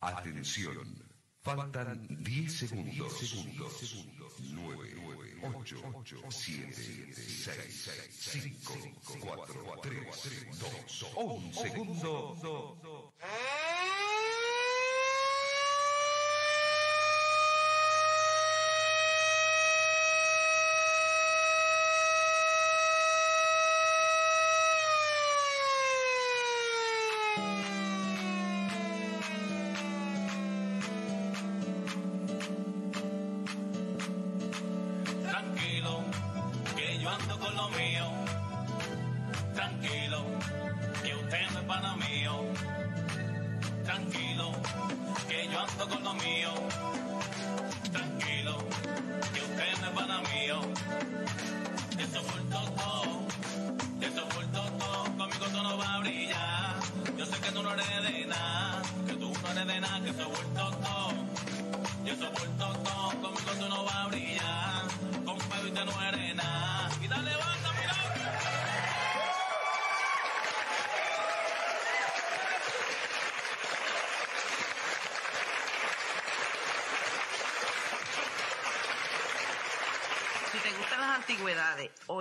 Atención. Faltan 10 segundos. 9, 8, 7, 6, 5, 4, 3, 2, 1 segundo.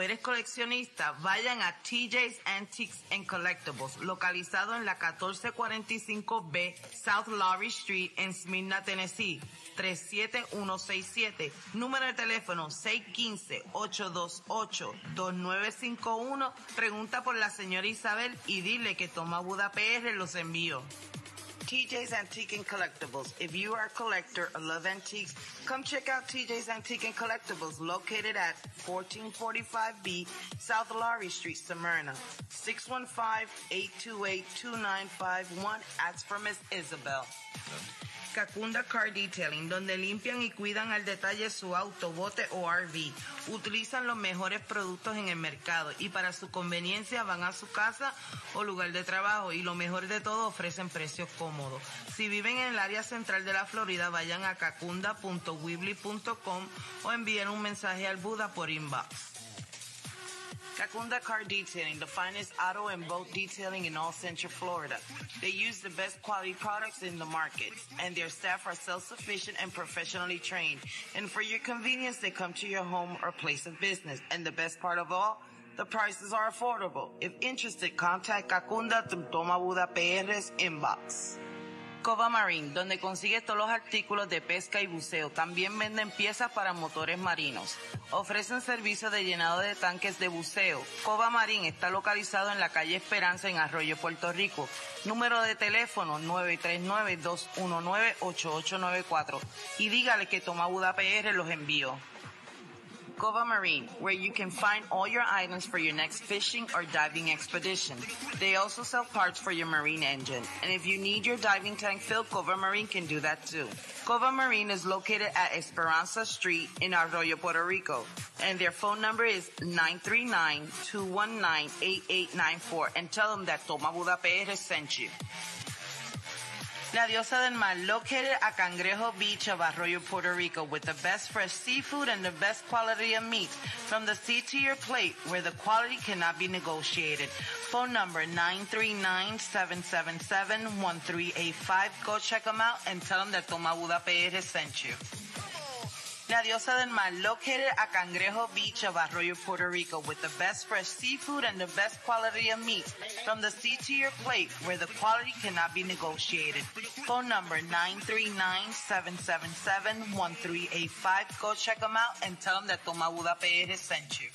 Eres coleccionista, vayan a TJ's Antiques and Collectibles, localizado en la 1445B South Lowry Street en Smyrna, Tennessee. 37167. Número de teléfono 615-828-2951. Pregunta por la señora Isabel y dile que Toma Buda PR los envío. TJ's Antique and Collectibles. If you are a collector or love antiques, come check out TJ's Antique and Collectibles located at 1445B South Laurie Street, Smyrna. 615-828-2951. Ask for Miss Isabel. Kakunda Car Detailing, donde limpian y cuidan al detalle su auto, bote o RV. Utilizan los mejores productos en el mercado y para su conveniencia van a su casa o lugar de trabajo y lo mejor de todo ofrecen precios cómodos. Si viven en el área central de la Florida, vayan a kakunda.weebly.com o envíen un mensaje al Buda por inbox. Kakunda Car Detailing, the finest auto and boat detailing in all Central Florida. They use the best quality products in the market, and their staff are self-sufficient and professionally trained. And for your convenience, they come to your home or place of business. And the best part of all, the prices are affordable. If interested, contact Kakunda through Toma Buda PR's inbox. Cova Marine, donde consigues todos los artículos de pesca y buceo. También venden piezas para motores marinos. Ofrecen servicio de llenado de tanques de buceo. Cova Marine está localizado en la calle Esperanza en Arroyo, Puerto Rico. Número de teléfono 939-219-8894. Y dígale que Toma Buda PR los envío. Cova Marine, where you can find all your items for your next fishing or diving expedition. They also sell parts for your marine engine. And if you need your diving tank filled, Cova Marine can do that too. Cova Marine is located at Esperanza Street in Arroyo, Puerto Rico. And their phone number is 939-219-8894. And tell them that Toma Buda PR sent you. La Diosa del Mar, located at Cangrejo Beach of Arroyo, Puerto Rico, with the best fresh seafood and the best quality of meat, from the sea to your plate, where the quality cannot be negotiated. Phone number 939-777-1385. Go check them out and tell them that Toma Buda PR sent you. La Diosa del Mar, located at Cangrejo Beach of Arroyo, Puerto Rico, with the best fresh seafood and the best quality of meat, from the sea to your plate, where the quality cannot be negotiated. Phone number 939-777-1385. Go check them out and tell them that Toma Buda PR sent you.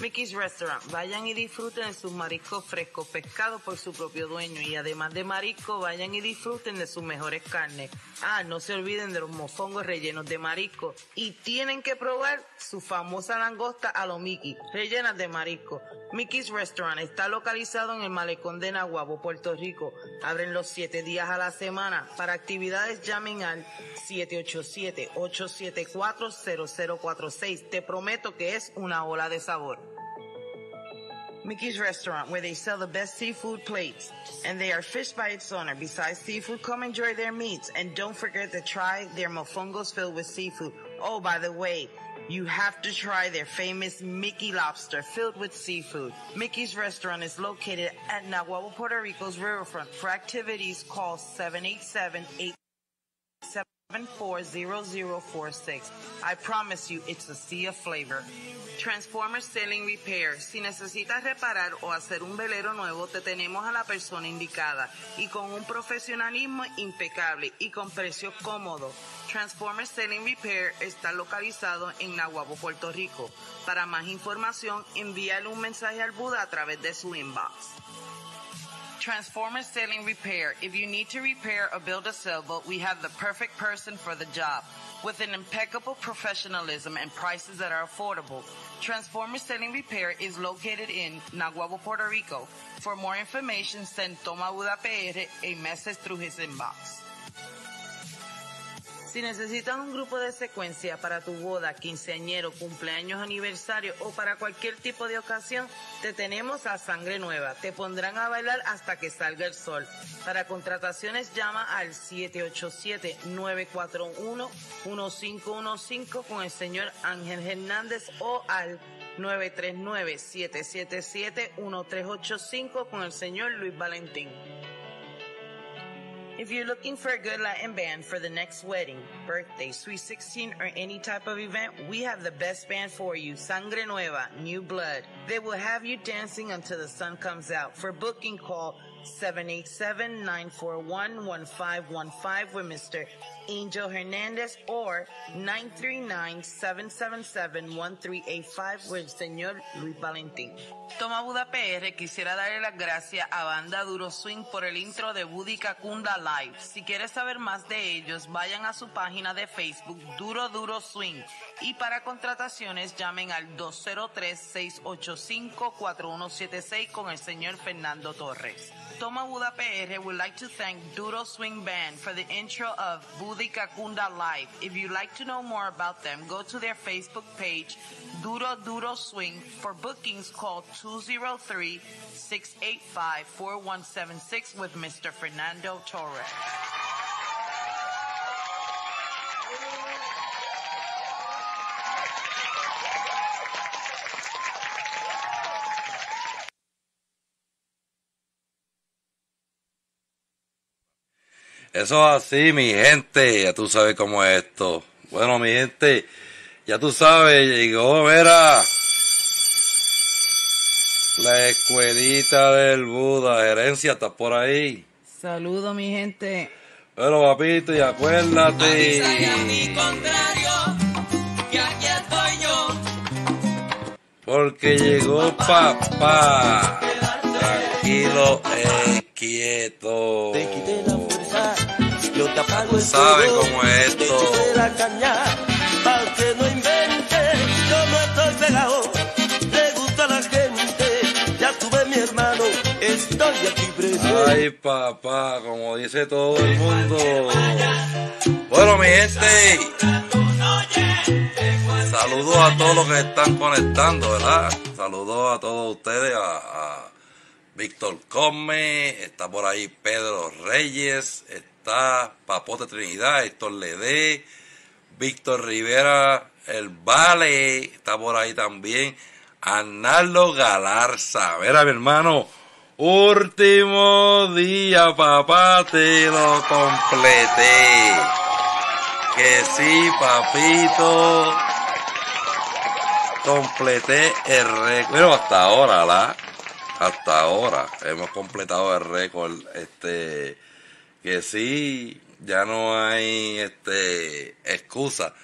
Mickey's Restaurant. Vayan y disfruten de sus mariscos frescos, pescados por su propio dueño. Y además de marisco, vayan y disfruten de sus mejores carnes. Ah, no se olviden de los mofongos rellenos de marisco. Y tienen que probar su famosa langosta a lo Mickey, rellenas de marisco. Mickey's Restaurant está localizado en el malecón de Nahuabo, Puerto Rico. Abren los siete días a la semana. Para actividades llamen al 787-874-0046. Te prometo que es una ola de sabor. Mickey's Restaurant, where they sell the best seafood plates. And they are fish by its owner. Besides seafood, come enjoy their meats. And don't forget to try their mofongos filled with seafood. Oh, by the way, you have to try their famous Mickey lobster filled with seafood. Mickey's Restaurant is located at Nahuatl, Puerto Rico's riverfront. For activities, call 787 8 740046. I promise you, it's a sea of flavor. Transformer Selling Repair. Si necesitas reparar o hacer un velero nuevo, te tenemos a la persona indicada y con un profesionalismo impecable y con precios cómodos. Transformer Selling Repair está localizado en Nahuabo, Puerto Rico. Para más información, envíale un mensaje al Buda a través de su inbox. Transformer Selling Repair. If you need to repair or build a sailboat, we have the perfect person for the job. With an impeccable professionalism and prices that are affordable, Transformer Selling Repair is located in Naguabo, Puerto Rico. For more information, send Toma Buda a message through his inbox. Si necesitas un grupo de secuencia para tu boda, quinceañero, cumpleaños, aniversario o para cualquier tipo de ocasión, te tenemos a Sangre Nueva. Te pondrán a bailar hasta que salga el sol. Para contrataciones llama al 787-941-1515 con el señor Ángel Hernández o al 939-777-1385 con el señor Luis Valentín. If you're looking for a good Latin band for the next wedding, birthday, sweet 16, or any type of event, we have the best band for you, Sangre Nueva, New Blood. They will have you dancing until the sun comes out. For booking, call 787-941-1515 with Mr. Angel Hernandez or 939-777-1385 with señor Luis Valentín. Toma Buda PR quisiera darle las gracias a Banda Duro Swing por el intro de Buddy Kakunda Live. Si quieres saber más de ellos, vayan a su página de Facebook Duro Duro Swing y para contrataciones llamen al 203-685-4176 con el señor Fernando Torres. Toma Buda PR would like to thank Duro Swing Band for the intro of Budi Kakunda Live. If you'd like to know more about them, go to their Facebook page, Duro Duro Swing. For bookings, call 203-685-4176 with Mr. Fernando Torres. Eso es así, mi gente. Ya tú sabes cómo es esto. Bueno, mi gente, ya tú sabes, llegó, verá. La escuelita del Buda, herencia, ¿estás por ahí? Saludo, mi gente. Pero papito, y acuérdate. Porque llegó papá. Tranquilo, eh, quieto. Cómo es esto. Ay, papá, como dice todo el mundo. Bueno, mi gente. Saludos a todos los que están conectando, ¿verdad? Saludos a todos ustedes, a, a Víctor Come, está por ahí Pedro Reyes, está Papote Trinidad, Héctor Ledé, Víctor Rivera, el Vale, está por ahí también. Arnaldo Galarza, mira mi hermano, último día, papá, te lo completé. Que sí, papito, completé el récord. Pero hasta ahora, ¿la? Hasta ahora hemos completado el récord, este, que sí, ya no hay, este, excusa.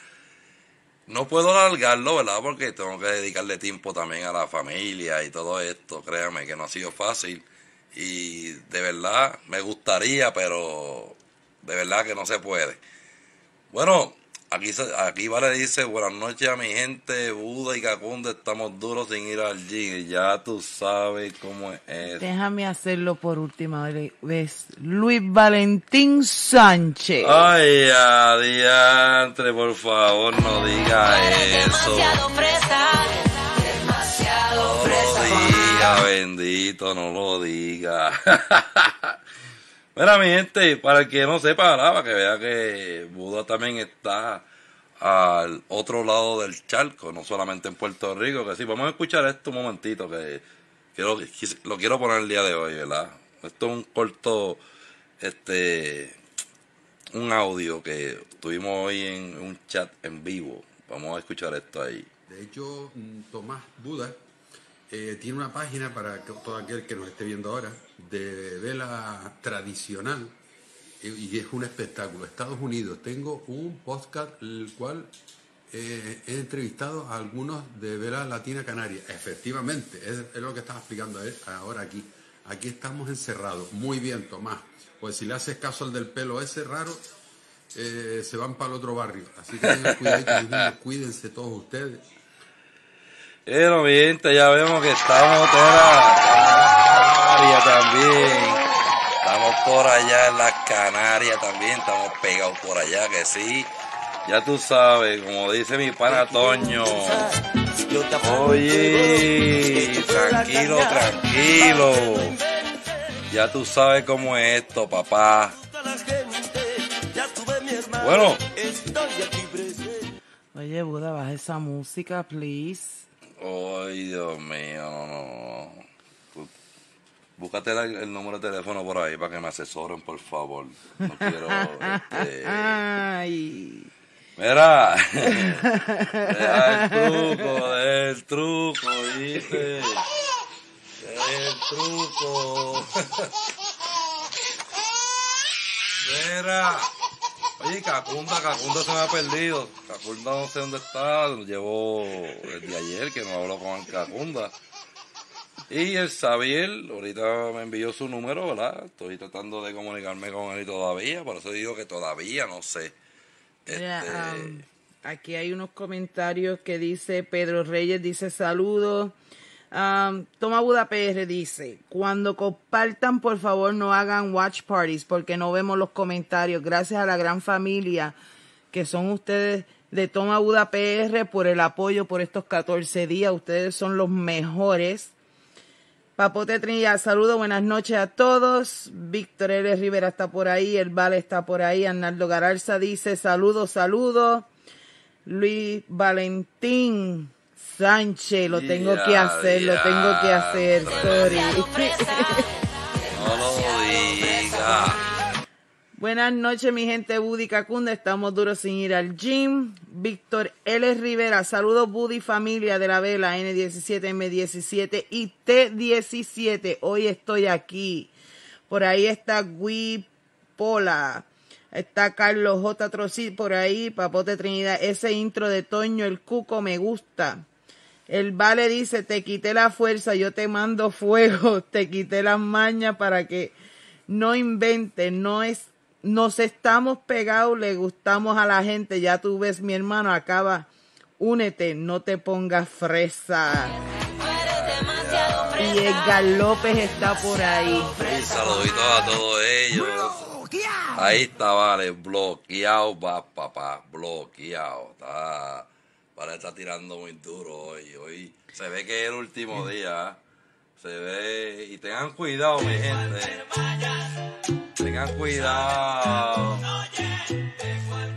No puedo alargarlo, ¿verdad? Porque tengo que dedicarle tiempo también a la familia y todo esto. Créame que no ha sido fácil. Y de verdad me gustaría, pero de verdad que no se puede. Bueno, aquí, aquí Vale dice, buenas noches a mi gente, Buda y Cacunde, estamos duros sin ir al gym. Y ya tú sabes cómo es. esto. Déjame hacerlo por última vez. Luis Valentín Sánchez. Ay, adiantre, por favor, no diga eso. Demasiado fresa, demasiado No lo diga, bendito, no lo diga. Mira, mi gente, para el que no sepa, para que vea que Buda también está al otro lado del charco, no solamente en Puerto Rico, que sí, vamos a escuchar esto un momentito, que quis- lo quiero poner el día de hoy, ¿verdad? Esto es un corto, este, un audio que tuvimos hoy en un chat en vivo. Vamos a escuchar esto ahí. De hecho, mm, Tomás Buda eh, tiene una página para que- todo aquel que nos esté viendo ahora de vela tradicional y, es un espectáculo. Estados Unidos, tengo un podcast el cual eh, he entrevistado a algunos de vela latina canaria. Efectivamente, es, lo que estaba explicando él ahora aquí. Aquí estamos encerrados. Muy bien, Tomás. Pues si le haces caso al del pelo ese raro, eh, se van para el otro barrio. Así que tengan cuídense todos ustedes. Pero mi gente, ya vemos que estamos en las Canarias también. Estamos por allá en las Canarias también, estamos pegados por allá, que sí. Ya tú sabes, como dice mi pana Toño. Yo te apago Oye, tranquilo, tranquilo. Ya tú sabes cómo es esto, papá. Bueno. estoy aquí presente. Oye, Buda, baja esa música, please. Ay, Dios mío, no, no, no. Tú- Búscate el, el número de teléfono por ahí para que me asesoren, por favor. No quiero, este... Ay. Mira, deja el truco, deja el truco. Deja el truco. Mira, oye, Cacunda, Cacunda se me ha perdido. Cacunda no sé dónde está, llevó desde ayer que no hablo con el Cacunda. Y el Xavier, ahorita me envió su número, ¿verdad? Estoy tratando de comunicarme con él todavía, por eso digo que todavía no sé. Este, aquí hay unos comentarios que dice Pedro Reyes, dice saludos. Am, Toma Buda PR dice, cuando compartan por favor no hagan watch parties porque no vemos los comentarios. Gracias a la gran familia que son ustedes de Toma Buda PR por el apoyo por estos 14 días. Ustedes son los mejores. Papote Trinidad, saludos, buenas noches a todos. Víctor L. Rivera está por ahí, el Vale está por ahí, Arnaldo Garalza dice saludos, saludos. Luis Valentín Sánchez, lo tengo que hacer, lo tengo que hacer, sorry. Buenas noches, mi gente Buddy Cacunda. Estamos duros sin ir al gym. Víctor L. Rivera. Saludos, Buddy familia de la vela N17, M17 y T17. Hoy estoy aquí. Por ahí está Gui Pola. Está Carlos J. Trocí por ahí. Papote Trinidad. Ese intro de Toño el Cuco me gusta. El Vale dice, te quité la fuerza, yo te mando fuego, te quité las mañas para que no inventes, no es, nos estamos pegados, le gustamos a la gente, ya tú ves mi hermano, acaba, únete, no te pongas fresa. Y Edgar López está por ahí. Un saludito a todos ellos. Ahí está, vale, bloqueado, va, papá, bloqueado. Está, vale, está tirando muy duro hoy. Hoy se ve que es el último día. Se ve, y tengan cuidado, mi gente. Tengan cuidado.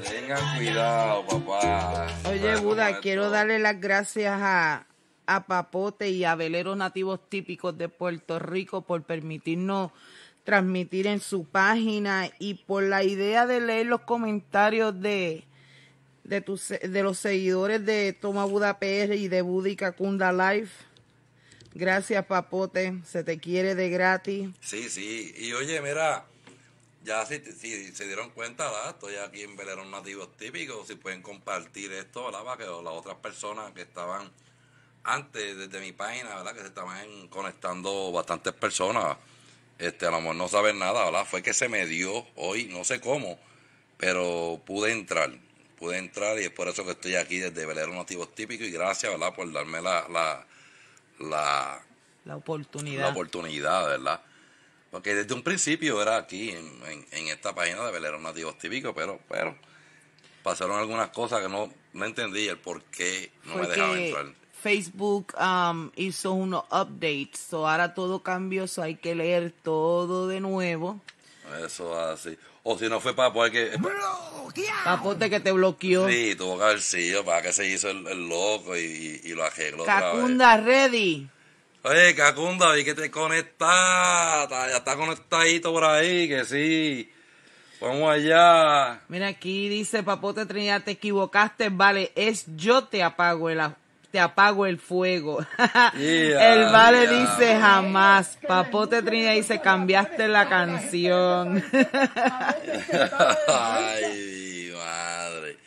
Tengan cuidado, papá. Oye, ¿Sabes cómo Buda, quiero darle las gracias a, a Papote y a veleros nativos típicos de Puerto Rico por permitirnos transmitir en su página y por la idea de leer los comentarios de de, tus, de los seguidores de Toma Buda PR y de Buda y Cacunda Live. Gracias, Papote. Se te quiere de gratis. Sí, sí. Y oye, mira, ya si, se dieron cuenta, ¿verdad? Estoy aquí en Veleros Nativos Típicos. Si pueden compartir esto, ¿verdad? Para que las otras personas que estaban antes desde mi página, ¿verdad? Que se estaban conectando bastantes personas. Este, a lo mejor no saben nada, ¿verdad? Fue que se me dio hoy, no sé cómo, pero pude entrar. Pude entrar y es por eso que estoy aquí desde Veleros Nativos Típicos. Y gracias, ¿verdad? Por darme la, la, la, La oportunidad. la oportunidad, ¿verdad? Porque desde un principio era aquí, en, en- en esta página de Veleros Nativos Típicos, pero, pero pasaron algunas cosas que no, no entendí el por qué no me que entrar. Facebook um, hizo unos updates, so ahora todo cambió, so hay que leer todo de nuevo. Eso así. O si no fue para poder que... Papote que te bloqueó. Sí, tuvo que haber sido para que se hizo el, el loco y, y- y lo arregló otra vez. Cacunda ready. Oye, Cacunda, vi que te conectas, está- ya está conectadito por ahí, que sí. Vamos allá. Mira, aquí dice Papote Trinidad, te equivocaste, vale, es yo te apago el, te apago el fuego. Yeah, el vale yeah. dice jamás. Papote Trinidad dice, cambiaste la canción. Ay, madre.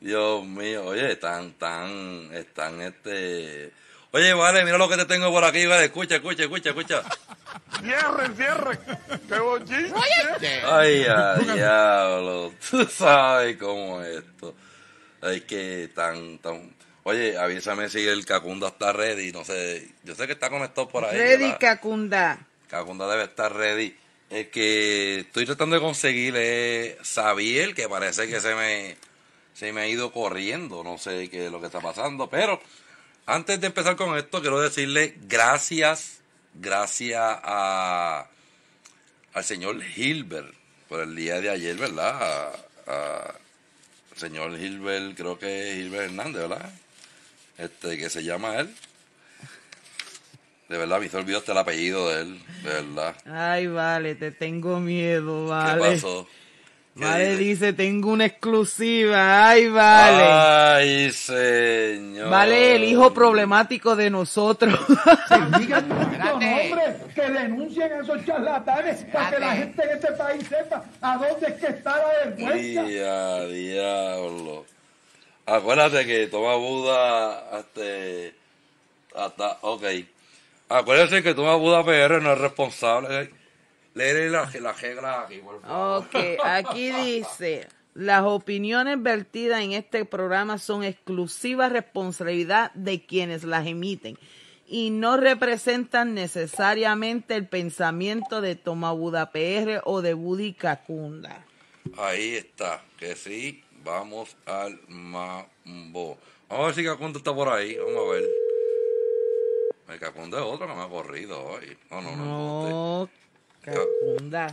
Dios mío, oye, están, tan, están, este... Oye, vale, mira lo que te tengo por aquí, vale, escucha, escucha, escucha, escucha. Cierren, cierren. ¡Qué bochinche! Ay, a diablo, tú sabes cómo es esto. Es que tan, tan... Oye, avísame si el Cacunda está ready, no sé, yo sé que está conectado por ahí. Ready. Cacunda. Cacunda debe estar ready. Es que estoy tratando de conseguirle Xavier, que parece que se me, se me ha ido corriendo. No sé qué es lo que está pasando. Pero antes de empezar con esto, quiero decirle gracias, gracias a, al señor Hilbert por el día de ayer, ¿verdad? A- a- al señor Hilbert, creo que es Hilbert Hernández, ¿verdad? Este, que se llama él. De verdad, me hizo olvidar hasta el apellido de él, de verdad. Ay, vale, te tengo miedo, vale. ¿Qué pasó? ¿Qué Vale, dice? dice, tengo una exclusiva. Ay, vale. Ay, señor. Vale, el hijo problemático de nosotros. Digan nuestros nombres, que denuncien a esos charlatanes para que la gente en este país sepa a dónde es que está la vergüenza. Día, diablo. Acuérdate que toma Buda este, hasta, ok. Acuérdense que toma Buda PR no es responsable. Léele la, la regla aquí, por favor. Ok, aquí dice, las opiniones vertidas en este programa son exclusiva responsabilidad de quienes las emiten y no representan necesariamente el pensamiento de Toma Buda PR o de Budi Cacunda. Ahí está, que sí, vamos al mambo. Vamos a ver si Cacundo está por ahí, vamos a ver. El Cacundo es otro que me ha corrido hoy. No, no, no. no. Cacunda.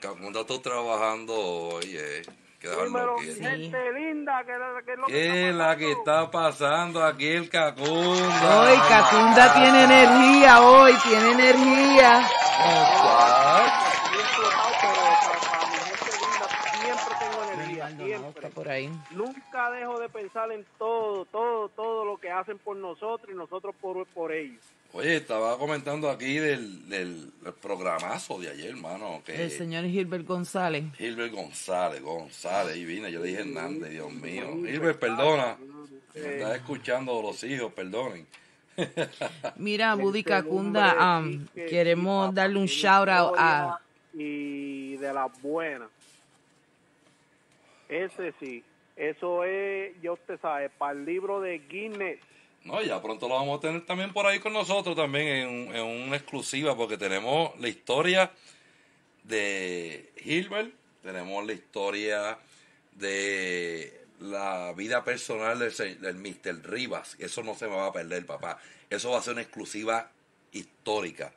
Cacundo está trabajando hoy, eh. Que Dímelo. Sí. gente linda, ¿qué, qué es lo que ¿Qué es está la que está pasando aquí el Cacunda? Hoy Cacunda tiene energía, hoy tiene energía. Estoy explotado, pero para, para mi gente linda siempre tengo energía, siempre. Está por ahí. Nunca dejo de pensar en todo, todo, todo lo que hacen por nosotros y nosotros por, por ellos. Oye, estaba comentando aquí del, del, del programazo de ayer, hermano. Que El señor Gilbert González. Gilbert González, González, y vine, yo le dije Hernández, Dios mío. Gilbert, perdona. Me estás escuchando los hijos, perdonen. Mira, Budi Cacunda, um, queremos darle un shout out a... y de las buenas. Ese sí, eso es, ya usted sabe, para el libro de Guinness. No, ya pronto lo vamos a tener también por ahí con nosotros también en, en una exclusiva porque tenemos la historia de Hilbert, tenemos la historia de la vida personal del, del Mr. Rivas. Eso no se me va a perder, papá. Eso va a ser una exclusiva histórica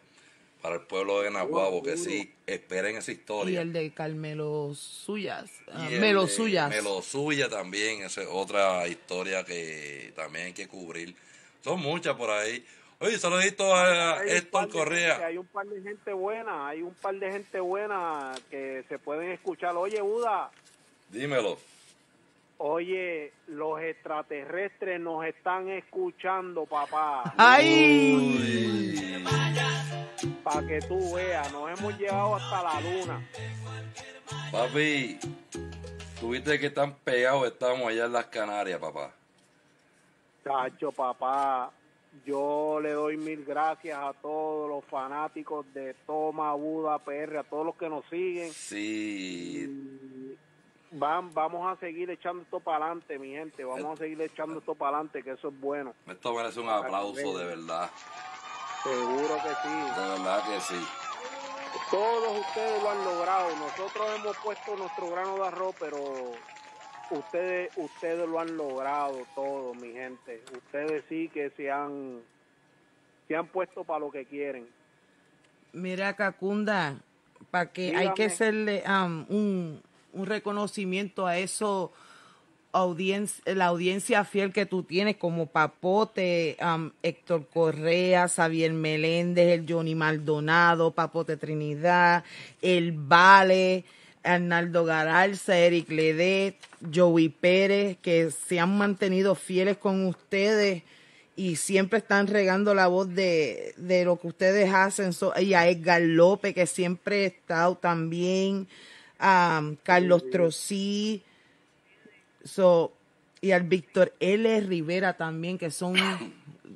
para el pueblo de Nahuabo, que sí, esperen esa Y historia. el de Carmelo Suyas. ah, Y el Melo de Suyas. Melo Suya también, esa es otra historia que también hay que cubrir. Son muchas por ahí. Oye, saludito a Hay Héctor gente- Correa. hay un par de gente buena, hay un par de gente buena que se pueden escuchar. Oye, Buda, Dímelo. oye, los extraterrestres nos están escuchando, papá. ¡Ay! Para que tú veas, nos hemos llevado hasta la luna. Papi, tuviste que tan pegados estamos allá en las Canarias, papá. Chacho, papá, yo le doy mil gracias a todos los fanáticos de Toma Buda PR, a todos los que nos siguen. Sí, Van, vamos a seguir echando esto para adelante, mi gente. Vamos a seguir echando esto para adelante, que eso es bueno. esto merece un aplauso de verdad. Seguro que sí. De verdad que sí. Todos ustedes lo han logrado. Nosotros hemos puesto nuestro grano de arroz, pero ustedes, ustedes lo han logrado todo, mi gente. Ustedes sí que se han, se han puesto para lo que quieren. Mira, Cacunda, para que hay que hacerle um, un, un reconocimiento a eso audiencia, la audiencia fiel que tú tienes como Papote, um, Héctor Correa, Xavier Meléndez, el Johnny Maldonado, Papote Trinidad, el Vale, Arnaldo Garalza, Eric Ledet, Joey Pérez, que se han mantenido fieles con ustedes y siempre están regando la voz de, de lo que ustedes hacen. So- y a Edgar López, que siempre ha estado también, a Carlos Trosí, so, y al Víctor L. Rivera también, que son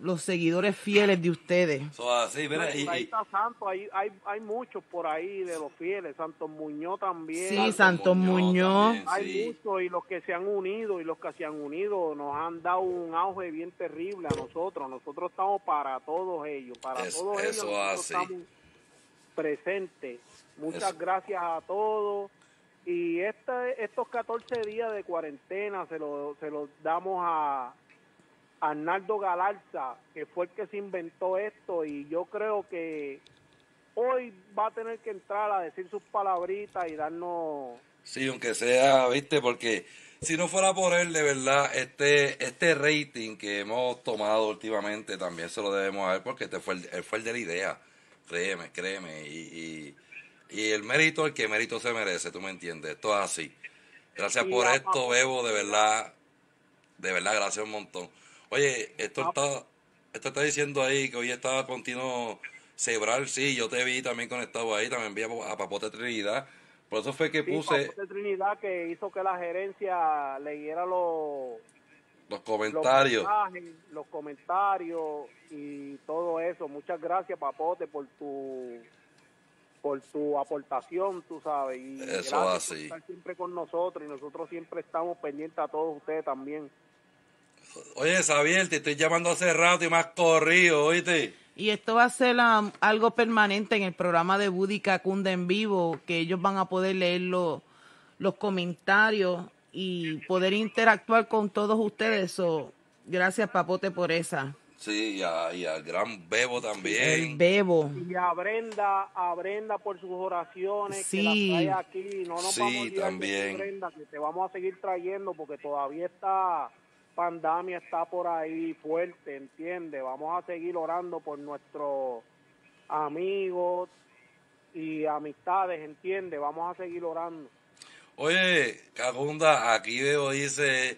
los seguidores fieles de ustedes. Eso así, mira, Ahí, y- ahí está Santos, hay, hay, hay muchos por ahí de los fieles, Santos Muñoz también. Sí, Santos Muñoz. también, Hay sí. muchos y los que se han unido y los que se han unido nos han dado un auge bien terrible a nosotros. Nosotros estamos para todos ellos, para Es- todos ellos eso nosotros así. estamos presentes. Muchas Eso. gracias a todos. Y este, estos 14 días de cuarentena se los se los damos a Arnaldo Galarza, que fue el que se inventó esto y yo creo que hoy va a tener que entrar a decir sus palabritas y darnos Sí, aunque sea, viste, porque si no fuera por él, de verdad, este este rating que hemos tomado últimamente también se lo debemos a él, porque este fue el, él fue el de la idea. Créeme, créeme. Y, y, y el mérito, el que mérito se merece, tú me entiendes. Esto es así. Gracias por esto, Bebo, de verdad. De verdad, gracias un montón. Oye, esto está, esto está diciendo ahí que hoy estaba continuo Cebral, sí, yo te vi también conectado ahí, también vi a, a Papote Trinidad. Por eso fue que Sí, puse Papote Trinidad que hizo que la gerencia leyera los, los los comentarios. mensajes, los comentarios y todo eso. Muchas gracias, Papote, por tu por tu aportación, tú sabes. Y Eso gracias por estar siempre con nosotros y nosotros siempre estamos pendientes a todos ustedes también. Oye, Xavier, te estoy llamando hace rato y más corrido, ¿oíste? Y esto va a ser um, algo permanente en el programa de Buddy Cacunda en vivo, que ellos van a poder leer lo- los comentarios y poder interactuar con todos ustedes. So, gracias, Papote, por esa. Sí, y, a- y al gran Bebo El también. Bebo. Y a Brenda, a Brenda por sus oraciones, que las Sí. trae aquí. No nos Sí, vamos a también. Brenda, que te vamos a seguir trayendo porque todavía está pandemia está por ahí fuerte, ¿entiendes? Vamos a seguir orando por nuestros amigos y amistades, ¿entiendes? Vamos a seguir orando. Oye, Cagunda, aquí Bebo dice,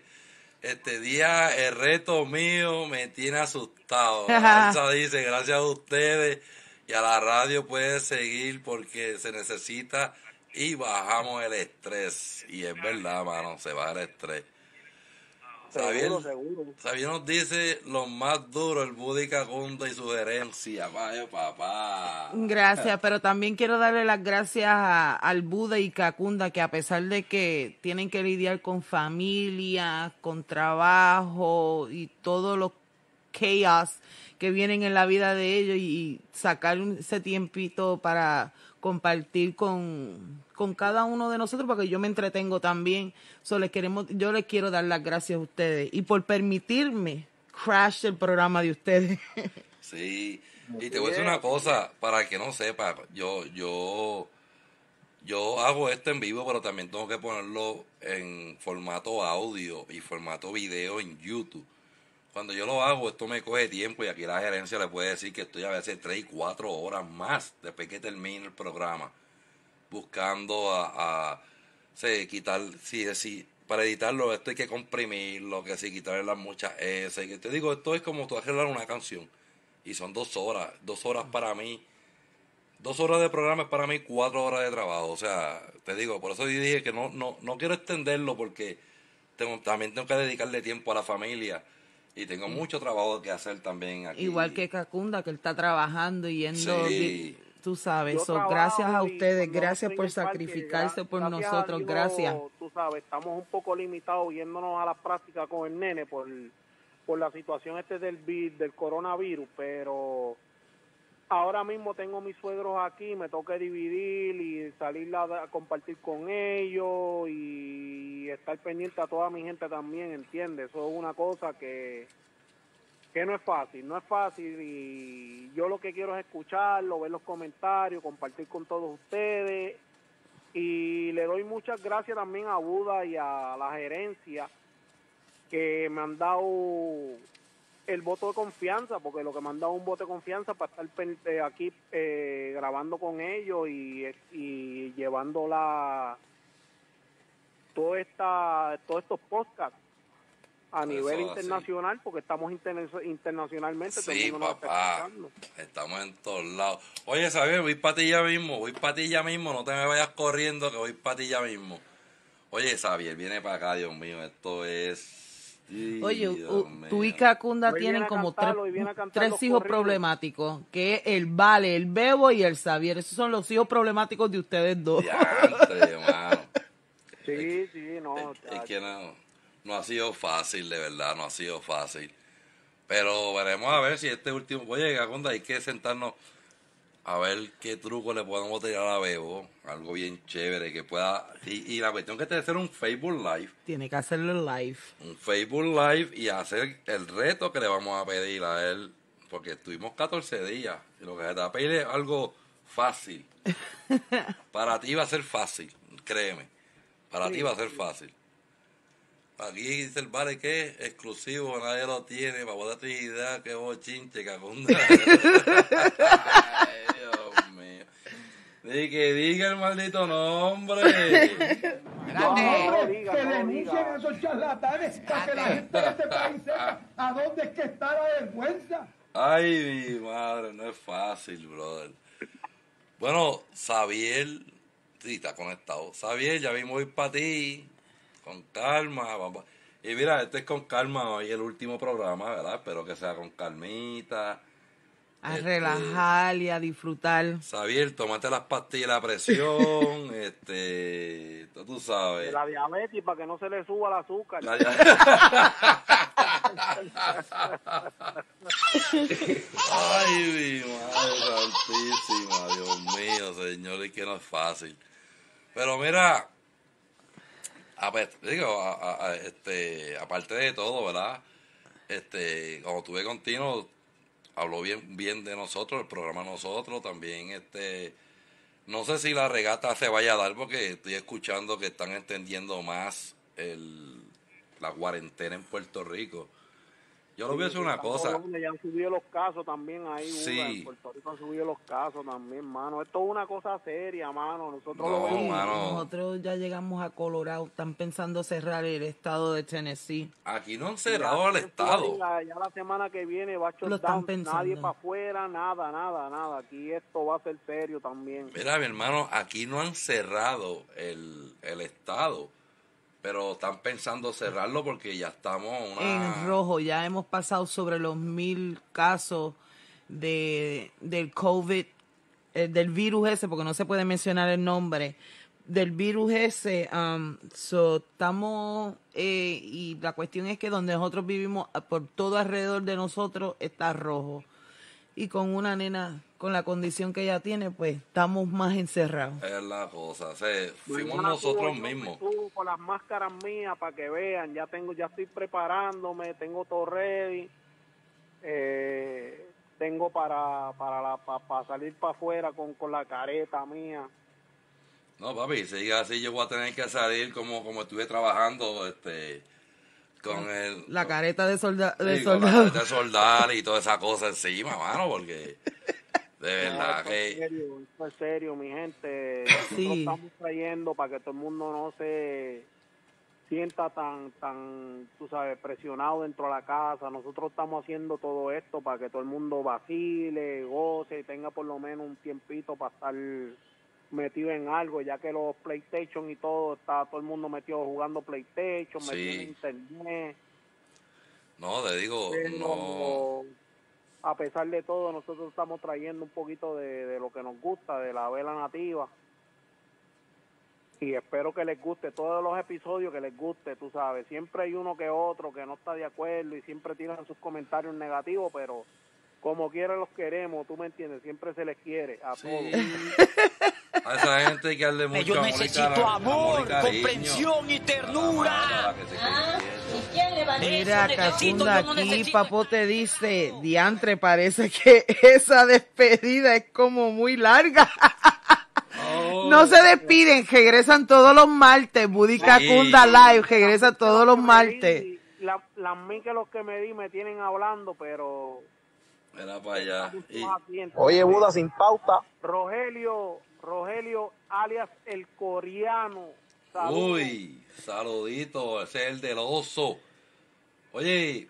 este día el reto mío me tiene asustado. Alza dice, gracias a ustedes y a la radio puede seguir porque se necesita y bajamos el estrés. Y es verdad, mano, se baja el estrés. Seguro, seguro. Xavier nos dice lo más duro, el Buddy Cagunda y su gerencia. Vaya papá. Gracias, pero también quiero darle las gracias a- al Buda y Cacunda, que a pesar de que tienen que lidiar con familia, con trabajo y todos los chaos que vienen en la vida de ellos y sacar un- ese tiempito para compartir con, con cada uno de nosotros porque yo me entretengo también. So, les queremos, yo les quiero dar las gracias a ustedes y por permitirme crash el programa de ustedes. Sí, y te voy a decir una cosa, para el que no sepa, yo, yo, yo hago esto en vivo, pero también tengo que ponerlo en formato audio y formato video en YouTube. Cuando yo lo hago, esto me coge tiempo y aquí la gerencia le puede decir que estoy a veces 3 y 4 horas más después que termine el programa, buscando a, a sí, quitar, sí, sí, para editarlo esto hay que comprimirlo, que sí, quitarle las muchas S, que te digo, esto es como tú arreglar una canción y son dos horas, dos horas para mí, dos horas de programa es para mí cuatro horas de trabajo, o sea, te digo, por eso yo dije que no, no, no quiero extenderlo porque tengo, también tengo que dedicarle tiempo a la familia y tengo mucho trabajo que hacer también aquí. Igual que Cacunda, que él está trabajando y yendo, Sí. Tú sabes. So, gracias a ustedes, gracias por parque, sacrificarse por gracias nosotros, Dios, gracias. Tú sabes, estamos un poco limitados yéndonos a la práctica con el nene por, por la situación este del del coronavirus, pero ahora mismo tengo mis suegros aquí, me toca dividir y salir a, a compartir con ellos y estar pendiente a toda mi gente también, ¿entiendes? Eso es una cosa que que no es fácil, no es fácil y yo lo que quiero es escucharlo, ver los comentarios, compartir con todos ustedes y le doy muchas gracias también a Buda y a la gerencia que me han dado el voto de confianza, porque lo que me han dado un voto de confianza para estar aquí eh, grabando con ellos y, y llevando la, toda esta, todos estos podcasts a nivel Eso así. internacional, porque estamos interna- internacionalmente, Sí, papá. Estamos en todos lados. Oye, ¿sabes? Voy para ti ya mismo. Voy para ti ya mismo. No te me vayas corriendo, que voy para ti ya mismo. Oye, Xavier, viene para acá, Dios mío. Esto es. Ay, Oye, mío. tú y Cacunda Hoy tienen como cantarlo, tres, tres hijos corridos. problemáticos, que es el Vale, el Bebo y el Xavier. Esos son los hijos problemáticos de ustedes dos. Diantre, mano. Sí, sí, no. Es, es que no, no ha sido fácil, de verdad, no ha sido fácil. Pero veremos a ver si este último. Oye, Cacunda, hay que sentarnos a ver qué truco le podemos tirar a Bebo. Algo bien chévere que pueda. Y, y la cuestión que tiene que ser un Facebook Live. Tiene que hacerlo live. Un Facebook Live y hacer el reto que le vamos a pedir a él. Porque estuvimos 14 días. Y lo que se te va a pedir es algo fácil. Para ti va a ser fácil, créeme. Para ti va a ser fácil. Aquí dice el vale que es exclusivo, nadie lo tiene. Para poder tener idea, que bochinche, cacunda. Ay, Dios mío. Di que diga el maldito nombre. No, hombre, diga, que no denuncien a esos charlatanes para que la gente de este país sepa a dónde es que está la vergüenza. Ay, mi madre, no es fácil, brother. Bueno, Xavier, sí, está conectado. Xavier, ya vimos ir para ti, con calma. vamos. Y mira, este es con calma hoy, el último programa, ¿verdad? Espero que sea con calmita. A Este, relajar y a disfrutar. Xavier, tómate las pastillas de la presión, este, tú- tú sabes. De la diabetes para que no se le suba el azúcar. La- Ay, mi madre santísima, Dios mío, señor, y que no es fácil. Pero mira, a digo, a- a- este, aparte de todo, ¿verdad? Este, como tuve continuo, habló bien, bien de nosotros, el programa nosotros, también, este, no sé si la regata se vaya a dar porque estoy escuchando que están entendiendo más el, la cuarentena en Puerto Rico. Yo le voy a decir una cosa. Ya han subido los casos también ahí, Sí. en Puerto Rico han subido los casos también, mano. Esto es una cosa seria, mano. Nosotros No, lo vemos. mano. Nosotros ya llegamos a Colorado. Están pensando cerrar el estado de Tennessee. Aquí no han cerrado al Ya en Estado. Florida, Ya la semana que viene va a Lo están shutdown, pensando. nadie para afuera, nada, nada, nada. Aquí esto va a ser serio también. Mira, mi hermano, aquí no han cerrado el, el Estado, pero están pensando cerrarlo porque ya estamos. En rojo, ya hemos pasado sobre los mil casos de, del COVID, eh, del virus ese, porque no se puede mencionar el nombre, del virus ese. um, estamos, eh, y la cuestión es que donde nosotros vivimos, por todo alrededor de nosotros, está rojo. Y con una nena, con la condición que ella tiene, pues estamos más encerrados. Es la cosa, o sea, fuimos nosotros mismos. subo con las máscaras mías para que vean. Ya tengo, ya estoy preparándome, tengo todo ready. Eh, tengo para para, la, pa- para salir para afuera con, con la careta mía. No, papi, si sigue así yo voy a tener que salir como, como estuve trabajando, este, con el... La careta de, solda de Sí, con la soldado. careta de soldar y toda esa cosa encima, mano, porque de verdad es que... serio, esto es serio, mi gente. Nosotros Sí. estamos trayendo para que todo el mundo no se sienta tan, tan, tú sabes, presionado dentro de la casa. Nosotros estamos haciendo todo esto para que todo el mundo vacile, goce y tenga por lo menos un tiempito para estar metido en algo, ya que los PlayStation y todo, está todo el mundo metido jugando PlayStation, Sí. metido en internet. No, te digo, Pero, no... a pesar de todo, nosotros estamos trayendo un poquito de, de lo que nos gusta, de la vela nativa. Y espero que les guste todos los episodios, que les guste, tú sabes. Siempre hay uno que otro que no está de acuerdo y siempre tiran sus comentarios negativos, pero como quiera los queremos, tú me entiendes, siempre se les quiere a Sí. todos. A esa gente hay que darle mucho Yo necesito amor, comprensión y ternura. Quieto. Mira, Cacunda, no aquí te dice, diantre, parece que esa despedida es como muy larga. Oh, No se despiden, regresan todos los martes. Buddy Cacunda Live, regresa todos los martes. La- Las que los que me di me tienen hablando, pero Para allá. Y, Oye, Buda, sin pauta. Rogelio, Rogelio, alias el coreano, Saludos. Uy, saludito, ese es el del oso. Oye,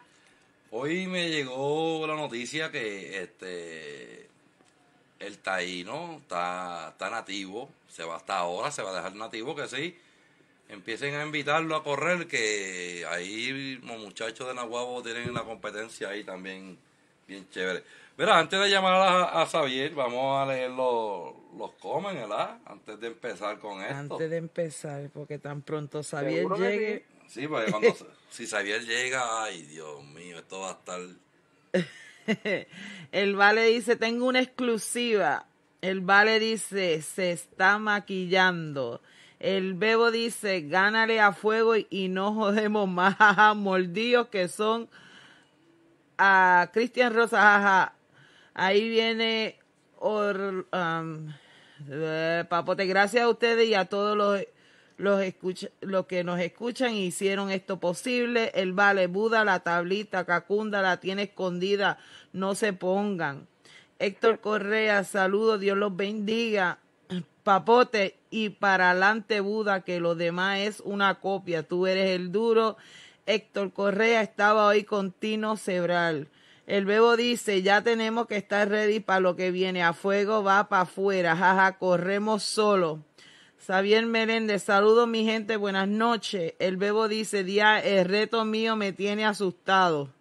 hoy me llegó la noticia que este el taíno está, está nativo, se va hasta ahora, se va a dejar nativo que sí. Empiecen a invitarlo a correr, que ahí los muchachos de Nahuabo tienen la competencia ahí también bien chévere. Mira, antes de llamar a, a Xavier, vamos a leer los, los comen, ¿verdad? Antes de empezar con esto. Antes de empezar, porque tan pronto Xavier Seguro que llegue. Sí, porque cuando si Xavier llega, ay Dios mío, esto va a estar. El Vale dice, tengo una exclusiva. El Vale dice, se está maquillando. El Bebo dice, gánale a fuego y, y no jodemos más, mordidos que son a Cristian Rosa, jaja. Ahí viene Or- um, eh, Papote, gracias a ustedes y a todos los, los, los que nos escuchan y hicieron esto posible. El Vale Buda, la tablita, Cacunda la tiene escondida, no se pongan. Héctor Correa, saludos, Dios los bendiga. Papote y para adelante Buda, que lo demás es una copia. Tú eres el duro. Héctor Correa estaba hoy con Tino Cebral. El Bebo dice, ya tenemos que estar ready para lo que viene. A fuego va para afuera. Jaja, corremos solo. Xavier Meléndez, saludos mi gente, buenas noches. El Bebo dice, día, el reto mío me tiene asustado.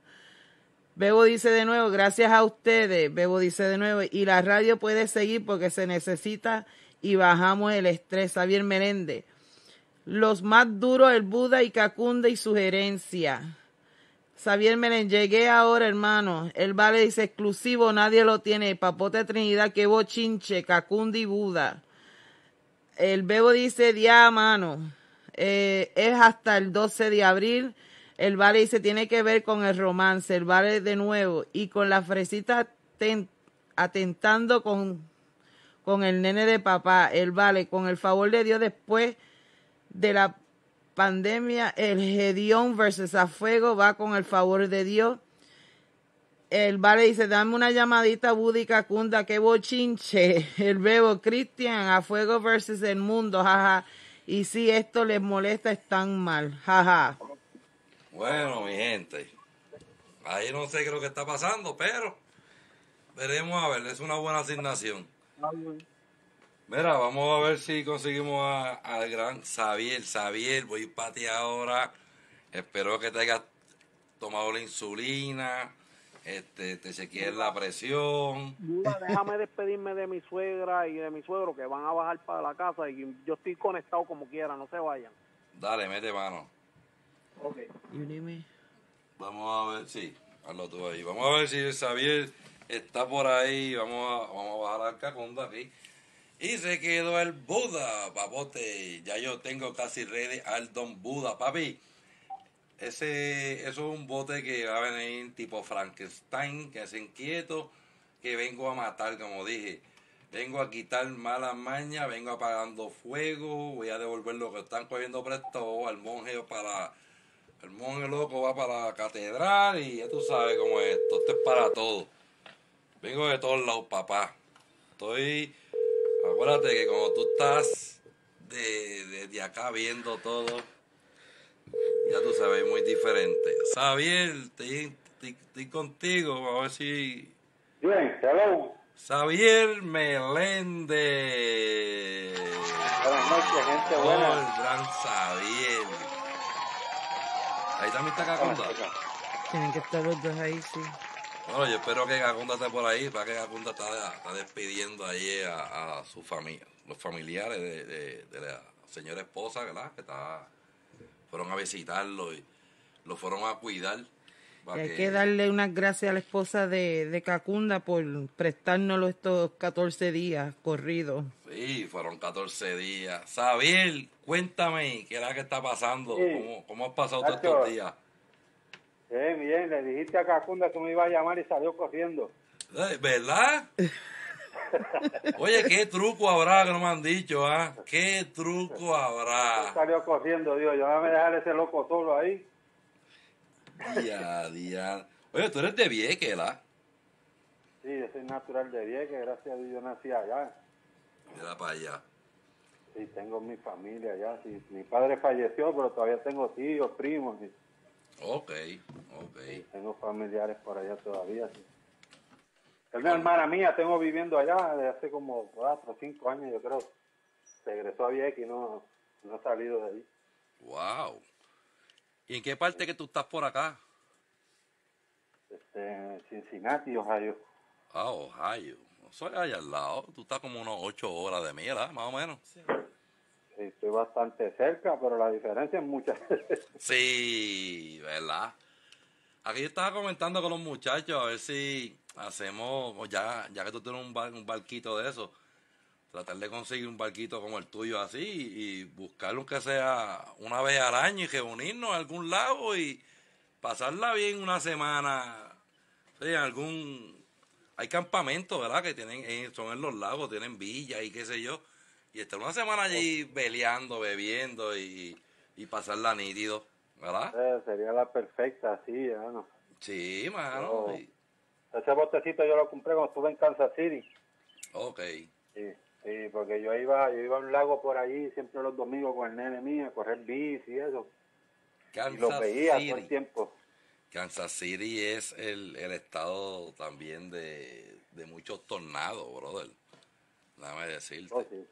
Bebo dice de nuevo, gracias a ustedes. Bebo dice de nuevo, y la radio puede seguir porque se necesita y bajamos el estrés. Xavier Meléndez. Los más duros, el Buda y Cacunda y sugerencia. Xavier Meléndez, llegué ahora, hermano. El vale dice exclusivo, nadie lo tiene. Papote Trinidad, que bochinche, Cacunda y Buda. El Bebo dice, día mano. Eh, es hasta el 12 de abril. El vale dice, tiene que ver con el romance. El vale de nuevo. Y con la fresita aten- atentando con, con el nene de papá. El vale, con el favor de Dios, después de la pandemia, el Gedeón versus a fuego va con el favor de Dios. El vale dice, dame una llamadita búdica cunda, que bochinche. El bebo Cristian, a fuego versus el mundo, jaja. Y si esto les molesta, están mal, jaja. Bueno, mi gente, ahí no sé qué es lo que está pasando, pero veremos a ver, es una buena asignación. Mira, vamos a ver si conseguimos a- al gran Xavier. Xavier, voy para ti ahora. Espero que te hayas tomado la insulina, este, te chequees la presión. Déjame despedirme de mi suegra y de mi suegro que van a bajar para la casa y yo estoy conectado como quiera, no se vayan. Dale, mete mano. Ok. Vamos a ver, sí, hazlo tú ahí. Vamos a ver si Xavier está por ahí. Vamos a, vamos a bajar al cacunda aquí. Y se quedó el Buda, papote. Ya yo tengo casi ready al Don Buda, papi. Ese, eso es un bote que va a venir tipo Frankenstein, que es inquieto, que vengo a matar, como dije. Vengo a quitar malas mañas, vengo apagando fuego, voy a devolver lo que están cogiendo prestado al monje para... El monje loco va para la catedral y ya tú sabes cómo es esto. Esto es para todo. Vengo de todos lados, papá. Estoy... Acuérdate que cuando tú estás de, desde acá viendo todo, ya tú sabes, muy diferente. Xavier, estoy, estoy- estoy contigo, a ver si... Bien, hello. Xavier Meléndez. Buenas noches, gente Oh, buena. el gran Xavier. Ahí también está Cacunda. Tienen que estar los dos ahí, sí. Bueno, yo espero que Cacunda esté por ahí, para que Cacunda está, está despidiendo allí a, a su familia, los familiares de, de- de la señora esposa, ¿verdad? Que está, fueron a visitarlo y lo fueron a cuidar. Y hay que- que darle unas gracias a la esposa de, de Cacunda por prestárnoslo estos 14 días corridos. Sí, fueron 14 días. Xavier, cuéntame, ¿qué es la que está pasando? Sí. ¿Cómo, cómo has pasado todos estos días? Bien, bien, le dijiste a Cacunda que me iba a llamar y salió corriendo. Eh, ¿Verdad? Oye, ¿qué truco habrá que no me han dicho, ah? ¿Qué truco habrá? Salió corriendo, Dios, yo me dejar ese loco solo ahí. Ya, ya. Oye, tú eres de Vieques, ¿verdad? Sí, yo soy natural de Vieques, gracias a Dios yo nací allá. Mira para allá. Sí, tengo mi familia allá. Sí. Mi padre falleció, pero todavía tengo tíos, primos. sí. Ok, ok. Tengo familiares por allá todavía. Sí. Es una hermana mía, tengo viviendo allá desde hace como cuatro o cinco años, yo creo. Regresó a Vieques y no, no ha salido de ahí. Wow. ¿Y en qué parte que tú estás por acá? Este, Cincinnati, Ohio. Ah, Ohio. Soy allá al lado. Tú estás como unos ocho horas de mí, ¿verdad? Más o menos. Sí, estoy bastante cerca, pero la diferencia es mucha. Sí, ¿verdad? Aquí yo estaba comentando con los muchachos a ver si hacemos, ya, ya que tú tienes un, bar- un barquito de eso, tratar de conseguir un barquito como el tuyo así y buscarlo que sea una vez al año y reunirnos a algún lado y pasarla bien una semana. Sí, algún... Hay campamentos, ¿verdad? Que tienen, eh, son en los lagos, tienen villas y qué sé yo. Y estar una semana allí peleando, bebiendo y, y pasarla nítido, ¿verdad? Eh, sería la perfecta, sí, hermano. Sí, mano. Y- Ese botecito yo lo compré cuando estuve en Kansas City. Ok. Sí, sí, porque yo iba, yo iba a un lago por allí siempre los domingos con el nene mío a correr bici y eso. y los Kansas veía todo el tiempo. Kansas City es el, el estado también de, de muchos tornados, brother. Déjame decirte. Oh, sí.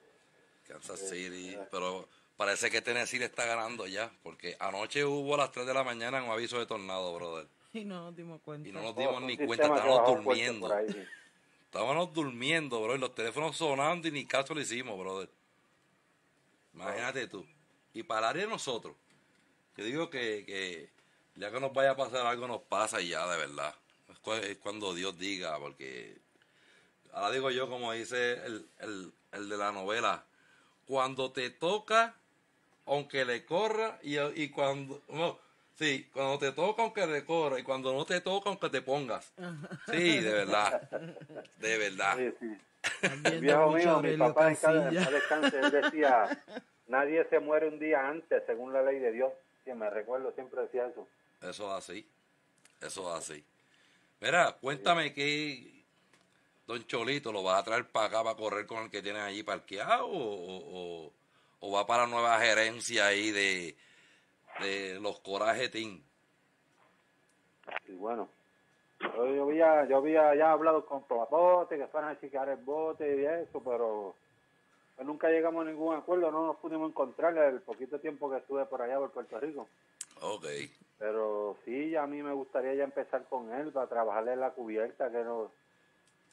Kansas Sí, City. sí. Pero parece que Tennessee le está ganando ya. Porque anoche hubo a las 3 de la mañana un aviso de tornado, brother. Y no nos dimos cuenta. Y no nos dimos ni cuenta, estábamos durmiendo. por ahí, sí. Estábamos durmiendo, bro, y los teléfonos sonando y ni caso le hicimos, brother. Imagínate tú. Y para el área de nosotros, yo digo que, que ya que nos vaya a pasar algo, nos pasa y ya, de verdad. Es, cu- es cuando Dios diga, porque ahora digo yo, como dice el, el, el de la novela, cuando te toca, aunque le corra, y, y cuando... No, sí, cuando te toca, aunque le corra, y cuando no te toca, aunque te pongas. Sí, de verdad. De verdad. Sí, sí. El viejo mío, mi papá en cada descanse, él decía, nadie se muere un día antes según la ley de Dios. Sí, me recuerdo, siempre decía eso. Eso es así. Eso es así. Mira, cuéntame que Don Cholito lo vas a traer para acá para correr con el que tienes allí parqueado o, o- va para la nueva gerencia ahí de, de los Coraje Team. Y bueno, yo, había, yo había ya hablado con Probabote, que fueran a chequear el bote y eso, pero pues nunca llegamos a ningún acuerdo, no nos pudimos encontrar el poquito tiempo que estuve por allá por Puerto Rico. Ok. Pero sí, a mí me gustaría ya empezar con él para trabajarle la cubierta, que, no,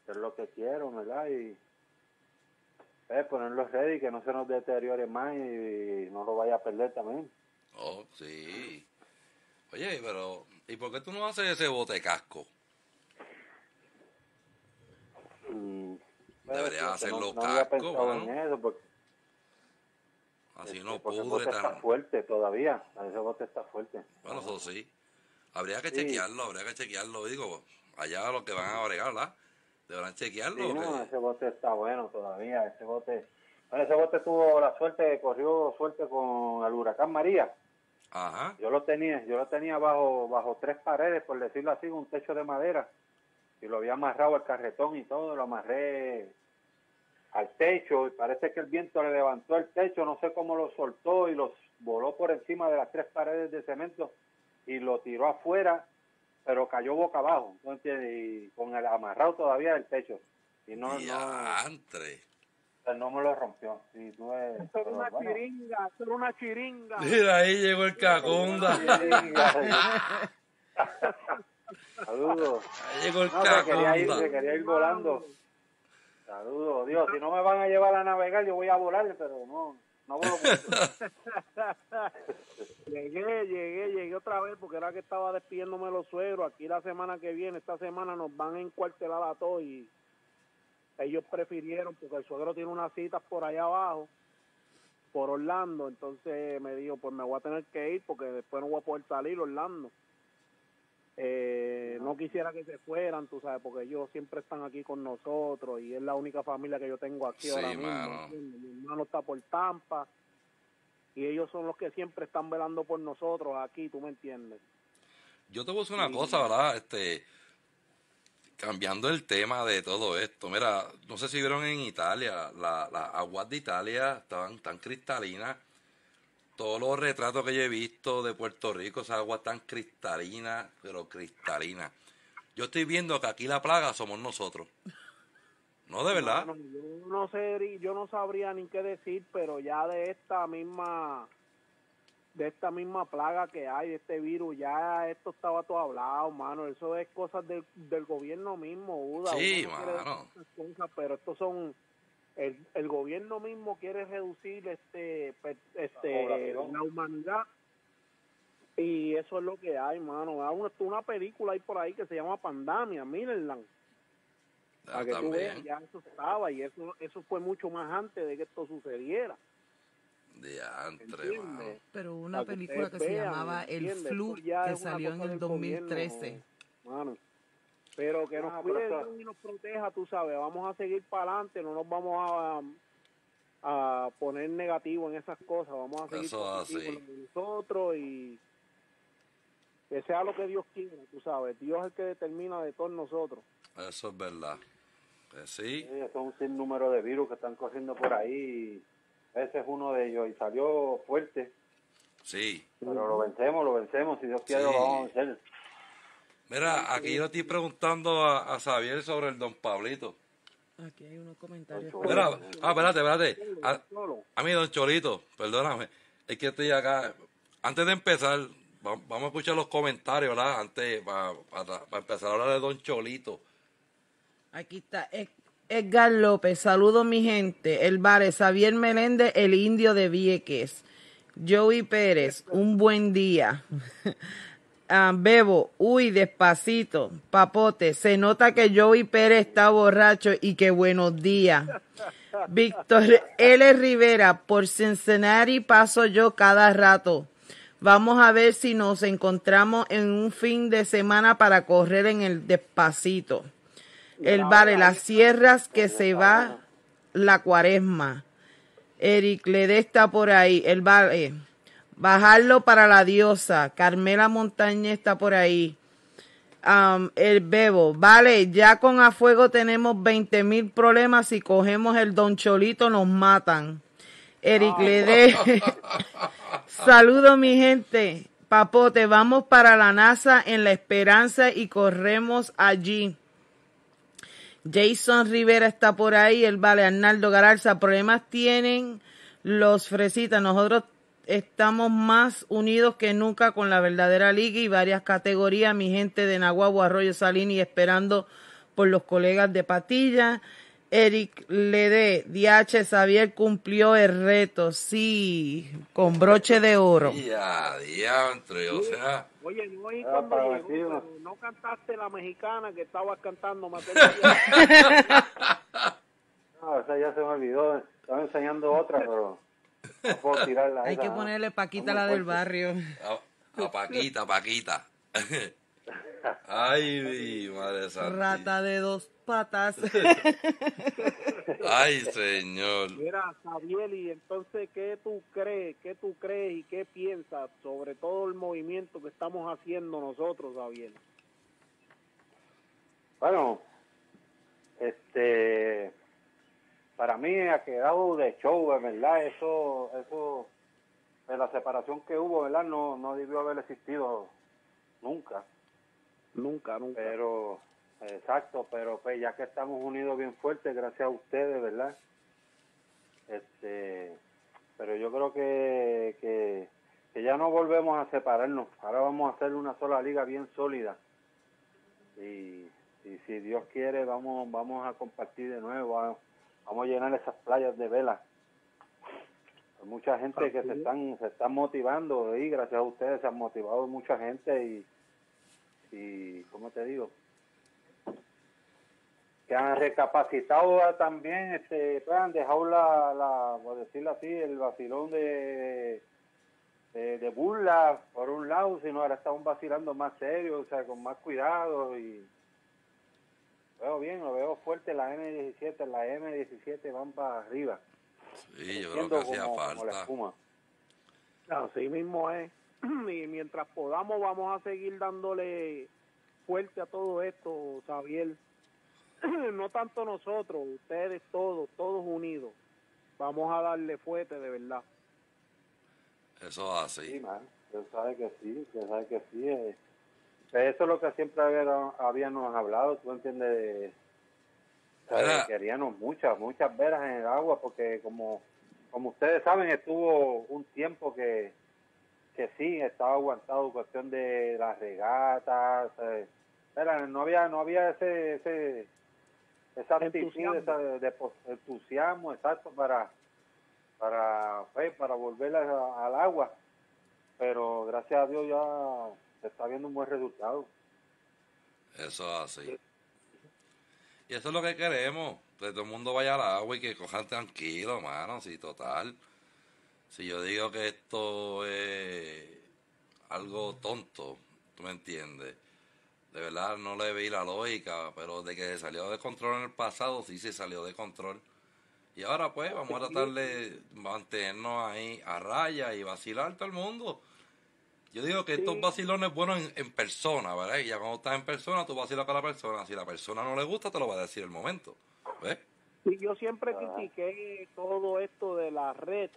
es lo que quiero, ¿verdad? Y eh, ponerlo ready, que no se nos deteriore más y, no lo vaya a perder también. Oh, sí. Oye, pero ¿y por qué tú no haces ese bote casco? Mm, Deberías hacerlo no, no casco, pensado en mano. eso, porque, Así este, no pudre bote está fuerte todavía, ese bote está fuerte. Bueno, eso sí. Habría que Sí. chequearlo, habría que chequearlo. Digo, allá los que van a bregar, ¿verdad? Deberán chequearlo. Sí, no, ese bote está bueno todavía, ese bote... bueno, ese bote tuvo la suerte, corrió suerte con el huracán María. Ajá. Yo lo tenía, yo lo tenía bajo, bajo tres paredes, por decirlo así, un techo de madera. Y lo había amarrado al carretón y todo, lo amarré al techo. Y parece que el viento le levantó el techo, no sé cómo lo soltó y los voló por encima de las tres paredes de cemento y lo tiró afuera, pero cayó boca abajo, ¿no entiendes? Y con el amarrado todavía del techo. Y no, no, Diantre. no me lo rompió. Y tuve, Eso era una bueno. chiringa, eso era una chiringa. Mira, ahí llegó el cacunda. Saludos. Ahí llegó el No, se quería ir, se quería ir volando. Saludos, Dios. Si no me van a llevar a navegar, yo voy a volar, pero no, Llegué, llegué, llegué otra vez porque era que estaba despidiéndome de los suegros. Aquí la semana que viene, esta semana nos van a encuartelar a todos y ellos prefirieron porque el suegro tiene unas citas por allá abajo, por Orlando. Entonces me dijo, pues me voy a tener que ir porque después no voy a poder salir Orlando. Eh, no quisiera que se fueran, tú sabes, porque ellos siempre están aquí con nosotros y es la única familia que yo tengo aquí Sí, ahora mismo. Mi hermano está por Tampa y ellos son los que siempre están velando por nosotros aquí, tú me entiendes. Yo te voy a decir una cosa, ¿verdad? Este, cambiando el tema de todo esto, mira, no sé si vieron en Italia, la- las aguas de Italia estaban tan cristalinas. Todos los retratos que yo he visto de Puerto Rico, esas aguas tan cristalinas, pero cristalinas. Yo estoy viendo que aquí la plaga somos nosotros. No, de verdad. Yo no sé, yo no sabría ni qué decir, pero ya de esta misma de esta misma plaga que hay, de este virus, ya esto estaba todo hablado, mano. Eso es cosas del, del gobierno mismo, Uda. Sí, mano. cosas, pero estos son el, el gobierno mismo quiere reducir este pe- este la humanidad y eso es lo que hay, mano. Hay una, una película ahí por ahí que se llama Pandemia, mírenla. Ah, Para que tú también. veas, ya eso estaba y eso eso fue mucho más antes de que esto sucediera. Diantre. Pero una que película que se llamaba El. Flu, que salió en el del 2013. gobierno, mano. Pero que nos Ah, cuide pero eso- Dios y nos proteja, tú sabes, vamos a seguir para adelante, no nos vamos a, a poner negativo en esas cosas, vamos a seguir de nosotros y que sea lo que Dios quiera, tú sabes, Dios es el que determina de todos nosotros. Eso es verdad. Que sí. Sí, son un sinnúmero de virus que están corriendo por ahí. Ese es uno de ellos y salió fuerte. Sí. Pero lo vencemos, lo vencemos. Si Dios quiere, Sí. lo vamos a vencer. Mira, aquí yo estoy preguntando a, a Xavier sobre el Don Pablito. Aquí hay unos comentarios. Mira, ah, espérate, espérate. A, Solo. a mí, Don Cholito, perdóname. Es que estoy acá. Antes de empezar, va- vamos a escuchar los comentarios, ¿verdad? Antes, para, para- para empezar a hablar de Don Cholito. Aquí está Ed- Edgar López, saludo mi gente. El Vare, Xavier Meléndez, el indio de Vieques. Joey Pérez, un buen día. Ah, Bebo, uy, despacito. Papote, se nota que Joey Pérez está borracho y que buenos días. Víctor L. Rivera, por Cincinnati paso yo cada rato. Vamos a ver si nos encontramos en un fin de semana para correr en el despacito. El vale, las sierras que se va la cuaresma. Eric Lede está por ahí. El vale. Bajarlo para la diosa. Carmela Montaña está por ahí. Am, el Bebo. Vale, ya con a fuego tenemos 20 mil problemas. Si cogemos el Don Cholito nos matan. Eric Lede. Saludos mi gente. Papote, vamos para la NASA en la esperanza y corremos allí. Jason Rivera está por ahí, el vale Arnaldo Garalza. Problemas tienen los fresitas. Nosotros estamos más unidos que nunca con la verdadera liga y varias categorías. Mi gente de Nahuabo, Arroyo Salini esperando por los colegas de Patilla. Eric Lede, DH Xavier cumplió el reto, sí, con broche de oro. Ya, diantre, o sea. Oye, no oí Ah, cuando llegó, pero no cantaste la mexicana que estabas cantando Mateo. No, esa ya se me olvidó. Estaba enseñando otra, pero no puedo tirarla. Hay esa, que ponerle Paquita la del barrio. A, a Paquita, Paquita. Ay, mi madre santa. Rata de dos patas. Ay, señor. Mira, Javier, y entonces, ¿qué tú crees? ¿Qué tú crees y qué piensas sobre todo el movimiento que estamos haciendo nosotros, Javier? Bueno, este, para mí ha quedado de show, ¿verdad? Eso, eso, de la separación que hubo, ¿verdad? No, no debió haber existido nunca. Nunca, nunca. Pero, exacto, pero pues ya que estamos unidos bien fuertes, gracias a ustedes, ¿verdad? Este, pero yo creo que, que, que ya no volvemos a separarnos. Ahora vamos a hacer una sola liga bien sólida. Y, y si Dios quiere, vamos, vamos a compartir de nuevo. Vamos, vamos a llenar esas playas de velas. Hay mucha gente que se están, se están motivando y gracias a ustedes se han motivado mucha gente y, y ¿cómo te digo? que han recapacitado también, este, pues, han dejado la, la, por decirlo así, el vacilón de, de, de burla por un lado, sino ahora están vacilando más serio, o sea, con más cuidado y veo bien, lo veo fuerte, la M17, la M17 van para arriba. Sí, yo creo que Siendo hacía como, como la falta. espuma. Así mismo es. Y mientras podamos, vamos a seguir dándole fuerte a todo esto, Javier. no tanto nosotros, ustedes todos, todos unidos, vamos a darle fuerte de verdad. Eso es así. Sí, man, usted sabe que sí, usted sabe que sí. eh. Eso es lo que siempre había- habíamos hablado, tú entiendes. Mira. queríamos muchas, muchas veras en el agua, porque como, como ustedes saben, estuvo un tiempo que, que sí, estaba aguantado cuestión de las regatas, ¿sabes? Era, no había, no había ese, ese esa actitud, Entusiasmo. esa de, de entusiasmo, exacto, para, para, para volver a- al agua. Pero gracias a Dios ya se está viendo un buen resultado. Eso es así. Y eso es lo que queremos, que todo el mundo vaya al agua y que cojan tranquilo, mano, sí, total. Si yo digo que esto es algo tonto, tú me entiendes, de verdad no le vi la lógica, pero de que se salió de control en el pasado, sí se salió de control. Y ahora pues vamos a tratar de mantenernos ahí a raya y vacilar todo el mundo. Yo digo que estos vacilones buenos en, en persona, ¿verdad? Y ya cuando estás en persona, tú vacilas con la persona. Si la persona no le gusta, te lo va a decir el momento. ¿Ves? Y yo siempre critiqué todo esto de la red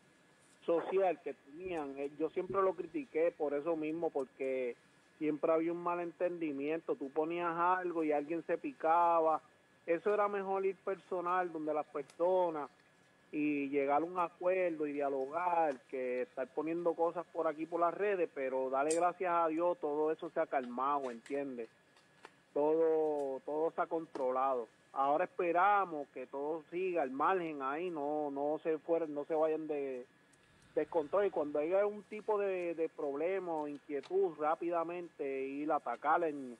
social que tenían. eh, Yo siempre lo critiqué por eso mismo, porque siempre había un malentendimiento. Tú ponías algo y alguien se picaba. Eso era mejor ir personal, donde las personas y llegar a un acuerdo y dialogar, que estar poniendo cosas por aquí por las redes, pero dale gracias a Dios, todo eso se ha calmado, ¿entiendes? todo todo está controlado. Ahora esperamos que todo siga al margen ahí, no no se fueran, no se vayan de descontrol y cuando haya un tipo de, de problema o inquietud rápidamente ir a atacar en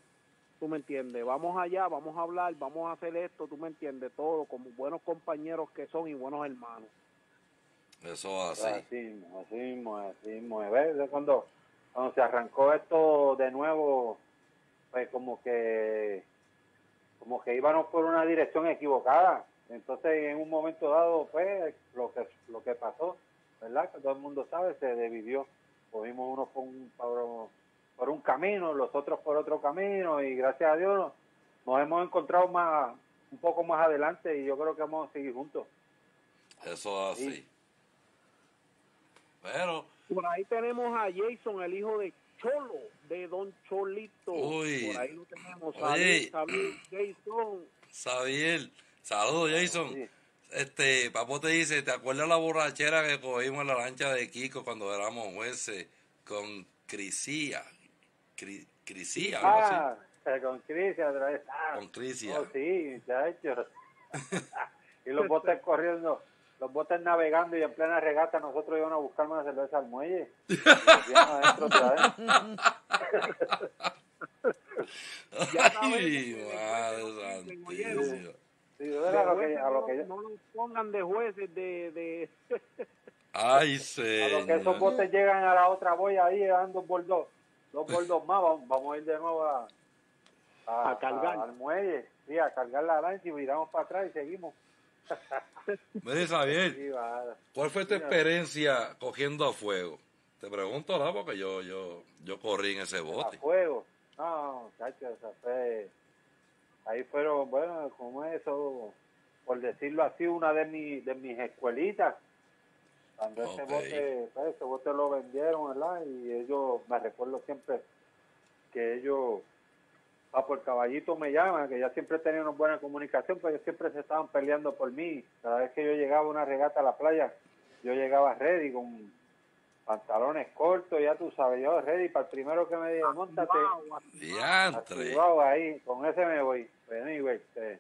tú me entiendes, vamos allá, vamos a hablar, vamos a hacer esto, tú me entiendes, todo como buenos compañeros que son y buenos hermanos. Eso es así. Así mismo, así mismo, así mismo. ¿Ves? De Cuando, cuando se arrancó esto de nuevo, pues como que como que íbamos por una dirección equivocada. Entonces, en un momento dado, pues, lo que lo que pasó, ¿verdad? Que todo el mundo sabe, se dividió. Cogimos unos por un, por un camino, los otros por otro camino, y gracias a Dios nos, nos hemos encontrado más un poco más adelante y yo creo que vamos a seguir juntos. Eso es así. Pero, Por ahí tenemos a Jason, el hijo de Cholo, de Don Cholito. Uy. Por ahí lo tenemos. Oye. Salud, salud, Jason. Sabiel, saludos Jason. Este, Papo te dice, ¿te acuerdas la borrachera que cogimos en la lancha de Kiko cuando éramos jueces con Crisía? Cri- Crisía, algo así. Ah, con Crisia otra vez. Ah, Con Crisia. oh, sí, muchacho. y los botes corriendo, los botes navegando y en plena regata nosotros íbamos a buscar una cerveza al muelle. Nos íbamos adentro otra vez. Ay, madre santísima. Sí, era lo que, a lo que, no, no nos pongan de jueces de... de... Ay, a lo que esos botes llegan a la otra boya ahí, dan dos bordos, dos bordos más, vamos, vamos a ir de nuevo a, A cargar. al muelle, sí, a cargar la lancha y miramos para atrás y seguimos. Mire, va. ¿cuál fue tu experiencia cogiendo a fuego? Te pregunto, ¿no? Porque yo, yo, yo corrí en ese a bote. fuego. No, muchachos, esa fue. Ahí fueron, bueno, como eso, por decirlo así, una de, mi, de mis escuelitas. Cuando ese bote, pues, ese bote lo vendieron, ¿verdad? Y ellos, me recuerdo siempre que ellos, ah, por caballito me llaman, que ya siempre teníamos buena comunicación, pero ellos siempre se estaban peleando por mí. Cada vez que yo llegaba a una regata a la playa, yo llegaba ready con pantalones cortos, ya tú sabes, yo ready para el primero que me diga, montate. Diantre. Ahí, con ese me voy. Pues anyway, este,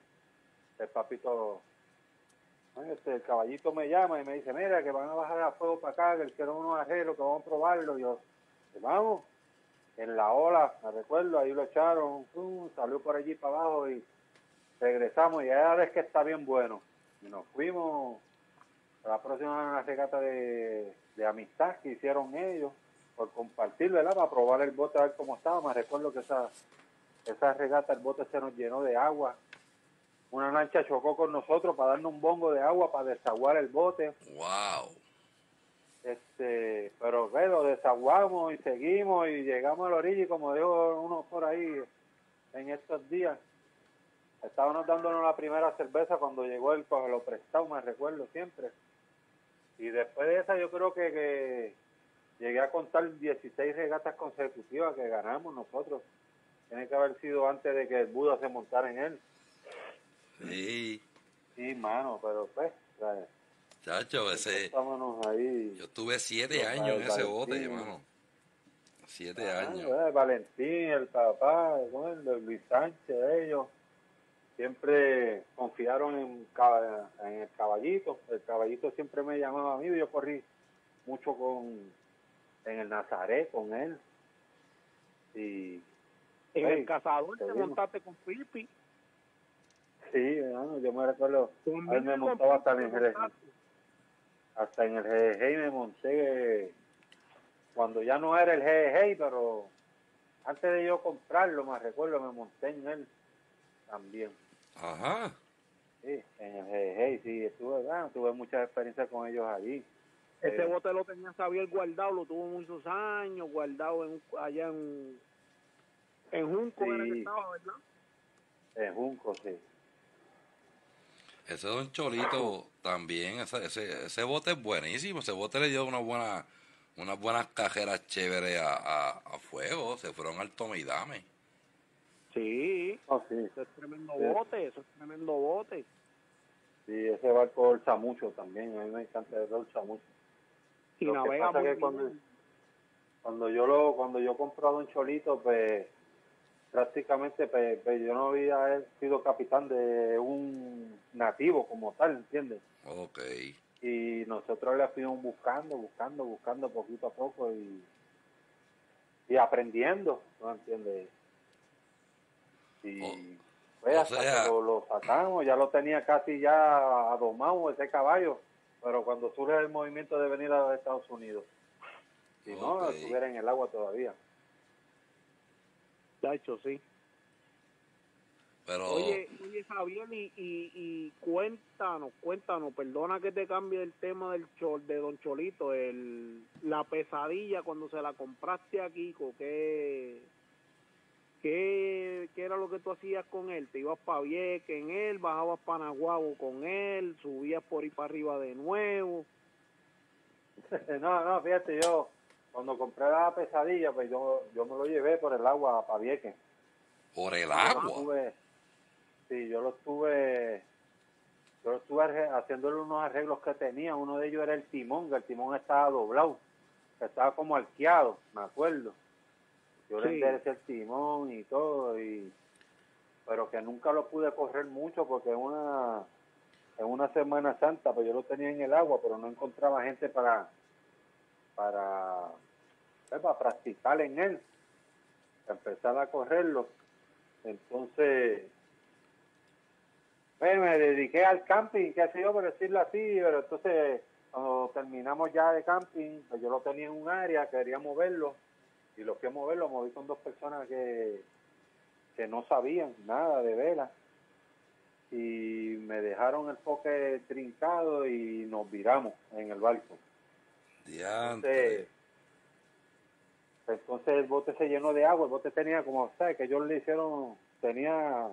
el papito, este, el caballito me llama y me dice, mira, que van a bajar a fuego para acá, que quiero unos arreglos, que vamos a probarlo. Yo, "Pues vamos, en la ola, me recuerdo, ahí lo echaron, salió por allí para abajo y regresamos y ya ves que está bien bueno. Y nos fuimos a la próxima regata de, de amistad que hicieron ellos por compartir, ¿verdad? Para probar el bote a ver cómo estaba. Me recuerdo que esa, esa regata, el bote se nos llenó de agua. Una lancha chocó con nosotros para darnos un bongo de agua para desaguar el bote. Wow. Este, pero ve, lo desaguamos y seguimos y llegamos a la orilla y como dijo uno por ahí en estos días, estábamos dándonos la primera cerveza cuando llegó el lo prestado, me recuerdo siempre. Y después de esa yo creo que, que llegué a contar 16 regatas consecutivas que ganamos nosotros. Tiene que haber sido antes de que el Buda se montara en él. Sí, Sí, mano, pero pues, chacho, ese. ahí. Yo tuve siete años en ese Valentín. bote, hermano. Siete Ah, años. Valentín, el papá, bueno, Luis Sánchez, ellos siempre confiaron en, en el caballito. El caballito siempre me llamaba a mí, yo corrí mucho con en el Nazaret con él. Y En el cazador te montaste con Pipi. Sí, hermano, yo me recuerdo, a él me montaba hasta en el montaste. hasta en el GG me monté cuando ya no era el GG, pero antes de yo comprarlo, me recuerdo, me monté en él también. Ajá. Sí, en el GG, sí, estuve, ah, tuve muchas experiencias con ellos allí. Ese Eh, bote lo tenía Xavier guardado, lo tuvo muchos años guardado en, allá en, en Junco, era que Sí. estaba, ¿verdad? en Junco, sí. Ese Don Cholito también, ese, ese, ese bote es buenísimo. Ese bote le dio una buena, unas buenas cajeras chéveres a, a, a fuego. Se fueron al tome y dame. Sí, Oh, sí, eso es tremendo Sí. bote, eso es tremendo bote. sí, ese barco orza mucho también, a mí me encanta el orza mucho. Y Lo que navega pasa muy que cuando, bien. cuando yo lo cuando yo compré a Don Cholito, pues prácticamente pues, pues, yo no había sido capitán de un nativo como tal, ¿entiendes? Ok. y nosotros le fuimos buscando, buscando, buscando poquito a poco y, y aprendiendo, ¿no entiendes? Y O- pues o hasta sea- que lo, lo sacamos, ya lo tenía casi ya adomado ese caballo, pero cuando surge el movimiento de venir a Estados Unidos, si no, estuviera en el agua todavía. Hecho, sí. Pero, Oye, oye Javier, y, y, y cuéntanos, cuéntanos, perdona que te cambie el tema del chol, de Don Cholito, el, la pesadilla cuando se la compraste a Kiko, ¿qué, qué, qué era lo que tú hacías con él? ¿Te ibas para Vieques en él, bajabas para Nahuabo con él, subías por ahí para arriba de nuevo? no, no, fíjate, yo cuando compré la pesadilla, pues yo, yo me lo llevé por el agua para Vieques. por el Yo agua. estuve- sí, yo lo estuve, yo lo estuve haciéndole unos arreglos que tenía. Uno de ellos era el timón, que el timón estaba doblado, estaba como arqueado, me acuerdo. Yo le enderecé el timón y todo, y pero que nunca lo pude correr mucho porque en una en una Semana Santa, pues yo lo tenía en el agua, pero no encontraba gente para para, pues, para practicar en él, para empezar a correrlo. Entonces, pues, me dediqué al camping, qué sé yo, por decirlo así, pero entonces cuando terminamos ya de camping, pues yo lo tenía en un área, quería moverlo, y lo que mover lo moví con dos personas que, que no sabían nada de vela, y me dejaron el foque trincado y nos viramos en el barco. Entonces, entonces el bote se llenó de agua, el bote tenía como, ¿sabes? Que ellos le hicieron, tenía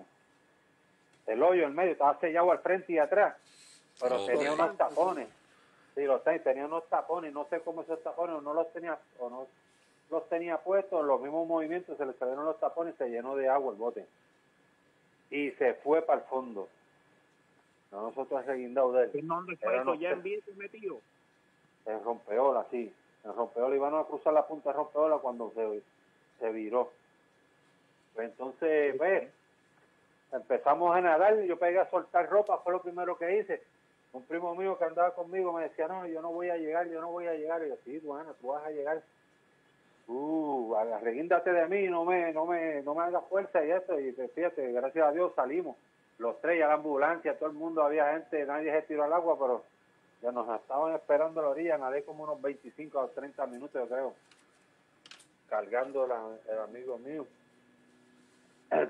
el hoyo en medio, estaba sellado al frente y atrás, pero tenía unos tapones. Sí, los ten- tenía unos tapones, no sé cómo esos tapones, no los tenía, o no los tenía puestos, en los mismos movimientos se le salieron los tapones y se llenó de agua el bote. Y se fue para el fondo. No, nosotros reguindado de él. ¿En dónde fue eso? ¿Ya en metido? En Rompeola, sí. En Rompeola iban a cruzar la punta de Rompeola cuando se, se viró. Pues entonces, pues, empezamos a nadar, yo pegué a soltar ropa, fue lo primero que hice. Un primo mío que andaba conmigo me decía, no, yo no voy a llegar, yo no voy a llegar. Y yo, sí, bueno, tú vas a llegar. Uh, reguíndate de mí, no me, no me, no me hagas fuerza y eso. Y pues, fíjate, gracias a Dios salimos. Los tres, ya la ambulancia, todo el mundo, había gente, nadie se tiró al agua, pero ya nos estaban esperando a la orilla, nadé como unos 25 o 30 minutos, yo creo, cargando la- el amigo mío.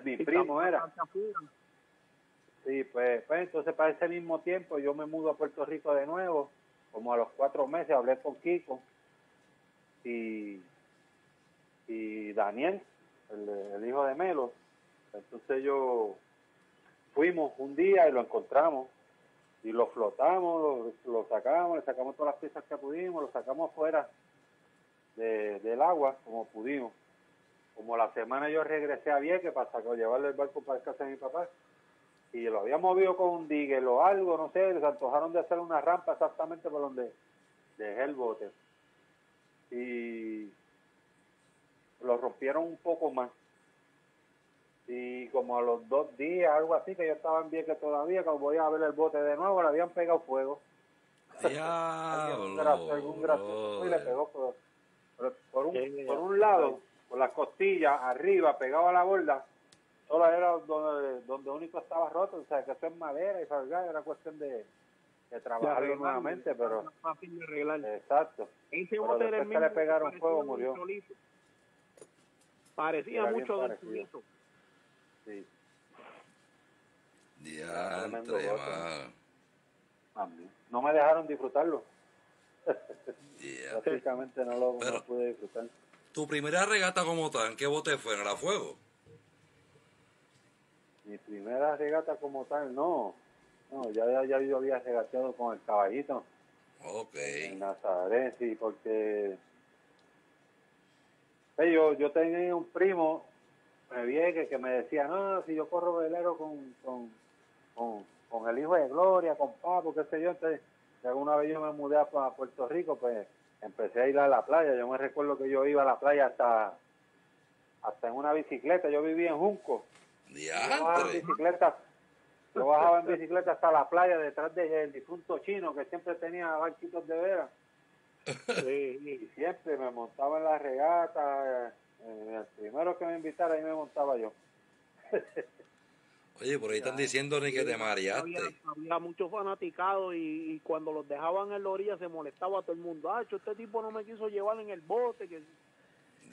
Mi primo era. Sí, pues, pues entonces para ese mismo tiempo yo me mudo a Puerto Rico de nuevo, como a los cuatro meses hablé con Kiko y, y Daniel, el, el hijo de Melo. Entonces yo fuimos un día y lo encontramos y lo flotamos, lo, sacamos, le sacamos todas las piezas que pudimos, lo sacamos fuera de- del agua como pudimos. Como la semana yo regresé a Vieques para sacar, llevarle el barco para casa de mi papá y lo había movido con un digue o algo, no sé, les antojaron de hacer una rampa exactamente por donde dejé el bote. Y lo rompieron un poco más. Y como a los dos días, algo así, que yo estaba en Vieques todavía, cuando voy a ver el bote de nuevo, le habían pegado fuego. Gras- algún gracioso y le pegó por, por- por un, por un lado, por las costillas, arriba, pegado a la borda, solo era donde, donde único estaba roto, o sea, que eso es madera y salgar, era cuestión de, de trabajarlo nuevamente, pero... más fácil de arreglar. Exacto. Ese Pero bote era el después que le pegaron fuego, murió. Parecía mucho del. Sí. Diantre, mí. No me dejaron disfrutarlo. Yeah. Básicamente no lo no Pero- pude disfrutar. Tu primera regata como tal, ¿en qué bote fue? ¿En el fuego? Mi primera regata como tal, no. No, ya, ya, yo había regateado con el caballito. Ok. En Nazaret, sí, porque yo, yo tenía un primo me que me decía, no, si yo corro velero con, con, con, con el hijo de Gloria, con Papo, qué sé yo, entonces, alguna vez yo me mudé a, a Puerto Rico, pues empecé a ir a la playa. Yo me recuerdo que yo iba a la playa hasta, hasta en una bicicleta, yo vivía en Junco. Yo bajaba en bicicleta, yo bajaba en bicicleta hasta la playa detrás del difunto chino que siempre tenía barquitos de vera. Y siempre me montaba en la regata. Eh, el primero que me invitara ahí me montaba yo. Oye, por ahí están diciendo ni que te mareaste. Había, había muchos fanaticados y, y cuando los dejaban en la orilla se molestaba a todo el mundo. Ah, este tipo no me quiso llevar en el bote. Que...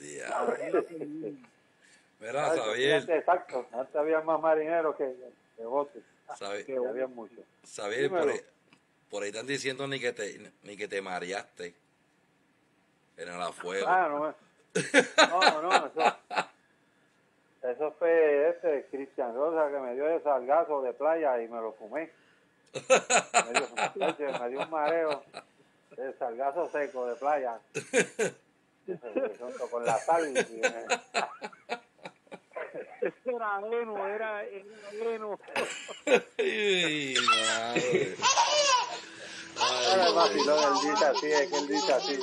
Xavier, fíjate, Exacto, antes había más marineros que, que botes. Sabe- Que había muchos. Por ahí, por ahí están diciendo ni que te, ni que te mareaste. En el a fuego. Ah, no, no, no, eso, eso fue este Cristian Rosa que me dio ese salgazo de playa y me lo fumé. Me dio, oye, me dio un mareo de salgazo seco de playa. Junto con la sal. y Ese era ajeno, era, era ajeno. Ay, madre. Ahora el vacilón, él dice así, es que él dice así.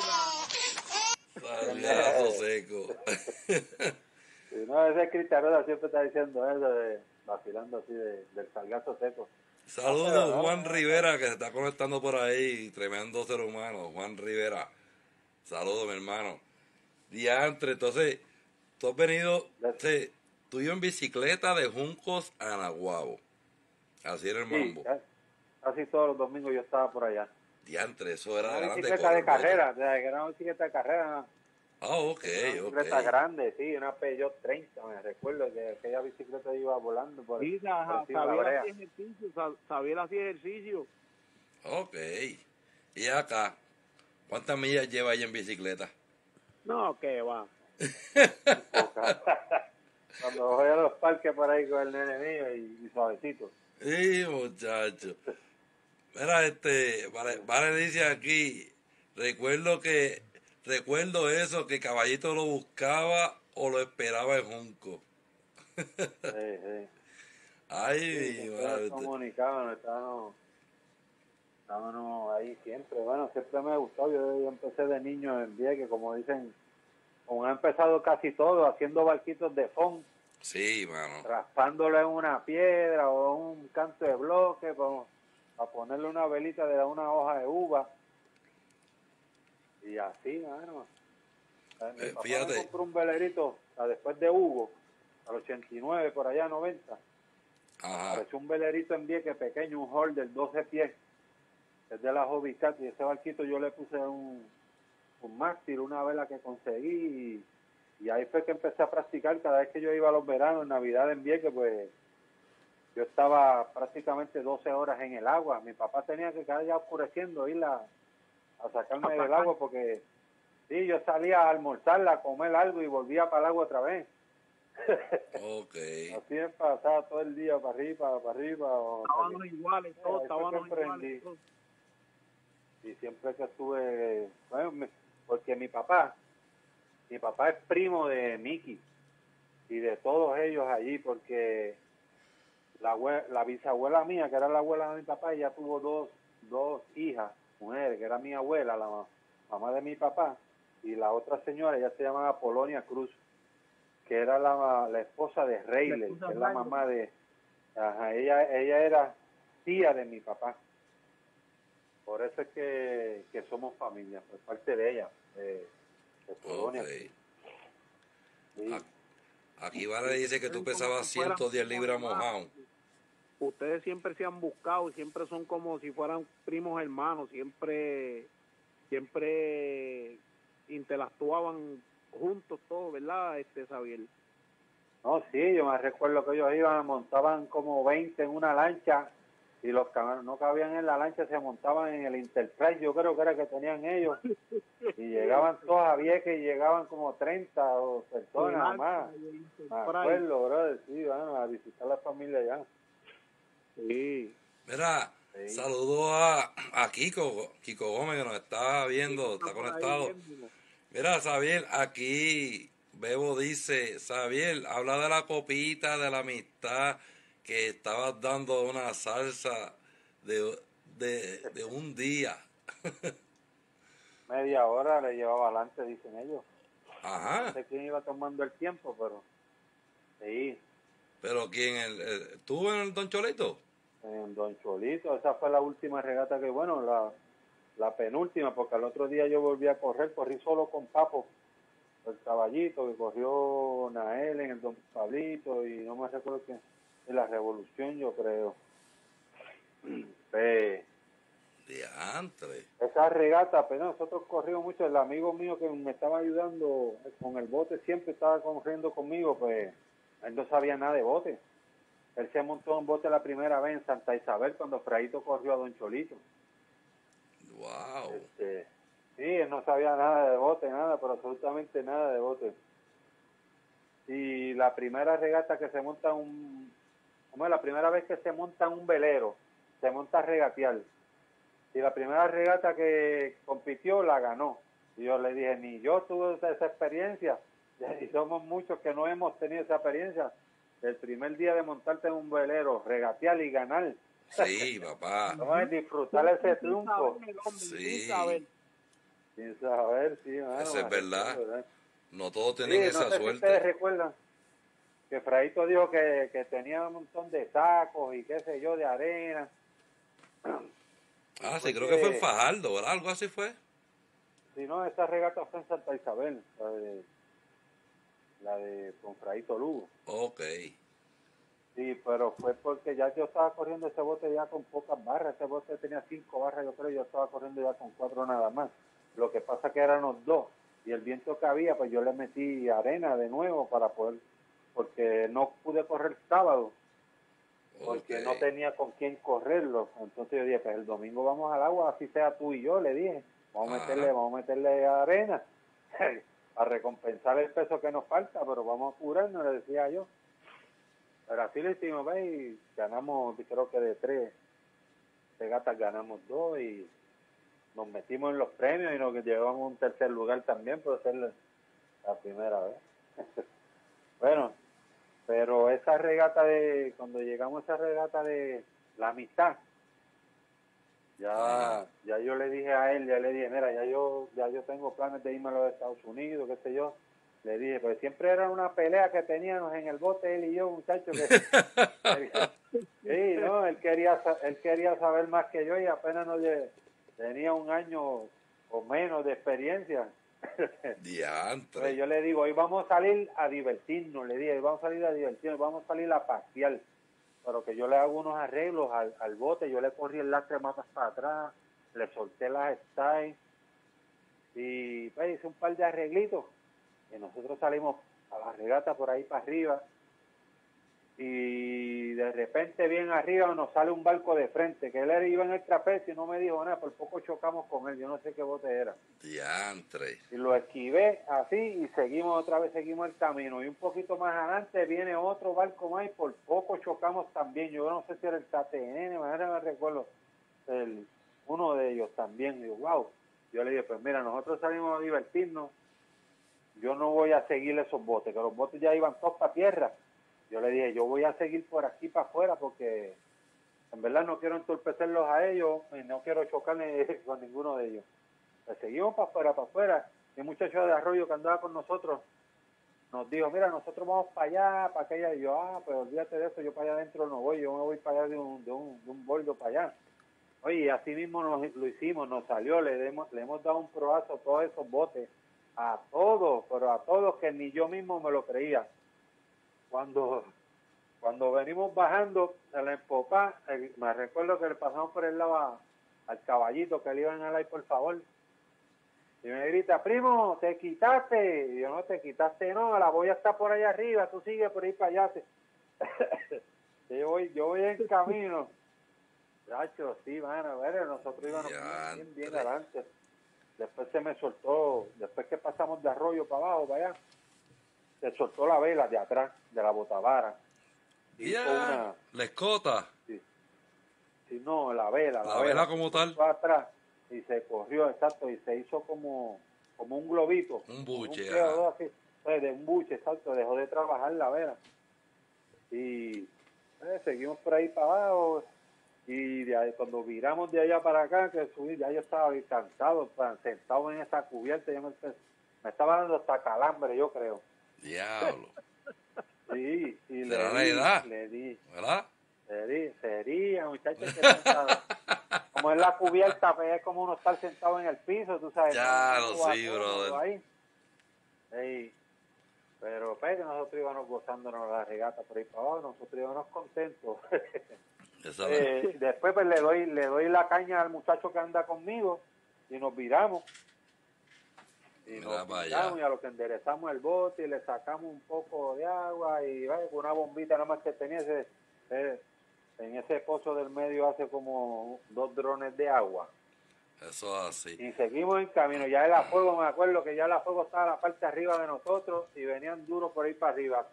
Salgazo seco. Sí, no, ese Cristian siempre está diciendo eso, de, vacilando así de, del salgazo seco. Saludos, Juan Rivera, que se está conectando por ahí. Tremendo ser humano, Juan Rivera. Saludos, mi hermano. Diantre, entonces, tú has venido, sí, tú ibas en bicicleta de Juncos a Nahuabo. Así era el Sí, mambo. ca- casi todos los domingos yo estaba por allá. Diantre, eso era Una grande. bicicleta de carrera, o sea, que era una bicicleta de carrera, Ah, ok, una ok. bicicleta grande, sí, una Peugeot 30, me recuerdo que aquella bicicleta iba volando por, Sí, por de la sabía hacer ejercicio, sa- sabía hacer ejercicio. Ok. Y acá, ¿cuántas millas lleva ella en bicicleta? No, que va. Cuando voy a los parques por ahí con el nene mío y, y suavecito. Sí, muchacho. Mira, este, vale, vale dice aquí, recuerdo que, recuerdo eso, que Caballito lo buscaba o lo esperaba en Junco. Sí, sí. Ay, Sí, nos comunicábamos, estábamos, estábamos ahí siempre. Bueno, siempre me ha gustado. Yo, yo empecé de niño en Vieques, como dicen, como ha empezado casi todo, haciendo barquitos de fondo. Sí, mano. raspándole en una piedra o un canto de bloque para ponerle una velita de una hoja de uva y así mano mi Eh, papá fíjate. me compró un velerito ah, después de Hugo al 89 por allá 90 Ajá. apareció un velerito en Vieques pequeño un holder 12 pies es de la Hobby Cat y ese barquito yo le puse un un mástil una vela que conseguí y y ahí fue que empecé a practicar cada vez que yo iba a los veranos, en Navidad en Vieques, pues yo estaba prácticamente 12 horas en el agua. Mi papá tenía que cada día oscureciendo ir a, a sacarme del agua porque sí, yo salía a almorzar, a comer algo y volvía para el agua otra vez. Ok. Así me pasaba todo el día para arriba, para arriba. o- Estábamos iguales, todos aprendí. iguales. y siempre que estuve, bueno, me- porque mi papá, mi papá es primo de Miki y de todos ellos allí, porque la, abue- la bisabuela mía, que era la abuela de mi papá, ella tuvo dos, dos hijas, mujeres, que era mi abuela, la ma- mamá de mi papá, y la otra señora, ella se llamaba Polonia Cruz, que era la, la esposa de esposa que es la mamá de, ajá, ella, ella era tía de mi papá. Por eso es que, que somos familia, por parte de ella, de, de Polonia. Ok. Sí. Aquí Vale dice que tú pesabas 110 libras mojado. Ustedes siempre se han buscado, siempre son como si fueran primos hermanos, siempre, siempre interactuaban juntos todos, ¿verdad, este Xavier? No, sí, yo me recuerdo que ellos iban, montaban como 20 en una lancha y los que no cabían en la lancha se montaban en el Enterprise, yo creo que era que tenían ellos. Y llegaban todos a Vieques y llegaban como 30 o personas más. Me acuerdo, brother, sí, van a visitar la familia allá. Sí. Mira, Sí. saludo a, a Kiko, Kiko Gómez que nos está viendo, está conectado. Mira, Xavier, aquí Bebo dice, Xavier, habla de la copita, de la amistad, que estabas dando una salsa de, de, de un día. Media hora le llevaba adelante, dicen ellos. Ajá, No sé quién iba tomando el tiempo, pero sí, pero ¿quién? El, el- ¿Tú en el Don Cholito? En Don Cholito, esa fue la última regata que, bueno, la, la penúltima, porque al otro día yo volví a correr, corrí solo con Papo, el caballito, que corrió Nael en el Don Pablito, y no me recuerdo quién, en la Revolución, yo creo. Diantre. esa regata, pero nosotros corrimos mucho, el amigo mío que me estaba ayudando con el bote siempre estaba corriendo conmigo, pues él no sabía nada de bote. Él se montó en bote la primera vez en Santa Isabel cuando Fraito corrió a Don Cholito. Wow. Este, sí, él no sabía nada de bote, nada, pero absolutamente nada de bote. Y la primera regata que se monta un, como es la primera vez que se monta un velero, se monta a regatear. Y la primera regata que compitió la ganó. Y yo le dije, ni yo tuve esa experiencia, y somos muchos que no hemos tenido esa experiencia. El primer día de montarte en un velero, regatear y ganar. Sí, papá. Vamos a disfrutar ese triunfo. Sí, Sin saber, sí, mano, Eso es verdad. no todos Sí, tienen no esa sé si suerte. ustedes recuerdan que Fraito dijo que, que tenía un montón de sacos y qué sé yo, de arena. Ah, sí, creo que fue en Fajardo, ¿verdad? Algo así fue. Si no, esa regata fue en Santa Isabel, de, la de con Fraito Lugo. Ok. Sí, pero fue porque ya yo estaba corriendo ese bote ya con pocas barras. Ese bote tenía cinco barras, yo creo, yo estaba corriendo ya con cuatro nada más. Lo que pasa que eran los dos. Y el viento que había, pues yo le metí arena de nuevo para poder, porque no pude correr sábado, porque Ok. no tenía con quién correrlo. Entonces yo dije, pues el domingo vamos al agua, así sea tú y yo, le dije. Vamos a meterle, vamos a meterle arena a recompensar el peso que nos falta, pero vamos a curarnos, le decía yo. Pero así lo hicimos, ¿ves? Y ganamos, creo que de tres regatas ganamos dos y nos metimos en los premios y nos llevamos un tercer lugar también por ser la, primera vez. bueno, pero esa regata de, cuando llegamos a esa regata de la amistad, ya, ya yo le dije a él, ya le dije, mira, ya yo, ya yo tengo planes de irme a los Estados Unidos, qué sé yo. Le dije, pues siempre era una pelea que teníamos en el bote él y yo, muchacho, que sí, no, él quería, él quería saber más que yo y apenas no lle- tenía un año o menos de experiencia. Pues Diantre. yo le digo, hoy vamos a salir a divertirnos, le dije, hoy vamos a salir a divertirnos, vamos a salir a pasear. Pero que yo le hago unos arreglos al, al bote, yo le corrí el lastre más para atrás, le solté las styles y pues hice un par de arreglitos. Y nosotros salimos a la regata por ahí para arriba y de repente bien arriba nos sale un barco de frente, que él era- iba en el trapecio y no me dijo nada, por poco chocamos con él, yo no sé qué bote era. Diantre. Y lo esquivé así y seguimos otra vez, seguimos el camino. Y un poquito más adelante viene otro barco más y por poco chocamos también. Yo no sé si era el KTN, mañana me recuerdo, el, uno de ellos también. Digo, wow. Yo le dije, pues mira, nosotros salimos a divertirnos. Yo no voy a seguir esos botes, que los botes ya iban todos para tierra. Yo le dije, yo voy a seguir por aquí para afuera porque en verdad no quiero entorpecerlos a ellos y no quiero chocarme con ninguno de ellos. Seguimos para afuera, para afuera. Y el muchacho de Arroyo que andaba con nosotros nos dijo, mira, nosotros vamos para allá, para aquella. Y yo, ah, pues olvídate de eso, yo para allá adentro no voy, yo me voy para allá de un, de un, de un bordo para allá. Oye, así mismo nos, lo hicimos, nos salió, le, demos, le hemos dado un proazo a todos esos botes, a todos, pero a todos que ni yo mismo me lo creía. Cuando cuando venimos bajando en la empopá, el- me recuerdo que le pasamos por el lado al caballito que le iban a dar por favor. Y me grita, primo, te quitaste. Y yo no te quitaste, no, la boya está por allá arriba, tú sigue por ahí para allá. Yo voy, yo voy en camino. Chacho, sí, mano, ver, nosotros íbamos bien, bien adelante. Después se me soltó, después que pasamos de arroyo para abajo, para allá, se soltó la vela de atrás, de la botavara. Ya, una, La escota. sí, no, la vela, la, La vela como tal. atrás y se corrió, exacto, y se hizo como, como un globito. Un buche, Un así, pues, de un buche, exacto, dejó de trabajar la vela. Y eh, seguimos por ahí para abajo. Y de ahí, cuando viramos de allá para acá, que subí, ya yo estaba cansado, pues, sentado en esa cubierta, yo me, me estaba dando hasta calambre, yo creo. Diablo. Sí, y le ¿Será la di, edad? le di, ¿Verdad? sería, sería, muchachos, como es la cubierta, pues es como uno estar sentado en el piso, tú sabes. Ya sí, brother. ahí. Ey, Pero pues nosotros íbamos gozándonos la regata por ahí para abajo, nosotros íbamos contentos. Eh, después pues le doy le doy la caña al muchacho que anda conmigo y nos viramos y nos allá. y a lo que enderezamos el bote y le sacamos un poco de agua y ¿ves? con una bombita nada más que tenía ese eh, en ese pozo del medio hace como dos drones de agua Eso es así. y seguimos en camino ya el fuego me acuerdo que ya el fuego estaba a la parte arriba de nosotros y venían duros por ahí para arriba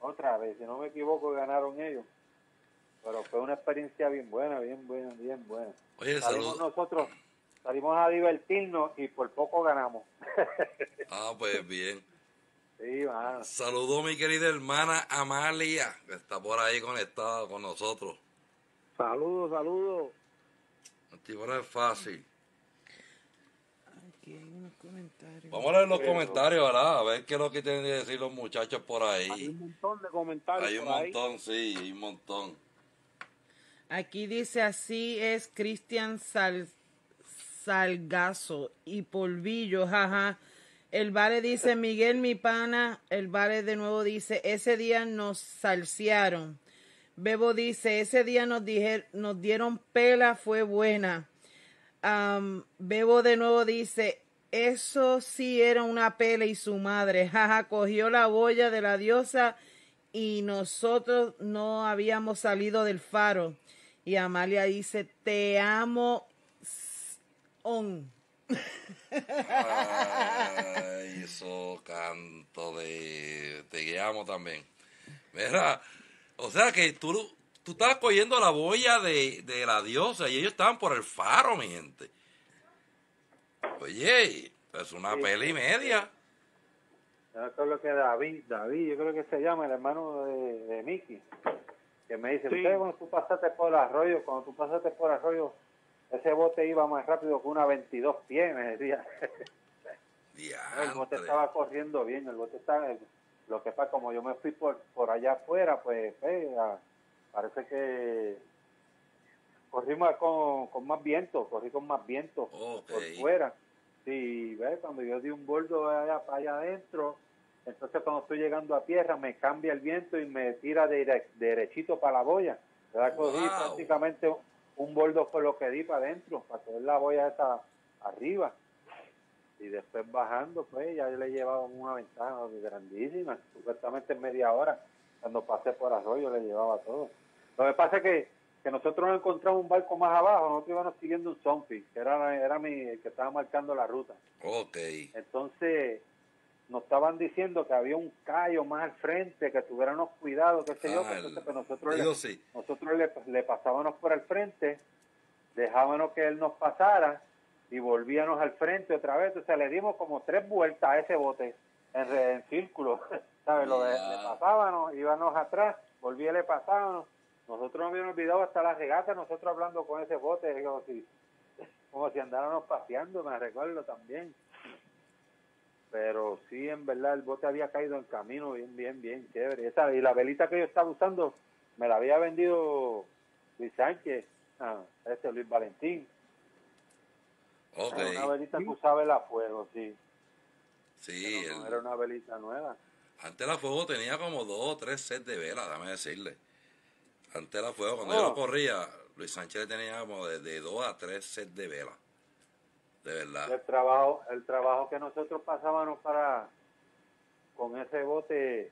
otra vez si no me equivoco ganaron ellos pero fue una experiencia bien buena bien buena bien buena Oye, salimos salud. nosotros salimos a divertirnos y por poco ganamos Ah, pues bien. sí mano. Saludó mi querida hermana Amalia, que está por ahí conectada con nosotros. Saludos, saludos. No es fácil. Aquí hay unos comentarios. Vamos a leer los comentarios, ¿verdad? A ver qué es lo que tienen que decir los muchachos por Hay ahí. un montón de comentarios Hay un por ahí. montón, sí, hay un montón. Aquí dice así es Cristian Sal, Salgazo y Polvillo, jaja. El vale dice Miguel mi pana, el vale de nuevo dice ese día nos salsearon. Bebo dice ese día nos nos dieron pela fue buena. Bebo de nuevo dice eso sí era una pela y su madre, jaja, cogió la boya de la diosa y nosotros no habíamos salido del faro. Y Amalia dice, te amo, on. Ay, eso canto de te amo también. Mira, o sea que tú, tú estabas cogiendo la boya de, de la diosa y ellos estaban por el faro, mi gente. Oye, es una Sí. peli y media. Yo me acuerdo que David, David, yo creo que se llama el hermano de, de Mickey, que me dice, Sí. usted cuando tú pasaste por el arroyo, cuando tú pasaste por el arroyo, ese bote iba más rápido que una 22 pies, me decía. el bote estaba corriendo bien, el bote estaba... Lo que pasa, como yo me fui por, por allá afuera, pues, a- parece que corrimos con, con más viento, corrí con más viento por fuera. Sí, ¿ves? Cuando yo di un bordo allá, para allá adentro, entonces cuando estoy llegando a tierra me cambia el viento y me tira dire- derechito para la boya. Ya cogí Wow. prácticamente un bordo fue lo que di para adentro, para coger la boya esa arriba. Y después bajando, pues ya le llevaba una ventaja grandísima, supuestamente en media hora. Cuando pasé por Arroyo le llevaba todo. Lo que pasa es que, que nosotros no encontramos un barco más abajo, nosotros íbamos siguiendo un zombie, que era, era mi, el que estaba marcando la ruta. Ok. Entonces nos estaban diciendo que había un callo más al frente, que tuviéramos cuidado, qué sé yo, Ah, que el- entonces pues nosotros, le, sí. nosotros le, le pasábamos por el frente, dejábamos que él nos pasara y volvíamos al frente otra vez, o sea, le dimos como tres vueltas a ese bote en, en círculo, ¿sabes? Lo de, le pasábamos, íbamos atrás, volvía y le pasábamos, nosotros nos habíamos olvidado hasta la regata, nosotros hablando con ese bote, como si, como si andáramos paseando, me recuerdo también pero sí, en verdad, el bote había caído en camino bien, bien, bien chévere. Esa, y la velita que yo estaba usando me la había vendido Luis Sánchez, ah, ese Luis Valentín. Ok. Era una velita que usaba el a fuego, sí. Sí, Pero no el- era una velita nueva. antes la fuego tenía como dos o tres sets de velas, déjame decirle. Antes la fuego, cuando Oh. yo lo corría, Luis Sánchez tenía como de, de dos a tres sets de velas. De verdad. El trabajo, el trabajo que nosotros pasábamos para con ese bote,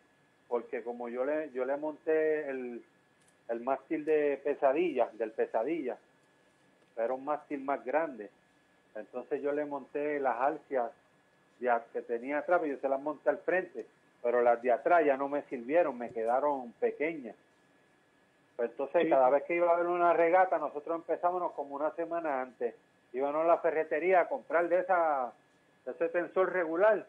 porque como yo le, yo le monté el, el mástil de pesadilla, del pesadilla, era un mástil más grande. Entonces yo le monté las alcias ya que tenía atrás, y yo se las monté al frente, pero las de atrás ya no me sirvieron, me quedaron pequeñas. Pues entonces cada vez que iba a haber una regata, nosotros empezábamos como una semana antes, íbamos a la ferretería a comprar de esa de ese tensor regular.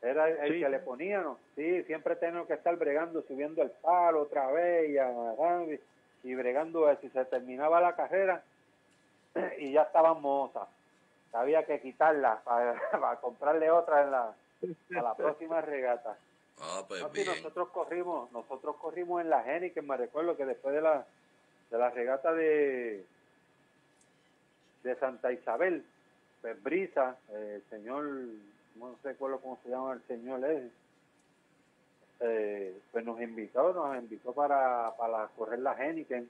Era el, el que le poníamos. Sí, siempre tenemos que estar bregando, subiendo el palo otra vez y agarrando y, y bregando eso. Y se terminaba la carrera y ya estaban mozas. Había que quitarla para, para comprarle otra en la, a la próxima regata. Ah, pues No, nosotros corrimos, nosotros corrimos en la Geni, que me recuerdo que después de la de la regata de de Santa Isabel, pues Brisa, eh, el señor, no recuerdo cómo se llama el señor ese, eh, pues nos invitó, nos invitó para, para correr la Heineken,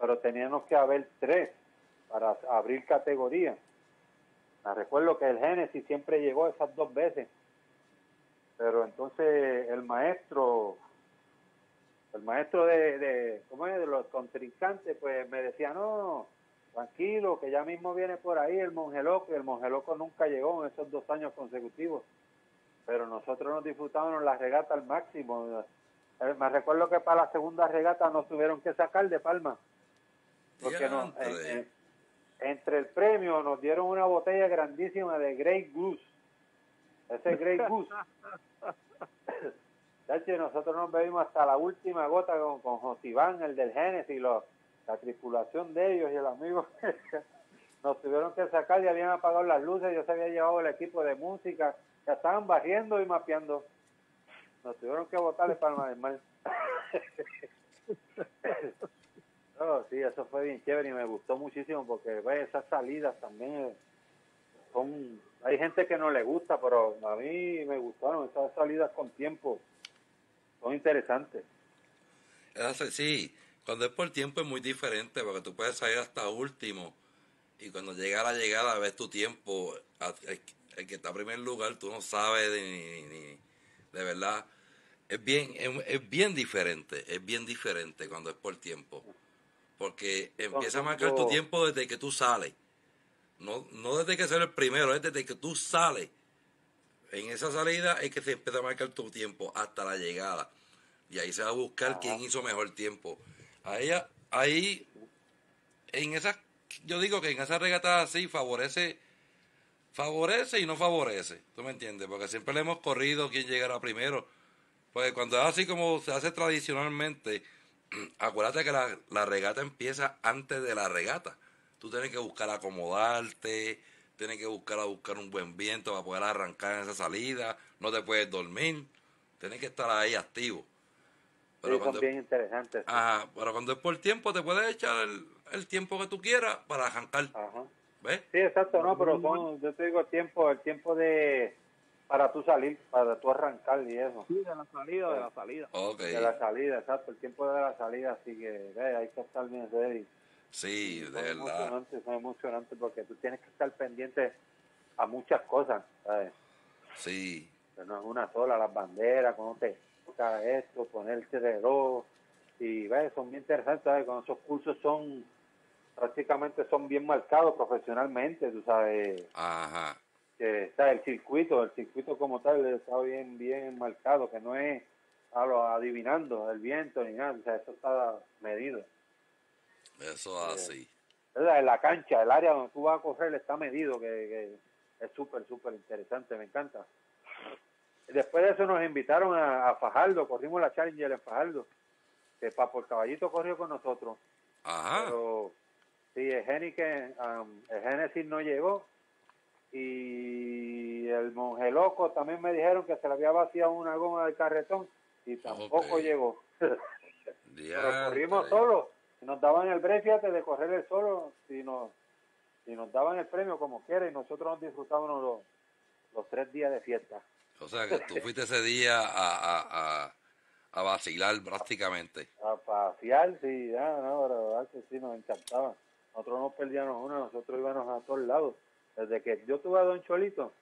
pero teníamos que haber tres para abrir categoría. Me recuerdo que el Génesis siempre llegó esas dos veces, pero entonces el maestro, el maestro de, de, ¿cómo es? de los contrincantes, pues me decía, no, tranquilo, que ya mismo viene por ahí el monje loco, y el monje loco nunca llegó en esos dos años consecutivos, pero nosotros nos disfrutábamos la regata al máximo. Eh, Me recuerdo que para la segunda regata nos tuvieron que sacar de palma, porque no, Diantre. en- en- entre el premio nos dieron una botella grandísima de Grey Goose. Ese Grey Goose. Nosotros nos bebimos hasta la última gota con, con Josiván, el del Génesis, lo- la tripulación de ellos y el amigo. nos tuvieron que sacar y habían apagado las luces, yo se había llevado el equipo de música, ya estaban barriendo y mapeando. Nos tuvieron que botarle palma del mar. No, sí, eso fue bien chévere y me gustó muchísimo porque ve, esas salidas también son... Hay gente que no le gusta, pero a mí me gustaron esas salidas con tiempo. Son interesantes. Sí, cuando es por tiempo es muy diferente porque tú puedes salir hasta último y cuando llega la llegada ves tu tiempo, el, el que está en primer lugar tú no sabes de, ni, ni- ni- de verdad. Es bien, es, es bien diferente, es bien diferente cuando es por tiempo. Porque empieza a marcar tu tiempo desde que tú sales. No, no desde que sale el primero, es desde que tú sales. En esa salida es que se empieza a marcar tu tiempo hasta la llegada. Y ahí se va a buscar quién hizo mejor tiempo. Ahí, ahí, en esa, yo digo que en esa regata así favorece, favorece y no favorece. ¿Tú me entiendes? Porque siempre le hemos corrido quién llegará primero. Pues cuando es así como se hace tradicionalmente, acuérdate que la, la regata empieza antes de la regata. Tú tienes que buscar acomodarte, tienes que buscar a buscar un buen viento para poder arrancar en esa salida, no te puedes dormir, tienes que estar ahí activo. Pero Sí, son cuando, bien interesantes. ajá, pero cuando es por tiempo, te puedes echar el, el tiempo que tú quieras para arrancar. ¿Ves? Sí, exacto, no, pero son, yo te digo el tiempo, el tiempo de para tú salir, para tú arrancar y eso. Sí, de la salida, de la salida. Ok. De la salida, exacto, el tiempo de la salida, así que ve, hay que estar bien ready. Sí, de Son verdad. emocionantes, son emocionantes porque tú tienes que estar pendiente a muchas cosas, ¿sabes? Sí. Que no es una sola, las banderas, cuando te, toca esto, ponerse reloj, y ves, son bien interesantes, ¿sabes? Con esos cursos son, prácticamente son bien marcados profesionalmente, tú sabes, Ajá. que está el circuito, el circuito como tal está bien, bien marcado, que no es a lo adivinando el viento ni nada, o sea, eso está medido. Eso así. ¿verdad? En la cancha, el área donde tú vas a correr está medido, que, que es súper, súper interesante, me encanta. Después de eso nos invitaron a, a Fajardo, corrimos la Challenger en Fajardo, que Papo el Caballito corrió con nosotros. Ajá. Pero sí, el Henneken, um, el Genesis no llegó y el Monje Loco también me dijeron que se le había vaciado una goma del carretón y tampoco llegó. Pero corrimos solos. Si nos daban el break, fíjate, de correr el solo, si nos, si nos daban el premio como quiera y nosotros nos disfrutábamos los, los tres días de fiesta. O sea que tú fuiste ese día a, a, a, a vacilar prácticamente. A pasear, sí, ya, no, pero verdad que sí, nos encantaba. Nosotros no perdíamos una, nosotros íbamos a todos lados. Desde que yo tuve a Don Cholito,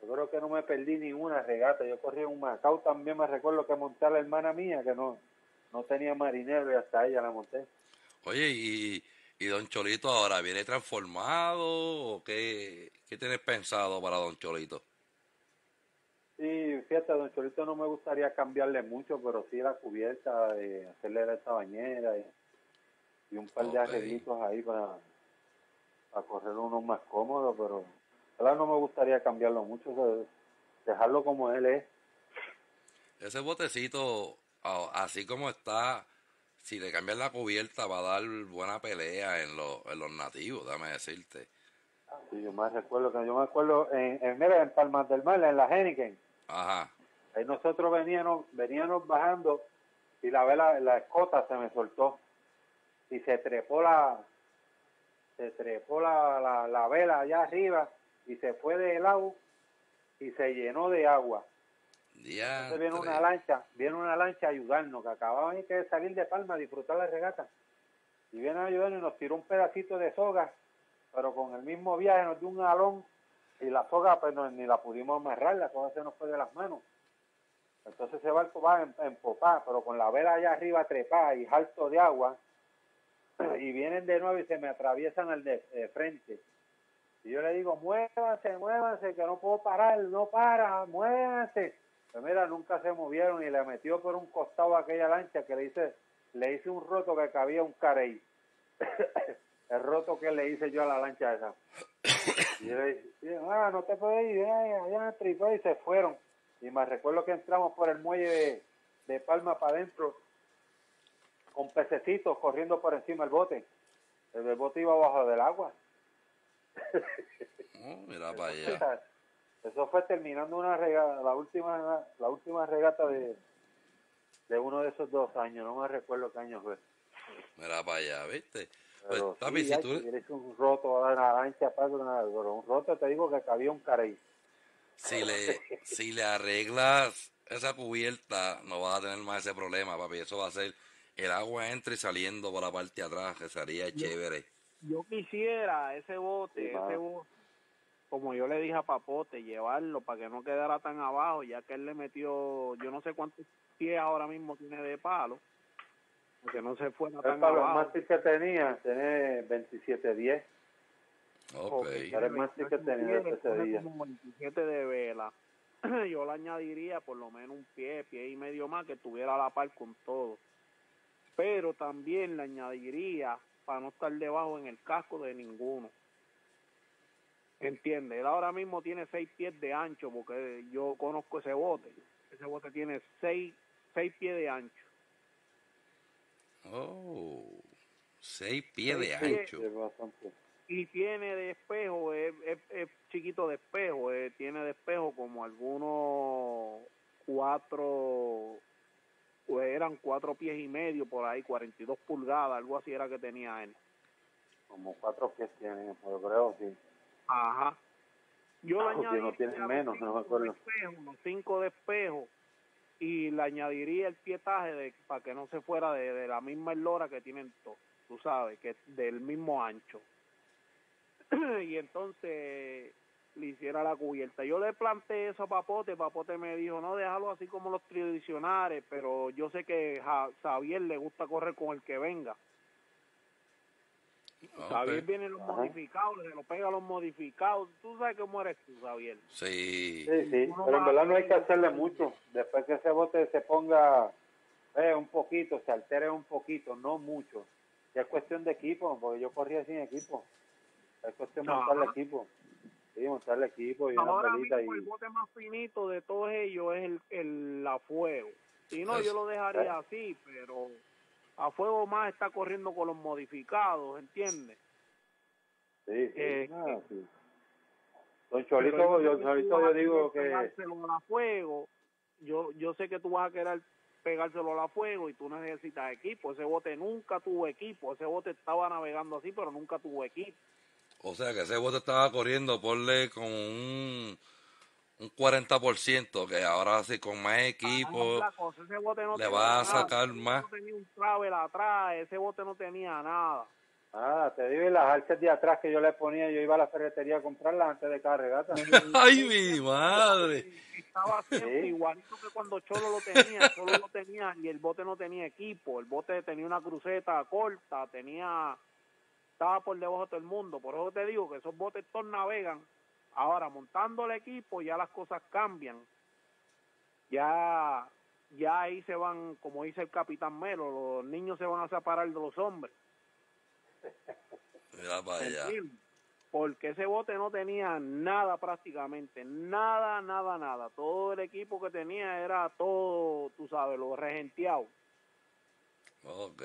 yo creo que no me perdí ni una regata. Yo corrí en un Macao también, me recuerdo que monté a la hermana mía, que no, no tenía marinero y hasta ella la monté. Oye, y, y Don Cholito ahora viene transformado o qué, qué tienes pensado para Don Cholito? Sí, fíjate, Don Cholito no me gustaría cambiarle mucho, pero sí la cubierta, de hacerle esa bañera y, y un par de arreglitos ahí para, para correr uno más cómodo, pero la verdad no me gustaría cambiarlo mucho, o sea, dejarlo como él es. Ese botecito, así como está, si le cambian la cubierta va a dar buena pelea en, los en los nativos, dame decirte. Sí, yo me recuerdo que yo me acuerdo en, en, mira, en Palmas del Mar, en la Henneken, Ajá. ahí nosotros veníamos, veníamos bajando y la vela, la escota se me soltó y se trepó la, se trepó la, la, la vela allá arriba y se fue de lado y se llenó de agua. Entonces viene una lancha, viene una lancha a ayudarnos, que acababan de salir de Palma a disfrutar la regata. Y viene a ayudarnos y nos tiró un pedacito de soga, pero con el mismo viaje nos dio un alón y la soga pues ni la pudimos amarrar, la soga se nos fue de las manos. Entonces ese barco va en, en popá, pero con la vela allá arriba trepada y alto de agua, y vienen de nuevo y se me atraviesan al de, de frente. Y yo le digo, muévanse, muévanse, que no puedo parar, no para, muévanse. Pues mira, nunca se movieron y le metió por un costado a aquella lancha que le hice, le hice un roto que cabía un carey. El roto que le hice yo a la lancha esa. Y yo le dije, ah, no te puedes ir, allá, tripé y se fueron. Y me recuerdo que entramos por el muelle de, de Palma para adentro con pececitos corriendo por encima del bote. El bote iba bajo del agua. Oh, mira para allá. Eso fue terminando una regata, la última, la última regata de, de uno de esos dos años, no me recuerdo qué año fue. Mira para allá, ¿viste? Pues, Pero papi, sí, si ay, tú, si eres un roto a la lancha, pero un roto te digo que cabía un carey. si le, si le arreglas esa cubierta, no vas a tener más ese problema, papi. Eso va a ser el agua entra y saliendo por la parte de atrás, que sería chévere. Yo quisiera ese bote, Sí, ese bote, como yo le dije a Papote, llevarlo para que no quedara tan abajo, ya que él le metió, yo no sé cuántos pies ahora mismo tiene de palo, que no se fuera El tan el abajo. mástil que tenía, tenía 2710. Ok. Era el mástil que tenía Tiene ese día. como 27 de vela. Yo le añadiría por lo menos un pie, pie y medio más que tuviera a la par con todo. Pero también le añadiría para no estar debajo en el casco de ninguno. ¿Entiende? Él ahora mismo tiene seis pies de ancho porque yo conozco ese bote. Ese bote tiene seis, seis pies de ancho. Oh, seis pies de ancho. Y tiene de espejo, es, es- es chiquito de espejo, eh, tiene de espejo como algunos cuatro, o eran cuatro pies y medio por ahí, 42 pulgadas, algo así era que tenía él. Como cuatro pies tiene, yo creo, sí. Ajá. Yo le Ah, no tiene menos, no me acuerdo. de espejo, los cinco de espejo y le añadiría el pietaje de, para que no se fuera de, de la misma eslora que tienen todos, tú sabes, que es del mismo ancho. y entonces le hiciera la cubierta. Yo le planteé eso a Papote, Papote me dijo, no, déjalo así como los tradicionales, pero yo sé que a Xavier le gusta correr con el que venga. Xavier viene en los Ajá. modificados, se lo pega a los modificados. Tú sabes cómo eres tú, Xavier. Sí. Sí, sí, pero en verdad no hay que hacerle mucho. Después que ese bote se ponga eh, un poquito, se altere un poquito, no mucho. Ya es cuestión de equipo, porque yo corría sin equipo. Es cuestión de Ajá. montarle equipo. Sí, montarle equipo y una Ahora mismo y... el bote más finito de todos ellos es el, el a fuego. Si no, yo lo dejaría así, pero a fuego más está corriendo con los modificados, ¿entiendes? Sí, sí. Eh, ah, sí. Don Cholito, yo, Cholito, yo digo que... pegárselo a fuego. Yo, yo sé que tú vas a querer pegárselo a fuego y tú necesitas equipo. Ese bote nunca tuvo equipo. Ese bote estaba navegando así, pero nunca tuvo equipo. O sea que ese bote estaba corriendo, ponle con un, un 40%, que ahora sí con más equipo Ah, no le tenía va a sacar Ese bote más. No tenía un travel atrás, ese bote no tenía nada. Ah, te digo, y las arces de atrás que yo le ponía, yo iba a la ferretería a comprarlas antes de cada regata. ¡Ay, mi madre! Estaba siempre igualito que cuando Cholo lo tenía, Cholo lo tenía y el bote no tenía equipo, el bote tenía una cruceta corta, tenía estaba por debajo de todo el mundo, por eso te digo que esos botes todos navegan. Ahora montando el equipo ya las cosas cambian. Ya ya ahí se van, como dice el capitán Melo, los niños se van a separar de los hombres. Mira para allá. Porque ese bote no tenía nada prácticamente, nada, nada, nada. Todo el equipo que tenía era todo, tú sabes, lo regenteado. Ok.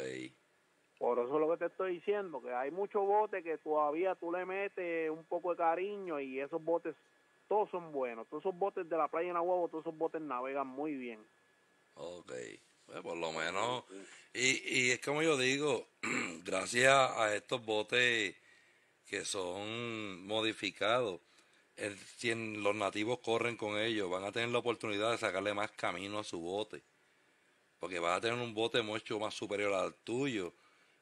Por eso es lo que te estoy diciendo, que hay muchos botes que todavía tú le metes un poco de cariño y esos botes, todos son buenos. Todos esos botes de la playa en Aguabo, todos esos botes navegan muy bien. Ok. Pues por lo menos. Y, y es como yo digo, gracias a estos botes que son modificados, el, si los nativos corren con ellos, van a tener la oportunidad de sacarle más camino a su bote. Porque vas a tener un bote mucho más superior al tuyo.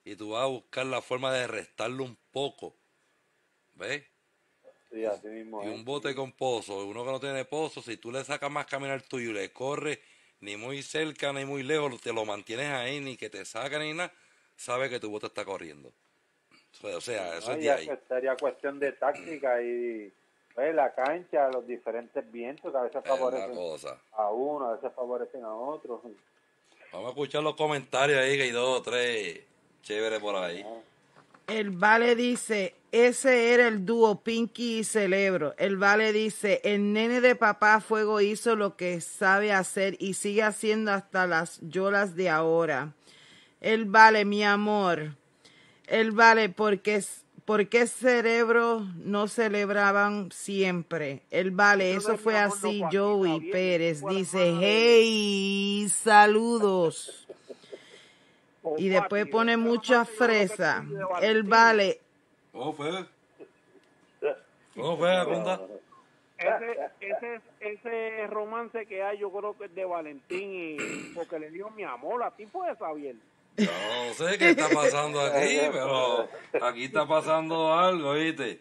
Y tú vas a buscar la forma de restarlo un poco. ¿Ves? Sí, así mismo. Y un bote con pozo, uno que no tiene pozo, si tú le sacas más camino al tuyo y le corres ni muy cerca ni muy lejos, te lo mantienes ahí, ni que te saca ni nada, sabe que tu bote está corriendo. O sea, eso No, es de ahí. que sería cuestión de táctica y pues, la cancha, los diferentes vientos que a veces favorecen cosa. a uno, a veces favorecen a otro. Vamos a escuchar los comentarios ahí, que hay dos o tres chéveres por ahí. El Vale dice, ese era el dúo Pinky y Celebro. El Vale dice, el nene de papá Fuego hizo lo que sabe hacer y sigue haciendo hasta las yolas de ahora. El Vale, mi amor. El Vale, porque ¿Por qué cerebro no celebraban siempre? El vale, eso fue así. Joey Pérez dice, hey, saludos. Y después pone mucha fresa. El vale, ¿Cómo fue? ¿Cómo fue la pregunta? Ese, ese, ese romance que hay, yo creo que es de Valentín, y porque le dio mi amor. A ti fue Xavier. No sé qué está pasando aquí, pero aquí está pasando algo, ¿viste?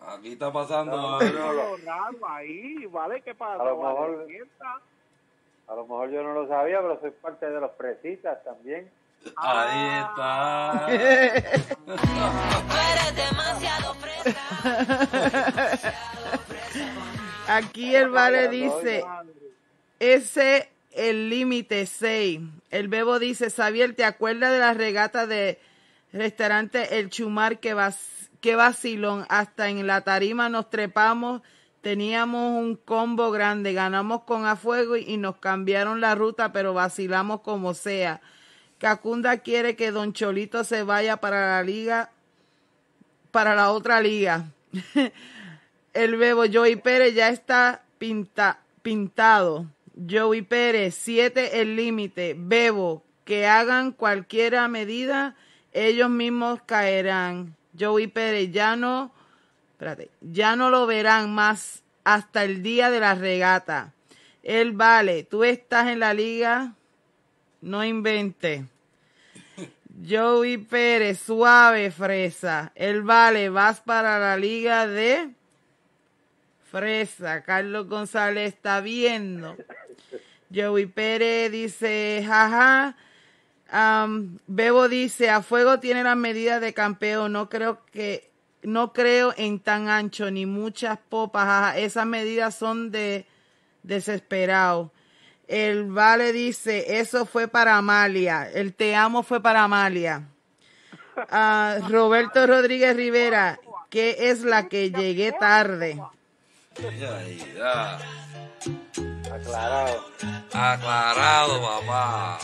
Aquí está pasando algo. Raro ahí, ¿vale? ¿Qué pasa? A lo mejor-. A lo mejor yo no lo sabía, pero soy parte de los presistas también. Ahí está. eres demasiado aquí el vale dice, ese el límite 6. El bebo dice, Xavier, ¿te acuerdas de la regata de restaurante El Chumar que, vas, que vacilón? Hasta en la tarima nos trepamos, teníamos un combo grande, ganamos con a fuego y, y nos cambiaron la ruta, pero vacilamos como sea. Cacunda quiere que Don Cholito se vaya para la liga, para la otra liga. El bebo Joey Pérez ya está pinta, pintado. Joey Pérez, 7 el límite. Bebo, que hagan cualquier medida, ellos mismos caerán. Joey Pérez, ya no, ya no lo verán más hasta el día de la regata. Él vale, tú estás en la liga, no invente. Joey Pérez, suave fresa. El vale, vas para la liga de fresa. Carlos González está viendo. Joey Pérez dice, jaja. Bebo dice, a fuego tiene las medidas de campeón. No creo que, no creo en tan ancho ni muchas popas. jaja. Esas medidas son de desesperado. El Vale dice, eso fue para Amalia. El te amo fue para Amalia. Ah, Roberto Rodríguez Rivera, que es la que llegué tarde. Aclarado. Aclarado, papá.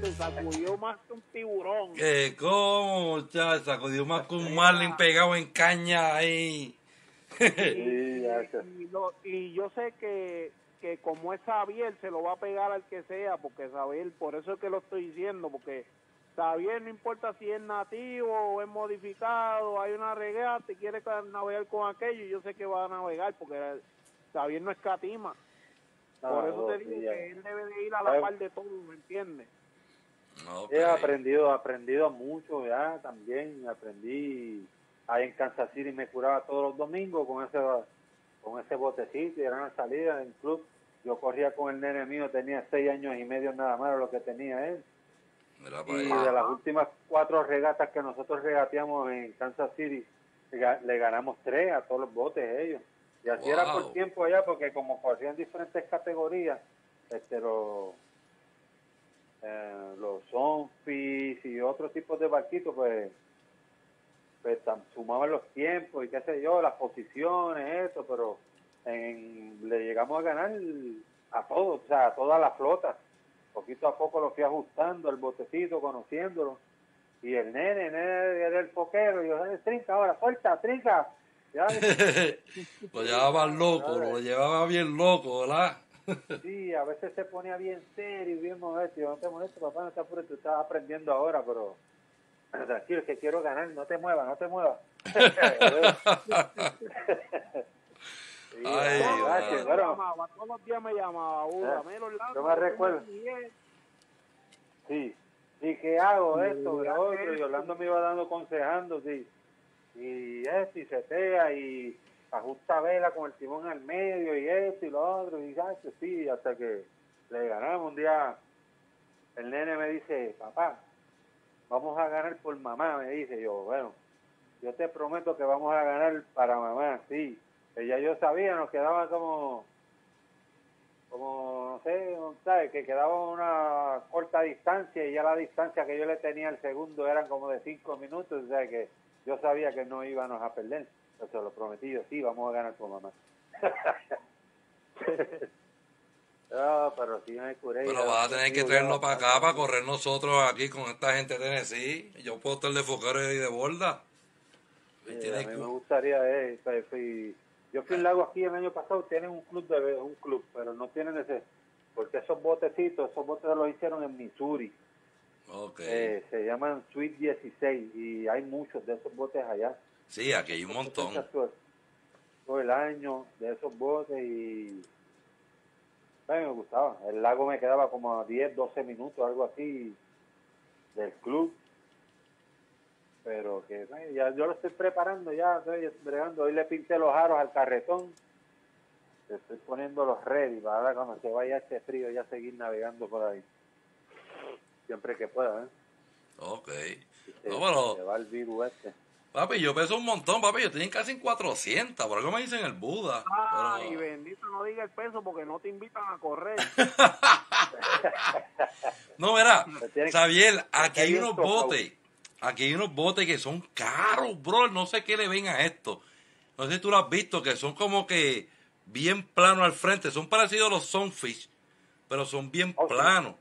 Se sacudió más que un tiburón. Que cómo, muchacho, sacudió más que un marlin pegado en caña ahí. y, lo- y yo sé que, que como es Xavier, se lo va a pegar al que sea, porque Xavier, por eso es que lo estoy diciendo, porque Xavier no importa si es nativo o es modificado, hay una regata y quiere navegar con aquello, y yo sé que va a navegar, porque Xavier no escatima. Por No, eso te digo ya. que él debe de ir a la Ay. par de todo, ¿me entiendes? He aprendido, aprendido mucho ya también. Aprendí ahí en Kansas City me curaba todos los domingos con ese con ese botecito y eran las salidas en el club. Yo corría con el nene mío, tenía seis años y medio nada más lo que tenía él. Y allá. de las últimas cuatro regatas que nosotros regateamos en Kansas City, le ga- le ganamos tres a todos los botes ellos. Y así era por tiempo allá, porque como corrían diferentes categorías, este, los, eh, los y otros tipos de barquitos, pues, pues sumaban los tiempos y qué sé yo, las posiciones, esto, pero en- le llegamos a ganar a todos, o sea, a toda la flota. Poquito a poco lo fui ajustando, el botecito, conociéndolo. Y el nene, el nene era el foquero, y yo, "Eh, trinca ahora, suelta, trinca. Ya, Lo llevaba loco, lo llevaba bien loco, ¿verdad? Sí, a veces se ponía bien serio bien modesto. Yo, no te molestes, papá, no te apures, tú estás aprendiendo ahora, pero tranquilo, es que quiero ganar, no te muevas, no te muevas. Sí, Ay, gracias, bueno, llamaba, todos los días me llamaba, "Uh, Eh, dame los lados, yo me recuerdo. los diez". sí, sí, ¿qué hago? Esto, ya lo otro, que- y Orlando me iba dando consejando, sí. Y esto, y setea, y ajusta vela con el timón al medio, y esto, y lo otro, y ya, que sí, hasta que le ganamos un día. El nene me dice, papá, vamos a ganar por mamá, me dice yo, bueno, yo te prometo que vamos a ganar para mamá, sí. Ella yo sabía, nos quedaba como, como, no sé, ¿sabes? que quedaba una corta distancia y ya la distancia que yo le tenía al segundo eran como de cinco minutos, o sea que yo sabía que no íbamos a perder, se lo prometí, yo, sí, vamos a ganar por mamá. no, pero sí me curé. Pero vas a tener que traerlo para acá para correr nosotros aquí con esta gente de Tennessee. Yo puedo estar de foquero y de borda. Y Sí, tienes a mí que- me gustaría, eh, pues, yo fui al lago aquí el año pasado, tienen un club de un club, pero no tienen ese, porque esos botecitos, esos botes los hicieron en Missouri, Ok. eh, se llaman Sweet 16 y hay muchos de esos botes allá. Sí, aquí hay un montón. Todo, todo el año de esos botes y a mí me gustaba. El lago me quedaba como a 10, 12 minutos, algo así, del club. Pero que ya yo lo estoy preparando, ya estoy bregando. Hoy le pinté los aros al carretón. Le estoy poniendo los ready para ahora cuando se vaya este frío ya seguir navegando por ahí. Siempre que pueda, ¿eh? Ok. Se, No, pero- se va el virus este. Papi, yo peso un montón, papi. Yo estoy en casi en 400. Por algo me dicen el Buda. Ay, Pero- bendito, no diga el peso porque no te invitan a correr. No, verá, Xavier, aquí hay unos botes. Aquí hay unos botes que son caros, bro. No sé qué le ven a esto. No sé si tú lo has visto, que son como que bien planos al frente. Son parecidos a los Sunfish, pero son bien Oh, sí. planos.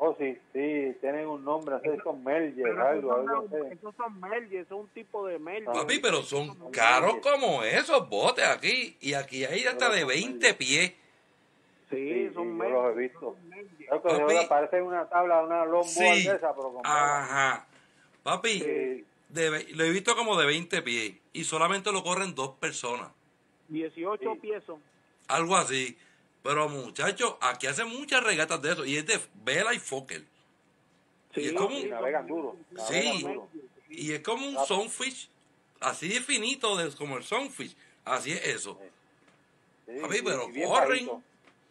Oh, sí, sí, tienen un nombre, si son Melger, Pero algo, esos, algo son, así. esos son merges, son un tipo de merges. Papi, pero son caros como esos botes aquí. Y aquí hay hasta de 20 pies. Sí, Sí, son sí, yo los he visto. Papi. parece una tabla, una longboard Sí. de esa, pero con Ajá. Papi, de ve- lo he visto como de 20 pies. Y solamente lo corren dos personas. 18 Sí. pies son. Algo así. Pero muchachos, aquí hacen muchas regatas de eso. Y es de vela y fokker. Sí, Y es como y un- navegan duro. Sí. duro. Y es como un sunfish. Así de finito de, como el sunfish. Así es eso. Sí, Papi, pero y corren. bajito,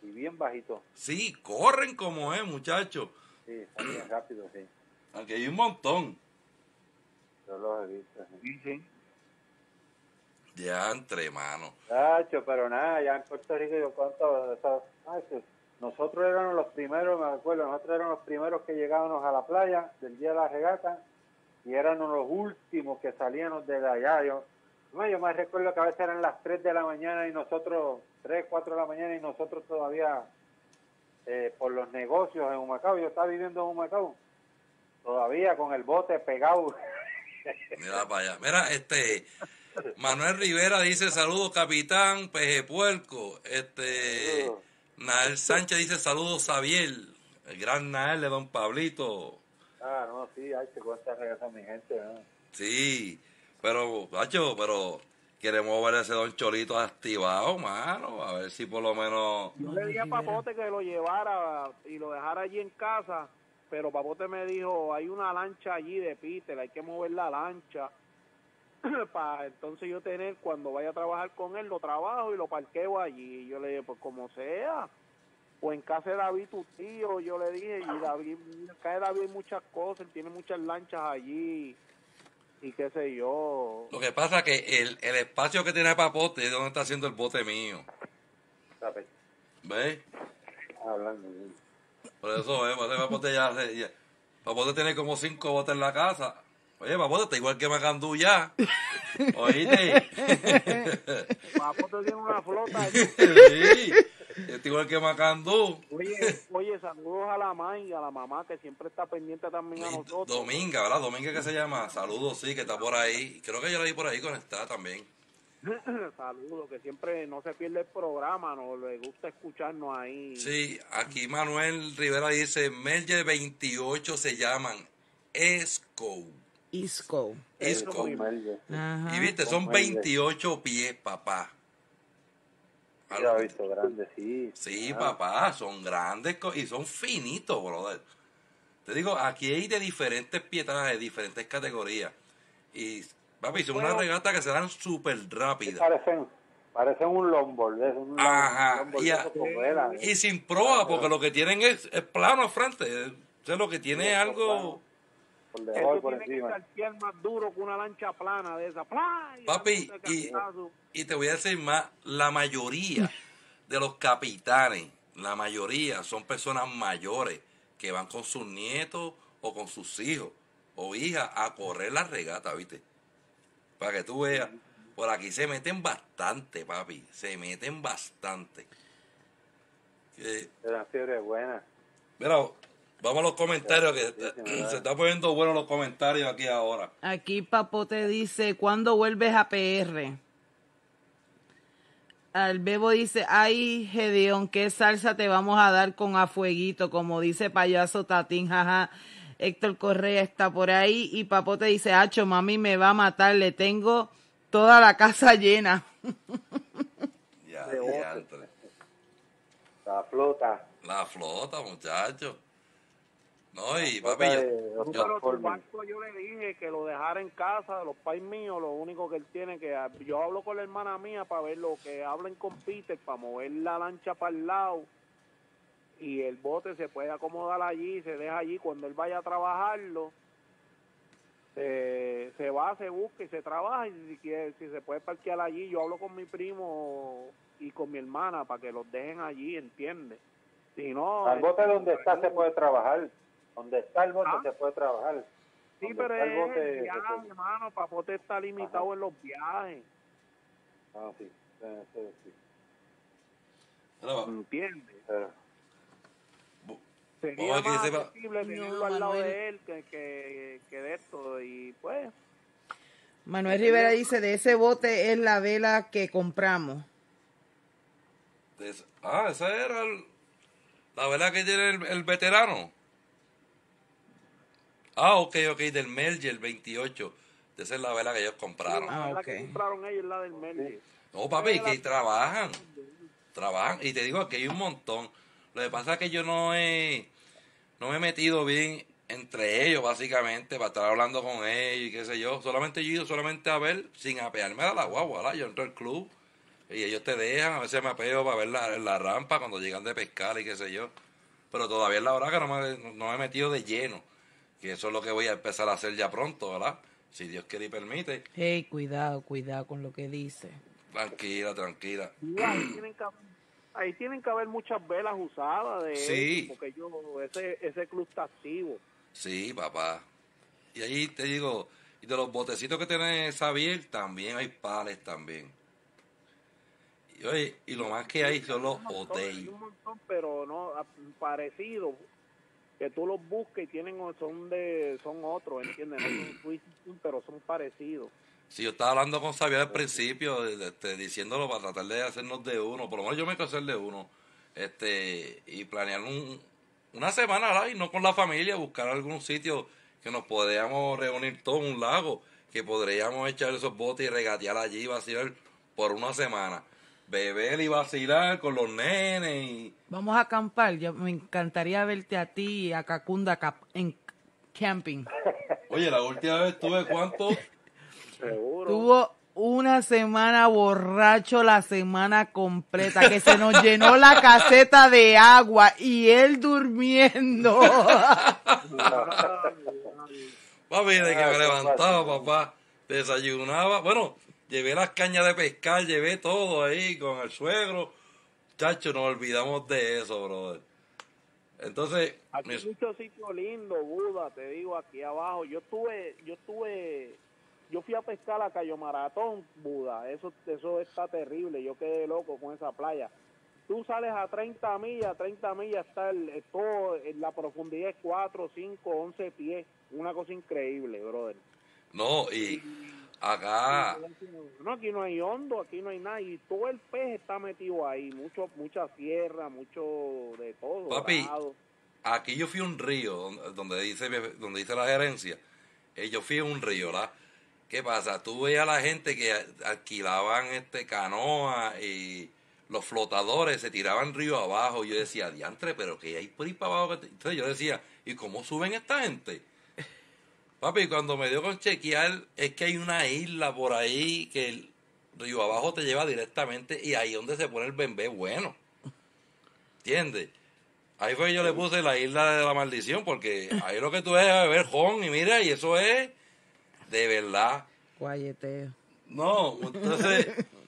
y bien bajito. Sí, corren como es, muchachos. Sí, está bien rápido, sí. Aunque hay un montón. Yo los he visto. Sí, sí. Ya entre mano. Tacho, pero nada, ya en Puerto Rico yo cuánto... ay, que nosotros éramos los primeros, me acuerdo, nosotros éramos los primeros que llegábamos a la playa del día de la regata y éramos los últimos que salíamos de allá. Yo, no, yo me recuerdo que a veces eran las 3 de la mañana y nosotros, 3, 4 de la mañana y nosotros todavía eh, por los negocios en Humacao, yo estaba viviendo en Humacao, todavía con el bote pegado. Mira para allá. Mira, este. Manuel Rivera dice saludos, capitán, peje puerco. Este. Nael Sánchez dice saludos, Xavier. El gran Nael de Don Pablito. Ah, no, sí, hay que cuenta regresa mi gente, ¿no? Sí, pero, Pacho, pero queremos ver ese Don Cholito activado, mano. A ver si por lo menos. Yo le dije a Papote que lo llevara y lo dejara allí en casa, pero Papote me dijo, hay una lancha allí de Peter, hay que mover la lancha. para entonces yo tener, cuando vaya a trabajar con él, lo trabajo y lo parqueo allí. Y yo le dije, pues como sea. O en casa de David, tu tío, yo le dije, y David, acá de David hay muchas cosas, él tiene muchas lanchas allí, y qué sé yo. Lo que pasa que el, el espacio que tiene Papote es donde está haciendo el bote mío. ¿Sabes? ¿Ves? Hablando. Por eso, ¿eh? Papote ya, ya- Papote tiene como cinco botes en la casa. Oye, Papote está igual que Macandú ya. ¿Oíste? Papote tiene una flota sí, está igual que Macandú. Oye, oye, saludos a la mamá y a la mamá que siempre está pendiente también a nosotros. Dominga, ¿verdad? Dominga que se llama. Saludos, sí, que está por ahí. Creo que yo la vi por ahí conectada también. Saludos, que siempre no se pierde el programa, no le gusta escucharnos ahí. Sí, aquí Manuel Rivera dice, Merger 28 se llaman ESCO. Isco. ESCO. Ajá. Y viste, son 28 pies, papá. Yo lo he visto grande, sí. Sí, Ah. papá, son grandes y son finitos, brother. Te digo, aquí hay de diferentes pietajes, diferentes categorías. Y, papi, son una Bueno. regata que se dan súper rápidas. Parecen, parecen un longboard, es un long- Ajá, longboard y, a- vela. sin proa, porque lo que tienen es, es plano al frente. Es lo que tiene algo... Por Eso debajo y por tiene que más duro que una lancha plana de esa. ¡Pla! Y Papi, y, y te voy a decir más, la mayoría de los capitanes, la mayoría son personas mayores que van con sus nietos o con sus hijos o hijas a correr la regata, ¿viste? Para que tú veas, por aquí se meten bastante, papi, se meten bastante. Eh, La fiebre buena. mira, vamos a los comentarios, que eh, se están poniendo buenos los comentarios aquí ahora. Aquí Papote dice, ¿cuándo vuelves a PR? Al Bebo dice, ay, Gedeón, ¿qué salsa te vamos a dar con afueguito? Como dice payaso Tatín, jaja. Héctor Correa está por ahí y Papote dice, Hacho, mami me va a matar, le tengo toda la casa llena. Ya, diantre. La flota. La flota, muchachos. No, y papi, yo, de los yo- Pero tu banco yo le dije que lo dejara en casa de los pais míos, lo único que él tiene que... Yo hablo con la hermana mía para ver lo que hablen con Peter, para mover la lancha para el lado y el bote se puede acomodar allí, se deja allí, cuando él vaya a trabajarlo, se, se va, se busca y se trabaja y si, quiere, si se puede parquear allí, yo hablo con mi primo y con mi hermana para que los dejen allí, ¿entiendes? Si no... Al bote este, donde está se puede trabajar. Donde está el bote Ah. se puede trabajar. Sí, pero el es bote, el se viaje, puede- hermano. Papote está limitado en los viajes. Ah, sí. Sí, sí, sí. ¿Entiendes? Pero- Sería Vamos a que más sepa- accesible tenerlo No, al lado Manuel. de él que, que, que de esto. Y pues, Manuel Rivera dice, de ese bote es la vela que compramos. ah, esa era el- la verdad que tiene el, el veterano. Ah, ok, ok, del Merger, el 28. Esa es la vela que ellos compraron. Ah, la que compraron ellos es la del Merge. No, papi, que trabajan. Trabajan. Y te digo, aquí hay un montón. Lo que pasa es que yo no he, no me he metido bien entre ellos, básicamente, para estar hablando con ellos y qué sé yo. Solamente yo he ido solamente a ver, sin apearme a la guagua, ¿verdad? Yo entro al club Y ellos te dejan, a veces me apego para ver la, la rampa cuando llegan de pescar y qué sé yo. Pero todavía es la hora que no me, no me he metido de lleno. Que eso es lo que voy a empezar a hacer ya pronto, ¿verdad? Si Dios quiere y permite. Hey, cuidado, cuidado con lo que dice. Tranquila, tranquila. Y ahí tienen que haber, muchas velas usadas de Sí. porque yo ese ese club está activo. Sí, papá. Y ahí te digo, y de los botecitos que tiene Xavier, también hay pales también. Y, oye, y lo más que hay son los Hay hoteles. un montón, pero no parecidos que tú los busques y tienen son de son otros, ¿entiendes? No son Twisted, pero son parecidos. Si yo estaba hablando con Xavier al principio, este, diciéndolo para tratar de hacernos de uno, por lo menos yo me quiero hacer de uno, este, y planear un, una semana, ¿verdad? Y no con la familia, buscar algún sitio que nos podamos reunir todos en un lago, que podríamos echar esos botes y regatear allí y vacilar por una semana. Beber y vacilar con los nenes y... Vamos a acampar. Yo, me encantaría verte a ti y a Cacunda cap- en camping. Oye, la última vez tuve cuánto... Seguro. Tuvo una semana borracho la semana completa, que se nos llenó la caseta de agua y él durmiendo. Papi, de que me levantaba, papá, desayunaba. Bueno, llevé las cañas de pescar, llevé todo ahí con el suegro. Chacho, nos olvidamos de eso, brother. Entonces, Aquí hay muchos sitios lindos, Buda, te digo, aquí abajo. Yo estuve, yo estuve, yo fui a pescar a Cayo Maratón, Buda. Eso, eso está terrible. Yo quedé loco con esa playa. Tú sales a 30 millas, 30 millas está el, el todo, en la profundidad es 4, 5, 11 pies. Una cosa increíble, brother. no, y acá, No, aquí no hay hondo, aquí no hay nada. Y todo el pez está metido ahí. Mucho, mucha sierra, mucho de todo. Papi, dorado. aquí yo fui a un río, donde- donde dice, donde dice la gerencia. Eh, yo fui a un río, ¿verdad? ¿Qué pasa? Tú veías a la gente que alquilaban este canoa y los flotadores se tiraban río abajo. Yo decía, diantre, pero que hay por ahí para abajo. que te-". Entonces yo decía, ¿y cómo suben esta gente? Papi, cuando me dio con chequear, es que hay una isla por ahí que el río abajo te lleva directamente y ahí es donde se pone el bembé bueno. ¿Entiendes? Ahí fue que yo le puse la isla de la maldición, porque ahí lo que tú ves es beber jon y mira, y eso es de verdad. Guayeteo. No, entonces,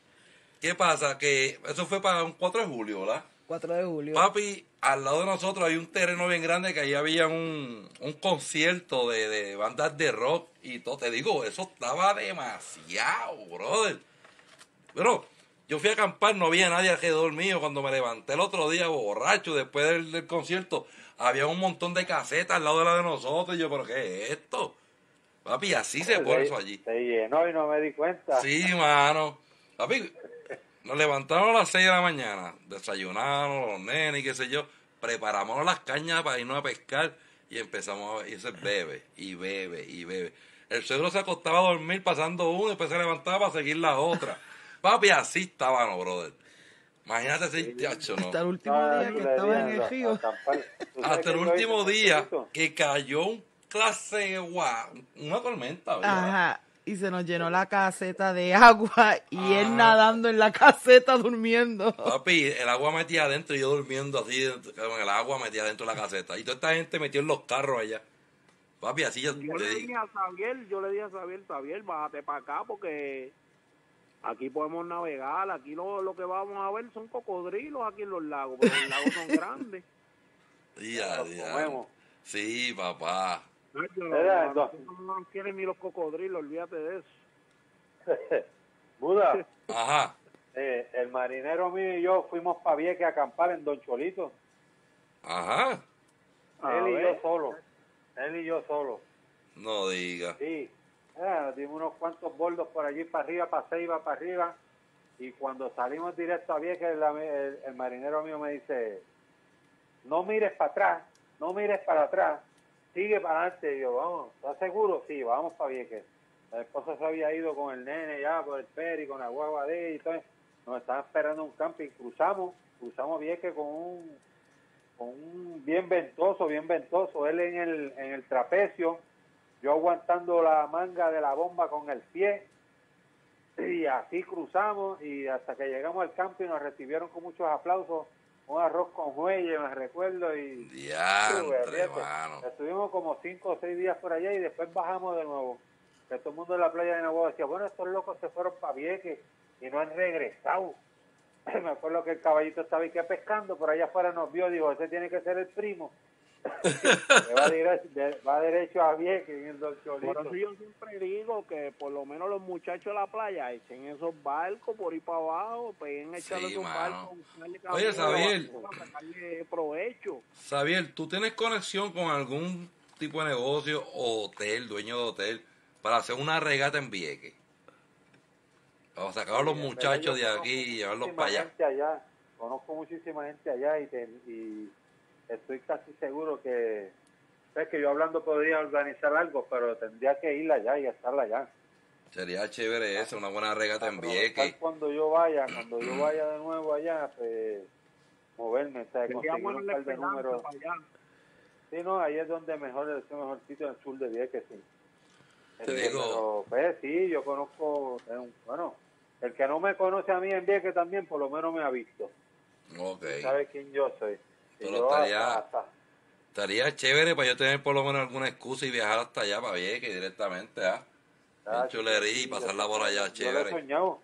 ¿qué pasa? Que eso fue para un 4 de julio, ¿verdad? 4 de julio. Papi, al lado de nosotros hay un terreno bien grande que ahí había un, un concierto de, de bandas de rock y todo. Te digo, eso estaba demasiado, brother. Pero yo fui a acampar, no había nadie alrededor mío. Cuando me levanté el otro día borracho después del, del concierto, había un montón de casetas al lado de la de nosotros. Y yo, ¿pero qué es esto? Papi, así se pone eso allí. Se llenó y no me di cuenta. Sí, mano. Papi, nos levantamos a las 6 de la mañana, desayunamos los nenes y qué sé yo, preparamos las cañas para irnos a pescar y empezamos a y eso es bebe y bebe y bebe. El suegro se acostaba a dormir pasando uno y después se levantaba para seguir la otra. Papi, así estábamos, brother. Imagínate ese chacho, ¿no? Hasta el último Ah, día que estaba en el río. a acampar. ¿Tú sabes Hasta el último día que cayó un clase de gua- una tormenta, ¿verdad? Ajá. Y se nos llenó la caseta de agua y Ah. él nadando en la caseta durmiendo. Papi, el agua metía adentro y yo durmiendo así, con el agua metía adentro de la caseta. Y toda esta gente metió en los carros allá. Papi, así yo Yo le dije a Xavier, yo le dije a Xavier, Xavier, bájate para acá porque aquí podemos navegar, aquí lo, lo que vamos a ver son cocodrilos aquí en los lagos, pero los lagos son grandes. Ya, ya. Sí, papá. Era, no, entonces- no quieren ni los cocodrilos, olvídate de eso. Buda, Ajá. eh, el marinero mío y yo fuimos para Vieques a acampar en Don Cholito. Ajá. A él y ver. yo solo. Él y yo solo. No diga. Sí. Nos dimos unos cuantos bordos por allí para arriba, para Ceiba, para arriba. Y cuando salimos directo a Vieques, el, el- el marinero mío me dice, no mires para atrás, no mires para atrás, sigue para adelante. Yo, vamos, ¿estás seguro? Sí, vamos para Vieques. La esposa se había ido con el nene ya por el peri, con la guagua de él y todo. Nos estaban esperando un camping. Cruzamos, cruzamos Vieques con un, con un bien ventoso, bien ventoso. Él en el, en el trapecio, yo aguantando la manga de la bomba con el pie. Y así cruzamos y hasta que llegamos al campo y nos recibieron con muchos aplausos. Un arroz con muelle, me recuerdo. y Diantre, Fíjate, mano. Estuvimos como cinco o seis días por allá y después bajamos de nuevo. Que todo el mundo en la playa de Nuevo decía, bueno, estos locos se fueron para Vieques y no han regresado. Me acuerdo que el caballito estaba ahí que pescando, por allá afuera nos vio, dijo, ese tiene que ser el primo. Va, derecho, de- va derecho a Vieques en el. Por eso yo siempre digo que por lo menos los muchachos de la playa echen esos barcos por ir para abajo, peguen echarle Sí, esos mano. barcos, Oye, Xavier. para sacarle provecho. Xavier, ¿tú tienes conexión con algún tipo de negocio o hotel, dueño de hotel, para hacer una regata en Vieques? O sacar a los Sí, muchachos de aquí y llevarlos para allá. gente allá. Conozco muchísima gente allá y, te- y estoy casi seguro que es que yo hablando podría organizar algo, pero tendría que ir allá y estar allá. Sería chévere eso, una buena regata en Vieques. Cuando yo vaya, cuando yo vaya de nuevo allá, pues moverme, o sea, Sería conseguir un par de números. Sí, no, ahí es donde mejor es el mejor sitio en el sur de Vieques, sí. Te Este, digo- Pero, pues sí, yo conozco, eh, bueno, el que no me conoce a mí en Vieques también, por lo menos me ha visto. Ok. Sabe quién yo soy. Pero estaría- hasta- hasta- Estaría chévere para yo tener por lo menos alguna excusa y viajar hasta allá, para Vieques directamente, ¿ah? Ah, chulería y pasarla por allá, Yo lo chévere. soñado.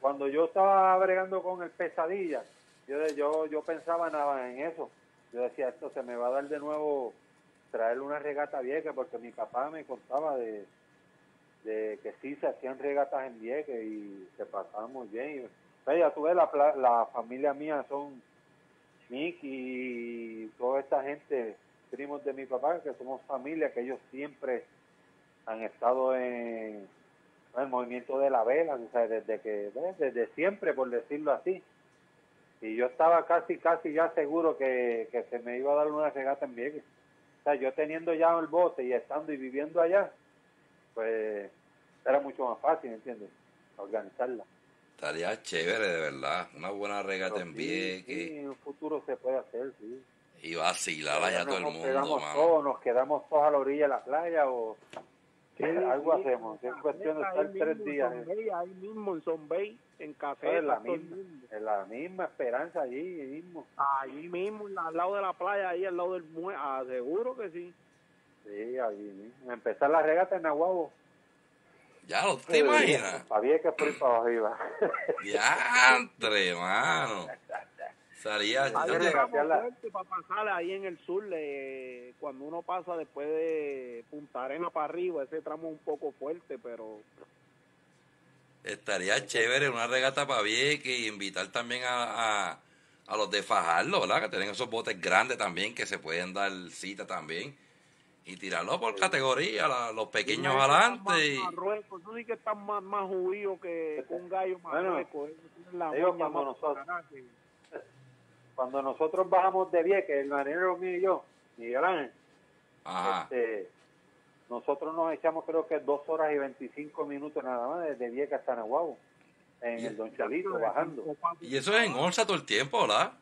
Cuando yo estaba bregando con el pesadilla, yo, yo, yo pensaba nada en eso. Yo decía, esto se me va a dar de nuevo traer una regata vieja, porque mi papá me contaba de, de que sí se hacían regatas en Vieques y se pasaban muy bien. Y, pues, ya tú ves, la, la familia mía son Mick y toda esta gente, primos de mi papá, que somos familia, que ellos siempre han estado en, el movimiento de la vela, o sea, desde que desde siempre, por decirlo así. Y yo estaba casi, casi ya seguro que, que se me iba a dar una regata en Vieques. O sea, yo teniendo ya el bote y estando y viviendo allá, pues era mucho más fácil, ¿entiendes? Organizarla. Estaría chévere, de verdad. Una buena regata Pero en sí, Vieques. sí, en un futuro se puede hacer, sí. Y vacilar allá todo el nos mundo, quedamos mano. todos, nos quedamos todos a la orilla de la playa o Sí, algo hacemos. Es cuestión de estar tres mismo en días. Son Bay, ahí mismo en Son Bay, en café. Es la, misma, mundo. es la misma esperanza allí mismo. Allí mismo, al lado de la playa, ahí al lado del muelle. Ah, seguro que sí. Sí, allí mismo. Empezar la regata en Nahuabo. Ya lo te imaginas. Para que por ir para arriba. Diantre, mano. Salía. Fuerte para pasar ahí en el sur, eh, cuando uno pasa después de Punta Arena para arriba, ese tramo es un poco fuerte, pero Estaría chévere una regata para Vieques y invitar también a, a, a los de Fajardo, ¿verdad? Que tienen esos botes grandes también que se pueden dar cita también. Y tirarlo por categoría, la- los pequeños vez adelante. más Marruecos, tú sí que están más, más jubidos que un gallo Bueno, marruecos. ellos cuando nosotros- Cuando nosotros bajamos de Vieques, el marinero mío y yo, Miguel Ángel, ajá. este, nosotros nos echamos creo que dos horas y 25 minutos nada más desde Vieques hasta Nahuabo, en el Don Chalito, bajando. Y eso es en onza todo el tiempo, ¿verdad?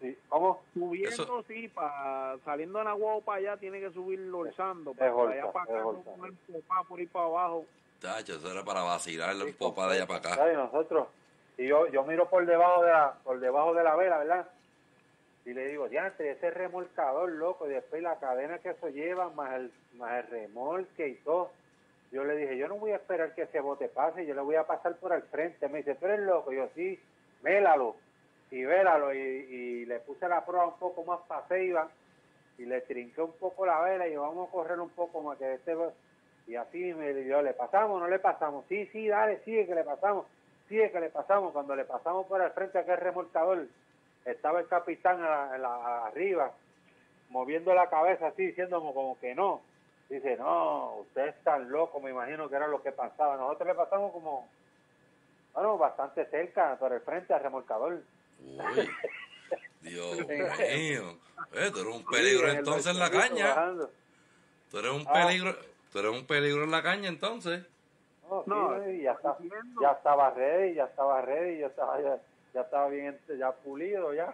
Sí. ¿Cómo? Subiendo, Eso- sí, pa, saliendo de Nahuatl para allá tiene que subir orzando. Es Para allá para acá, no poner popá por ir para abajo. Tacho, eso era para vacilar el popa de allá para acá. ¿sabes? Nosotros, y yo, yo miro por debajo de la, por debajo de la vela, ¿verdad? Y le digo, diantre, ese remolcador, loco, y después la cadena que eso lleva, más el, más el remolque y todo. Yo le dije, yo no voy a esperar que ese bote pase, yo le voy a pasar por al frente. Me dice, tú eres loco. Yo, sí, vélalo. Y vélalo. Y, y le puse la prueba un poco más pasiva y le trinqué un poco la vela y vamos a correr un poco más que este... Y así me dijo, ¿le pasamos no le pasamos? Sí, sí, dale, sigue que le pasamos. Sigue que le pasamos. Cuando le pasamos por al frente a aquel remolcador, estaba el capitán a a arriba, moviendo la cabeza así, diciendo como, que no. Dice, no, usted es tan loco, me imagino que era lo que pasaba. Nosotros le pasamos como, bueno, bastante cerca, por el frente al remolcador. Uy, Dios mío. Eh, tú eres un peligro Sí, entonces en la caña. bajando. Tú eres un Ah. peligro, tú eres un peligro en la caña entonces. No, ya, está, ya estaba ready, ya estaba ready, ya estaba, ya, ya estaba bien, ya pulido ya.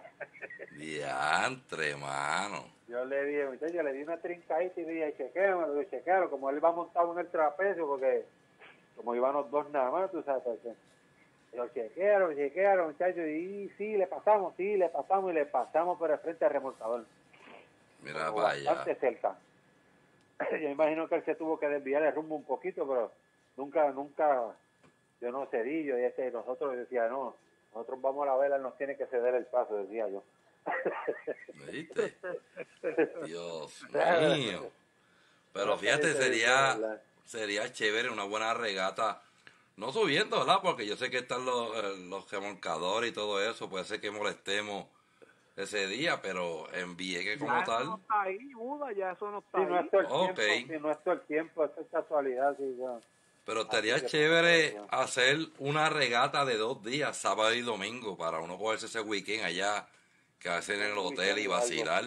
Diantre, mano. Yo le dije, muchacho, yo le di una trincadita y dije, chequéalo, le dije, chequéalo, como él va montado en el trapecio, porque como íbamos dos nada más, tú sabes, yo chequearon, chequearon, muchachos, y sí, le pasamos, sí, le pasamos y le pasamos por el frente al remolcador. Mira, Como vaya. Bastante cerca. Yo imagino que él se tuvo que desviar el rumbo un poquito, pero nunca, nunca, yo no cedí, yo decía, nosotros decía, no, nosotros vamos a la vela, él nos tiene que ceder el paso, decía yo. ¿Viste? Dios mío. Pero fíjate, sería, sería chévere una buena regata. No subiendo, ¿verdad? Porque yo sé que están los, eh, los remolcadores y todo eso. Puede ser que molestemos ese día, pero en Vieques como Ya eso tal. no está ahí, Buda, ya eso no está Sí, no ahí. es todo el tiempo, sí, no es todo el tiempo, eso es casualidad, sí, ya. Pero estaría que- chévere hacer una regata de dos días, sábado y domingo, para uno cogerse ese weekend allá, quedarse en el hotel y vacilar.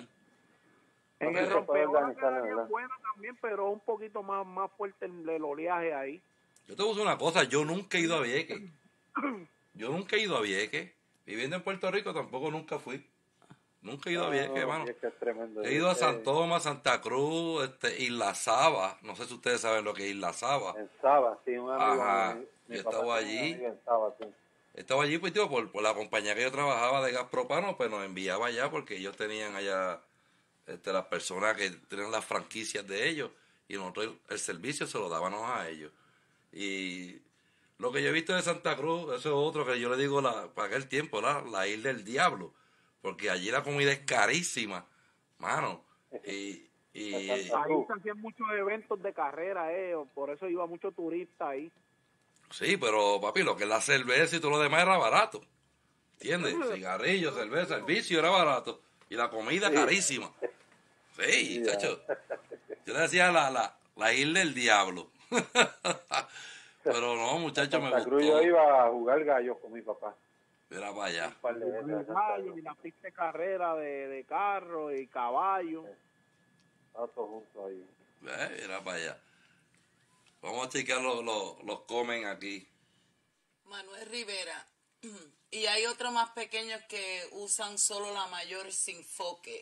En el organizar, quedaría buena también, pero un poquito más, más fuerte el, el oleaje ahí. Yo te decir una cosa, yo nunca he ido a Vieques. Yo nunca he ido a Vieques. Viviendo en Puerto Rico tampoco nunca fui. Nunca he ido a Vieques, No, hermano. He ido a San Tomás, Santa Cruz, este, Isla Saba. No sé si ustedes saben lo que es Isla Saba. En Saba, sí, un amigo. Ajá, mi- mi yo papá estaba allí. amigo en Saba, sí. Estaba allí, pues, tío, por, por la compañía que yo trabajaba de gas propano, pues nos enviaba allá porque ellos tenían allá este, las personas que tenían las franquicias de ellos y nosotros el, el servicio se lo dábamos a ellos. Y lo que yo he visto de Santa Cruz, eso es otro que yo le digo la, para aquel tiempo, la, la isla del diablo, porque allí la comida es carísima, mano. Y, y Ahí se hacían muchos eventos de carrera, eh, por eso iba mucho turista ahí. sí, pero papi, lo que es la cerveza y todo lo demás era barato. ¿Entiendes? Cigarrillos, cerveza, el vicio era barato. Y la comida Sí. carísima. Sí, Sí, chacho. Yo le decía la, la, la isla del diablo. Pero no, muchachos, me Cruz yo gustó. iba a jugar gallos con mi papá. Mira para allá. Gallo y la pista de carrera de, de carro y caballo. Estábamos todos juntos ahí. Eh, Mira para allá. Vamos a chequear los, los, los comen aquí. Manuel Rivera. Y hay otros más pequeños que usan solo la mayor sin foque.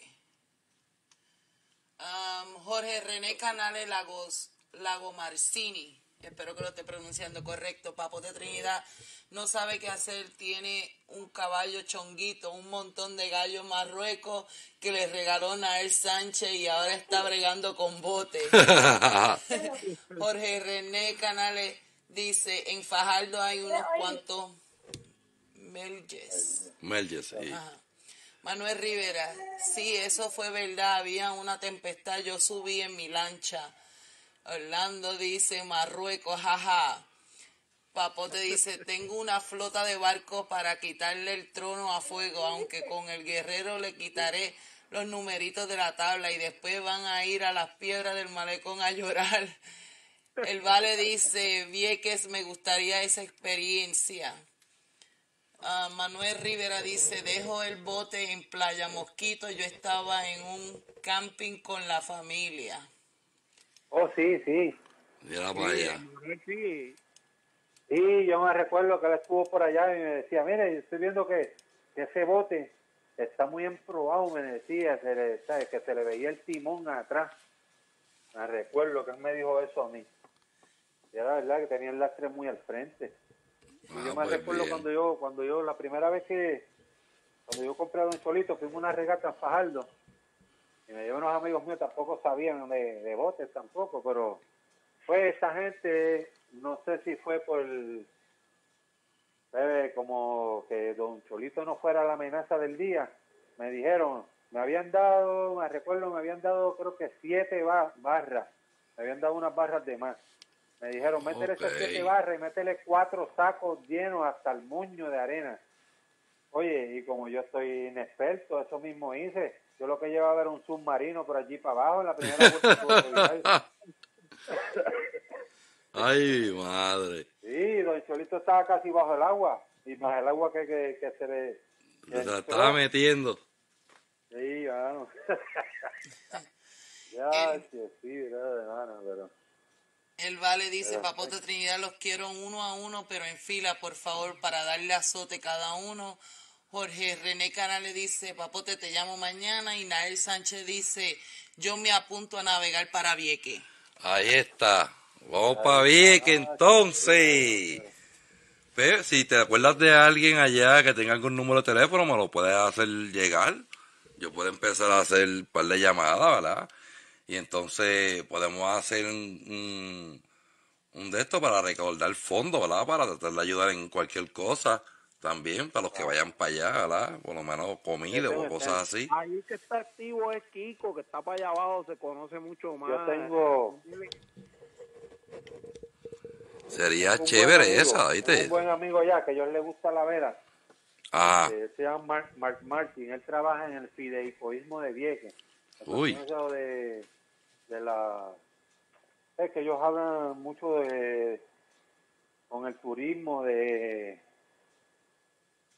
Am, Jorge René Canales Lagos, Lago Marcini. Espero que lo esté pronunciando correcto. Papo de Trinidad no sabe qué hacer. Tiene un caballo chonguito, un montón de gallos marruecos que le regaló Nael Sánchez y ahora está bregando con bote. Jorge René Canales dice, en Fajardo hay unos cuantos melges. Melges, sí. Ajá. Manuel Rivera, sí, eso fue verdad, había una tempestad, yo subí en mi lancha. Orlando dice, Marruecos, jaja. Papote dice, tengo una flota de barcos para quitarle el trono a fuego, aunque con el guerrero le quitaré los numeritos de la tabla y después van a ir a las piedras del malecón a llorar. El Vale dice, Vieques, me gustaría esa experiencia. Ah, Manuel Rivera dice, dejo el bote en Playa Mosquito, yo estaba en un camping con la familia. Oh, sí, sí. Mira para allá. Sí, Sí, yo me recuerdo que él estuvo por allá y me decía, mire, yo estoy viendo que, que ese bote está muy emprobado, me decía, se le, ¿sabe? que se le veía el timón atrás. Me recuerdo que él me dijo eso a mí. Y era verdad que tenía el lastre muy al frente. Y Ah, yo me pues recuerdo bien. cuando yo, cuando yo, la primera vez que, cuando yo compré a Don Cholito, fuimos una regata en Fajardo. Y me llevé unos amigos míos, tampoco sabían de, de botes tampoco, pero fue esa gente, no sé si fue por el, como que Don Cholito no fuera la amenaza del día, me dijeron, me habían dado, me recuerdo, me habían dado creo que siete ba- barras, me habían dado unas barras de más. Me dijeron, métele esas siete barras y métele cuatro sacos llenos hasta el muño de arena. Oye, y como yo soy inexperto, eso mismo hice. Yo lo que llevaba era un submarino por allí para abajo en la primera vuelta. Ay, madre. Sí, don Cholito estaba casi bajo el agua. Y más el agua que, que, que se le... que Se la entró. estaba metiendo. Sí, bueno. ya, sí, sí, verdad, hermano, pero... El Vale dice, Pero- Papote Trinidad, los quiero uno a uno, pero en fila, por favor, para darle azote cada uno. Jorge René Canales dice, Papote, te llamo mañana. Y Nael Sánchez dice, yo me apunto a navegar para Vieque. Ahí está. Vamos para Vieques entonces. Pero si te acuerdas de alguien allá que tenga algún número de teléfono, me lo puedes hacer llegar. Yo puedo empezar a hacer un par de llamadas, ¿verdad? Y entonces podemos hacer un, un, un de esto para recaudar fondos, ¿verdad? Para tratar de ayudar en cualquier cosa también, para los que vayan para allá, ¿verdad? Por lo menos comida o cosas así. Ahí que está activo es Kiko, que está para allá abajo, se conoce mucho más. Yo tengo Sería un chévere amigo, esa, ¿viste? Un buen amigo ya, que a ellos les gusta la vela. Ah, Eh, se llama Mark, Mark Martin. Él trabaja en el fideicoísmo de Vieques. Uy. De, de la... Es que ellos hablan mucho de... con el turismo, de...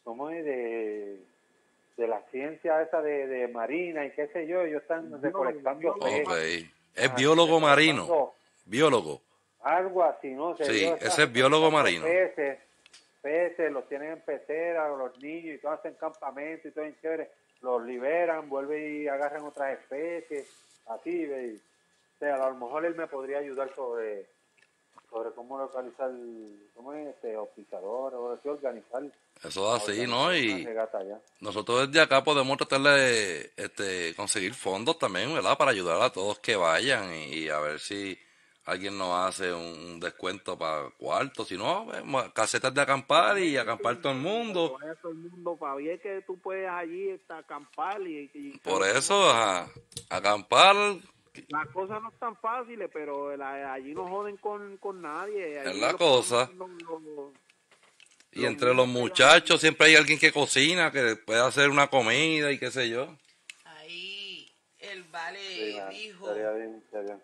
¿Cómo es? De, de la ciencia esa de, de marina y qué sé yo. Ellos están recolectando ok. peces. Es biólogo marino. Biólogo. Algo así, ¿no? Se Sí, ese es biólogo marino. Peces, peces, los tienen en pecera, los niños, y todo hacen campamento y todo bien chévere. Los liberan, vuelven y agarran otras especies, así, ¿ve? O sea, a lo mejor él me podría ayudar sobre sobre cómo localizar, cómo es, este, o así, organizar. Eso es así, ¿no? Y nosotros desde acá podemos tratar de este, conseguir fondos también, ¿verdad? Para ayudar a todos que vayan y, y a ver si alguien nos hace un descuento para cuartos. Si no, vemos casetas de acampar y acampar todo el mundo. Por eso el mundo, para bien que tú puedes allí este, acampar y, y- Por eso, ajá, acampar Las cosas no están fáciles, pero la- allí no joden con, con nadie. Es la los- cosa. los- los- los- y entre los muchachos siempre hay alguien que cocina, que puede hacer una comida y qué sé yo. Ahí el vale Sí, dijo, estaría bien, estaría bien.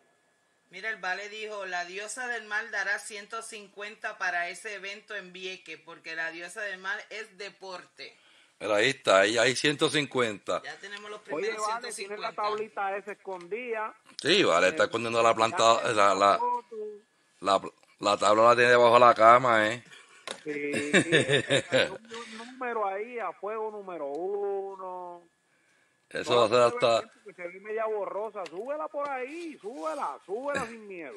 mira, el vale dijo, la diosa del mar dará 150 para ese evento en Vieque, porque la diosa del mar es deporte. Pero ahí está, ahí hay 150. Ya tenemos los Oye, primeros vale, tiene la 150. tablita esa escondida. Sí, vale, está escondiendo la planta, la, la, la, la tabla la tiene debajo de la cama, ¿eh? Sí, sí, hay un, un número ahí, a fuego número uno. Eso va a ser hasta... Se ve media borrosa. Súbela por ahí, súbela, súbela sin miedo.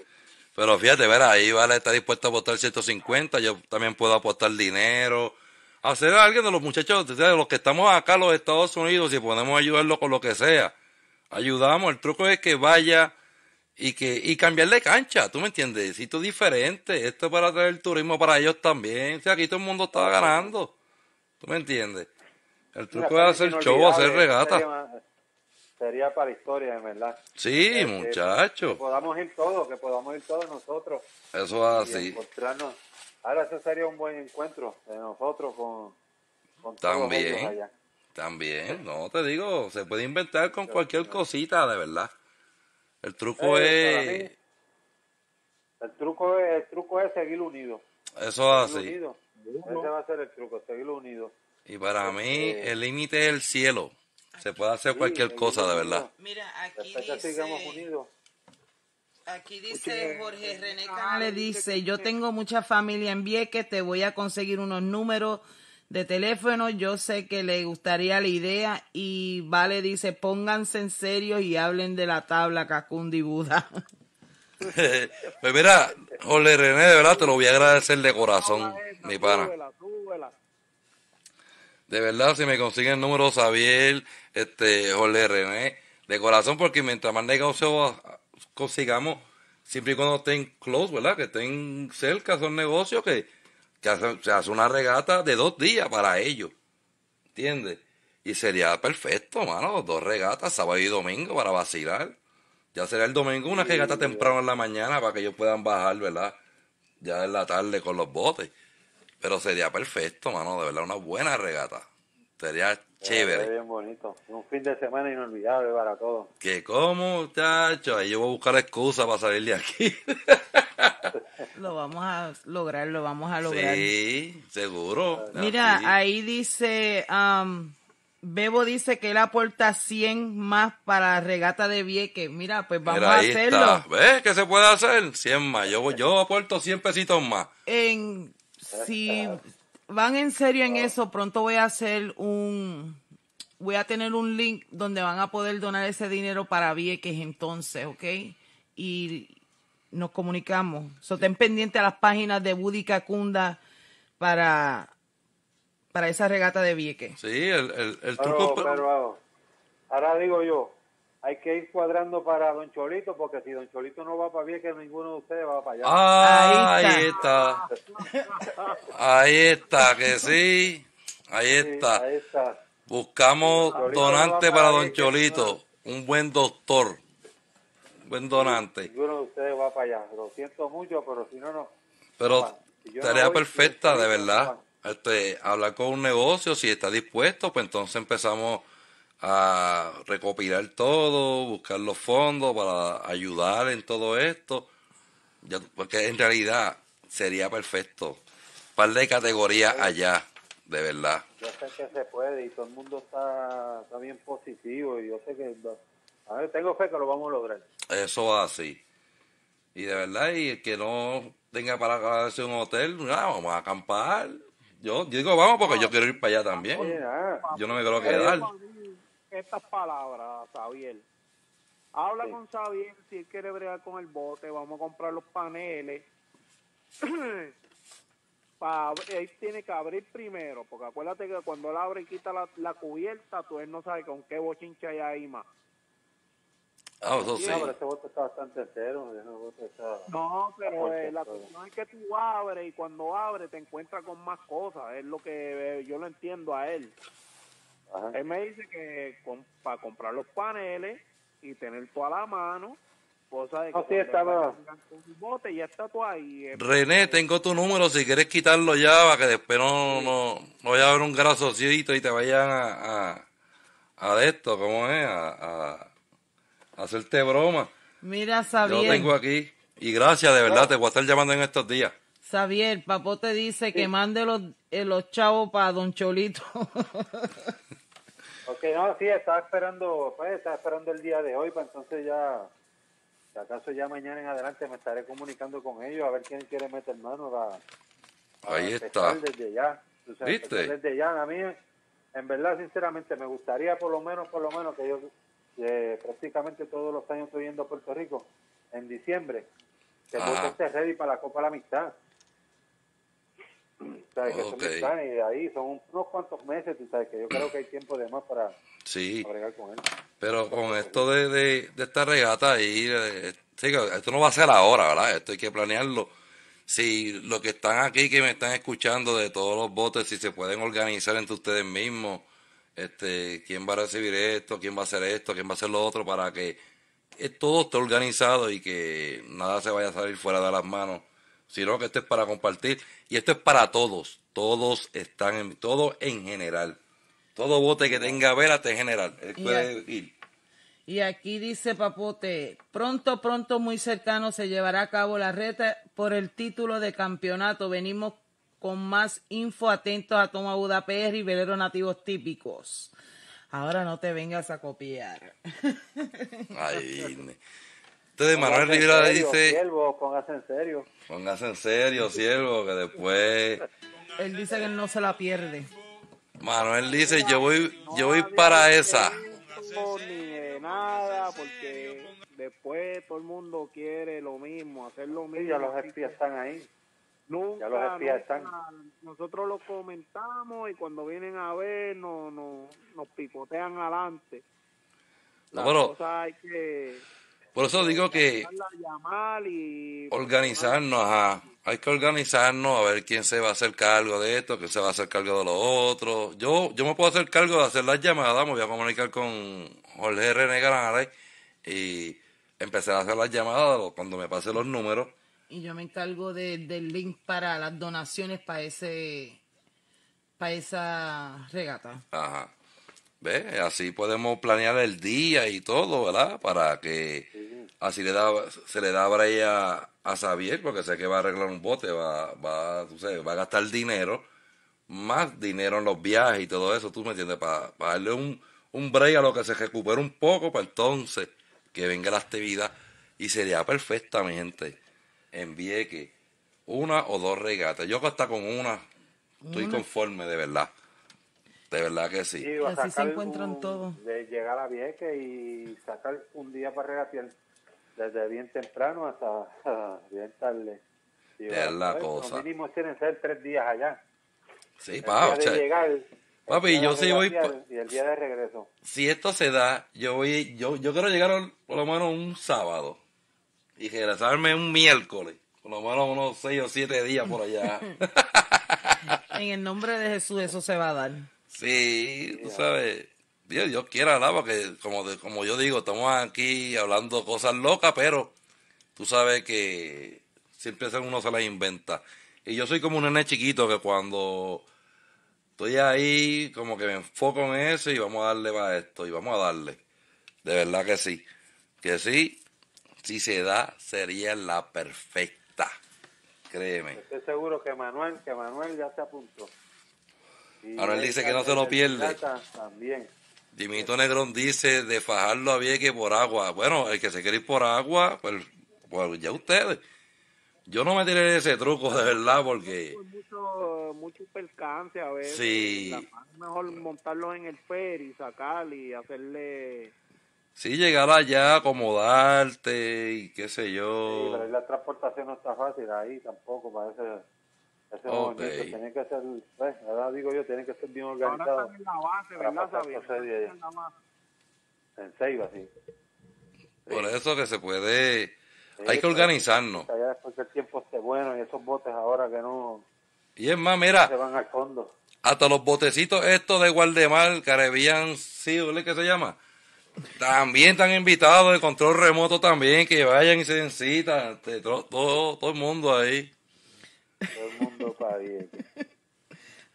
Pero fíjate, verá, ahí vale está dispuesto a apostar 150, yo también puedo apostar dinero. Hacer a alguien de los muchachos, de los que estamos acá en los Estados Unidos y podemos ayudarlo con lo que sea. Ayudamos, el truco es que vaya y que y cambiarle cancha, ¿tú me entiendes? Sitio diferente, esto es para traer turismo para ellos también. O sea, aquí todo el mundo está ganando, ¿tú me entiendes? El truco Mira, es hacer show, hacer regata. Sería, sería para historia, en verdad. Sí, Que- muchacho. Que podamos ir todos, que podamos ir todos nosotros. Eso es así. encontrarnos. Ahora eso sería un buen encuentro de nosotros con, con todos ellos También, allá. también, no te digo, se puede inventar con cualquier cosita, de verdad. El truco Eh, para es, mí, el truco es, el truco es seguir unidos. eso es Seguir así. Ese va a ser el truco, seguir unidos. Y para mí, Eh, el límite es el cielo. Se puede hacer cualquier cosa, de verdad. Mira, aquí que sigamos dice, unidos. Aquí dice Jorge René Canales, dice, yo tengo mucha familia en Vieques, te voy a conseguir unos números de teléfono, yo sé que le gustaría la idea y Vale dice, pónganse en serio y hablen de la tabla Cacundi Buda. pues mira, Jorge René, de verdad te lo voy a agradecer de corazón, mi pana. Súbela, súbela. De verdad, si me consiguen el número Xavier, este, Jorge René, de corazón, porque mientras más negocios consigamos, siempre y cuando estén close, ¿verdad? Que estén cerca, son negocios que, que se hace una regata de dos días para ellos, ¿entiendes? Y sería perfecto, mano, dos regatas, sábado y domingo para vacilar. Ya será el domingo una regata temprano en la mañana para que ellos puedan bajar, ¿verdad? Ya en la tarde con los botes. Pero sería perfecto, mano, de verdad, una buena regata. Sería Sería chévere. bien bonito. Un fin de semana inolvidable para todos. Que como, muchacho, ahí yo voy a buscar excusa para salir de aquí. Lo vamos a lograr, lo vamos a lograr. sí, seguro. Mira, ahí dice, um, Bebo dice que él aporta 100 más para la regata de Vieques. Mira, pues vamos Mira, a hacerlo. está. ¿Ves qué se puede hacer? 100 más. Yo, yo aporto 100 pesitos más. En, si van en serio en eso, pronto voy a hacer un, voy a tener un link donde van a poder donar ese dinero para Vieques entonces, ¿ok? Y nos comunicamos. So, ten pendiente a las páginas de Buddy Cacunda para, para esa regata de Vieques. Sí, el, el, el Pero, truco... pero ahora digo yo, hay que ir cuadrando para Don Cholito, porque si Don Cholito no va para Vieques, ninguno de ustedes va para allá. Ah, ahí está. Ahí está, que sí. Ahí está. ahí está. Buscamos Cholito donante no para para Don Vieques, Cholito. Un buen doctor. Buen donante. Ninguno de ustedes va para allá. Lo siento mucho, pero si no, no. Pero Si no tarea voy, perfecta, si de verdad. Este, hablar con un negocio, si está dispuesto, pues entonces empezamos a recopilar todo, buscar los fondos para ayudar en todo esto. Ya- porque en realidad sería perfecto. Un par de categorías allá, de verdad. Yo sé que se puede y todo el mundo está, está bien positivo y yo sé que... A ver, tengo fe que lo vamos a lograr. Eso va así. Y de verdad, y el que no tenga para en un hotel, ah, vamos a acampar. Yo, yo digo vamos porque yo quiero ir para allá también. Oye, nada. Yo no me quiero quedar. Estas palabras, Xavier. Habla Sí. con Xavier si él quiere bregar con el bote, vamos a comprar los paneles. Pa- él tiene que abrir primero, porque acuérdate que cuando él abre y quita la, la cubierta, tú él no sabe con qué bochincha hay ahí más. Ah, eso sí. No, pero ese bote está bastante entero. está- No, pero eh, la cuestión es que tú abres y cuando abres te encuentras con más cosas. Es lo que eh, yo lo entiendo a él. Ajá. Él me dice que para comprar los paneles y tener todo a la mano, cosa de que sí, vaya con el bote ya está todo ahí. eh, René, tengo tu número si quieres quitarlo ya para que después no, no, no vaya a haber un grasocito y te vayan a, a, a esto, ¿cómo es? A, a, a hacerte broma. Mira, Yo Xavier. lo tengo aquí. Y gracias, de verdad, te voy a estar llamando en estos días. Xavier, Papote dice que mande los, eh, los chavos para Don Cholito. Ok, no, sí, estaba esperando, pues, estaba esperando el día de hoy, para entonces ya, si acaso ya mañana en adelante me estaré comunicando con ellos a ver quién quiere meter mano para, para Ahí está. desde ya. Desde ya, a mí, en verdad, sinceramente, me gustaría por lo menos, por lo menos que yo eh, prácticamente todos los años estoy yendo a Puerto Rico, en diciembre, que esté ready para la Copa de la Amistad. ¿Sabes? Que eso Ok. es mi plan, y de ahí son unos cuantos meses, tú sabes, que yo creo que hay tiempo de más para, Sí. para con él. Pero con esto de, de, de esta regata ahí, eh, que esto no va a ser ahora, ¿verdad? Esto hay que planearlo. Si los que están aquí, que me están escuchando de todos los botes, si se pueden organizar entre ustedes mismos, este, quién va a recibir esto, quién va a hacer esto, quién va a hacer lo otro, para que eh, todo esté organizado y que nada se vaya a salir fuera de las manos, sino que esto es para compartir y esto es para todos, todos están en, todo en general. Todo bote que tenga vela en general, él Y puede a- ir. Y aquí dice Papote, pronto, pronto, muy cercano se llevará a cabo la reta por el título de campeonato. Venimos con más info atentos a Toma Buda PR y veleros nativos típicos. Ahora no te vengas a copiar. Ay, Entonces Manuel Rivera le serio, dice, Siervo, póngase en serio. póngase en serio, siervo, que después Él dice que él no se la pierde. Manuel dice, yo voy, yo voy para esa. ni de nada, porque después todo el mundo quiere lo mismo, hacer lo mismo. Sí, ya los espías están ahí. Nunca, ya los espías nunca. están. Nosotros lo comentamos y cuando vienen a ver no, no, nos picotean adelante. No, Las pero cosas hay que por eso digo que organizarnos, ajá. Hay que organizarnos a ver quién se va a hacer cargo de esto, quién se va a hacer cargo de lo otro. Yo, yo me puedo hacer cargo de hacer las llamadas, me voy a comunicar con Jorge René Granare y empezar a hacer las llamadas cuando me pase los números. Y yo me encargo de- del link para las donaciones para ese para esa regata. Ajá. ¿Ves? Así podemos planear el día y todo, ¿verdad? Para que así le da, se le da break a, a Xavier, porque sé que va a arreglar un bote, va, va, tú sabes, va a gastar dinero, más dinero en los viajes y todo eso, tú me entiendes, para, para darle un, un break a lo que se recupere un poco, para entonces que venga la actividad y sería perfecta, mi gente. Envíe que una o dos regatas. Yo hasta con una estoy Una. conforme, de verdad. De verdad que sí. Así se encuentran un- todos. De llegar a Vieques y sacar un día para regatear. desde bien temprano hasta bien tarde. Y Es la pues, cosa. Lo mínimo tienen que ser tres días allá. Sí, El pa, día llegar, Papi, yo sí voy Y el día de regreso. si esto se da, yo voy, yo, yo quiero llegar por lo menos un sábado y regresarme un miércoles, por lo menos unos seis o siete días por allá. En el nombre de Jesús eso se va a dar. Sí, tú sabes, Dios, Dios quiera, ¿verdad? Porque como, de- como yo digo, estamos aquí hablando cosas locas, pero tú sabes que siempre uno se las inventa. Y yo soy como un nene chiquito que cuando estoy ahí, como que me enfoco en eso y vamos a darle para esto, y vamos a darle. De verdad que sí. Que sí, si se da, sería la perfecta. Créeme. Estoy seguro que Manuel, que Manuel ya se apuntó. Manuel él dice que no se lo pierde. También. Dimito Negrón dice de fajarlo a Vieques por agua. Bueno, el que se quiere ir por agua, pues, pues ya ustedes. Yo no me tiré ese truco de verdad porque mucho, mucho percance a veces. Sí. Es mejor montarlos en el ferry, sacar y hacerle... si llegar allá, acomodarte y qué sé Sí, yo. pero la transportación no está fácil ahí tampoco para ese, ese Ok. movimiento. Tiene que ser, pues, ahora digo yo, tiene que ser bien Ahora organizado. están en la base, ¿verdad, allá. En la base. En Ceiba, sí. Por eso que se puede, Sí, hay que organizarnos. Allá después que el tiempo esté bueno y esos botes ahora que no Y es más, se mira, van al fondo. hasta los botecitos estos de Guardemar, Caribbean Sea, ¿qué se llama? También están invitados de control remoto también, que vayan y se den cita, este, todo, todo, todo el mundo ahí. Todo el mundo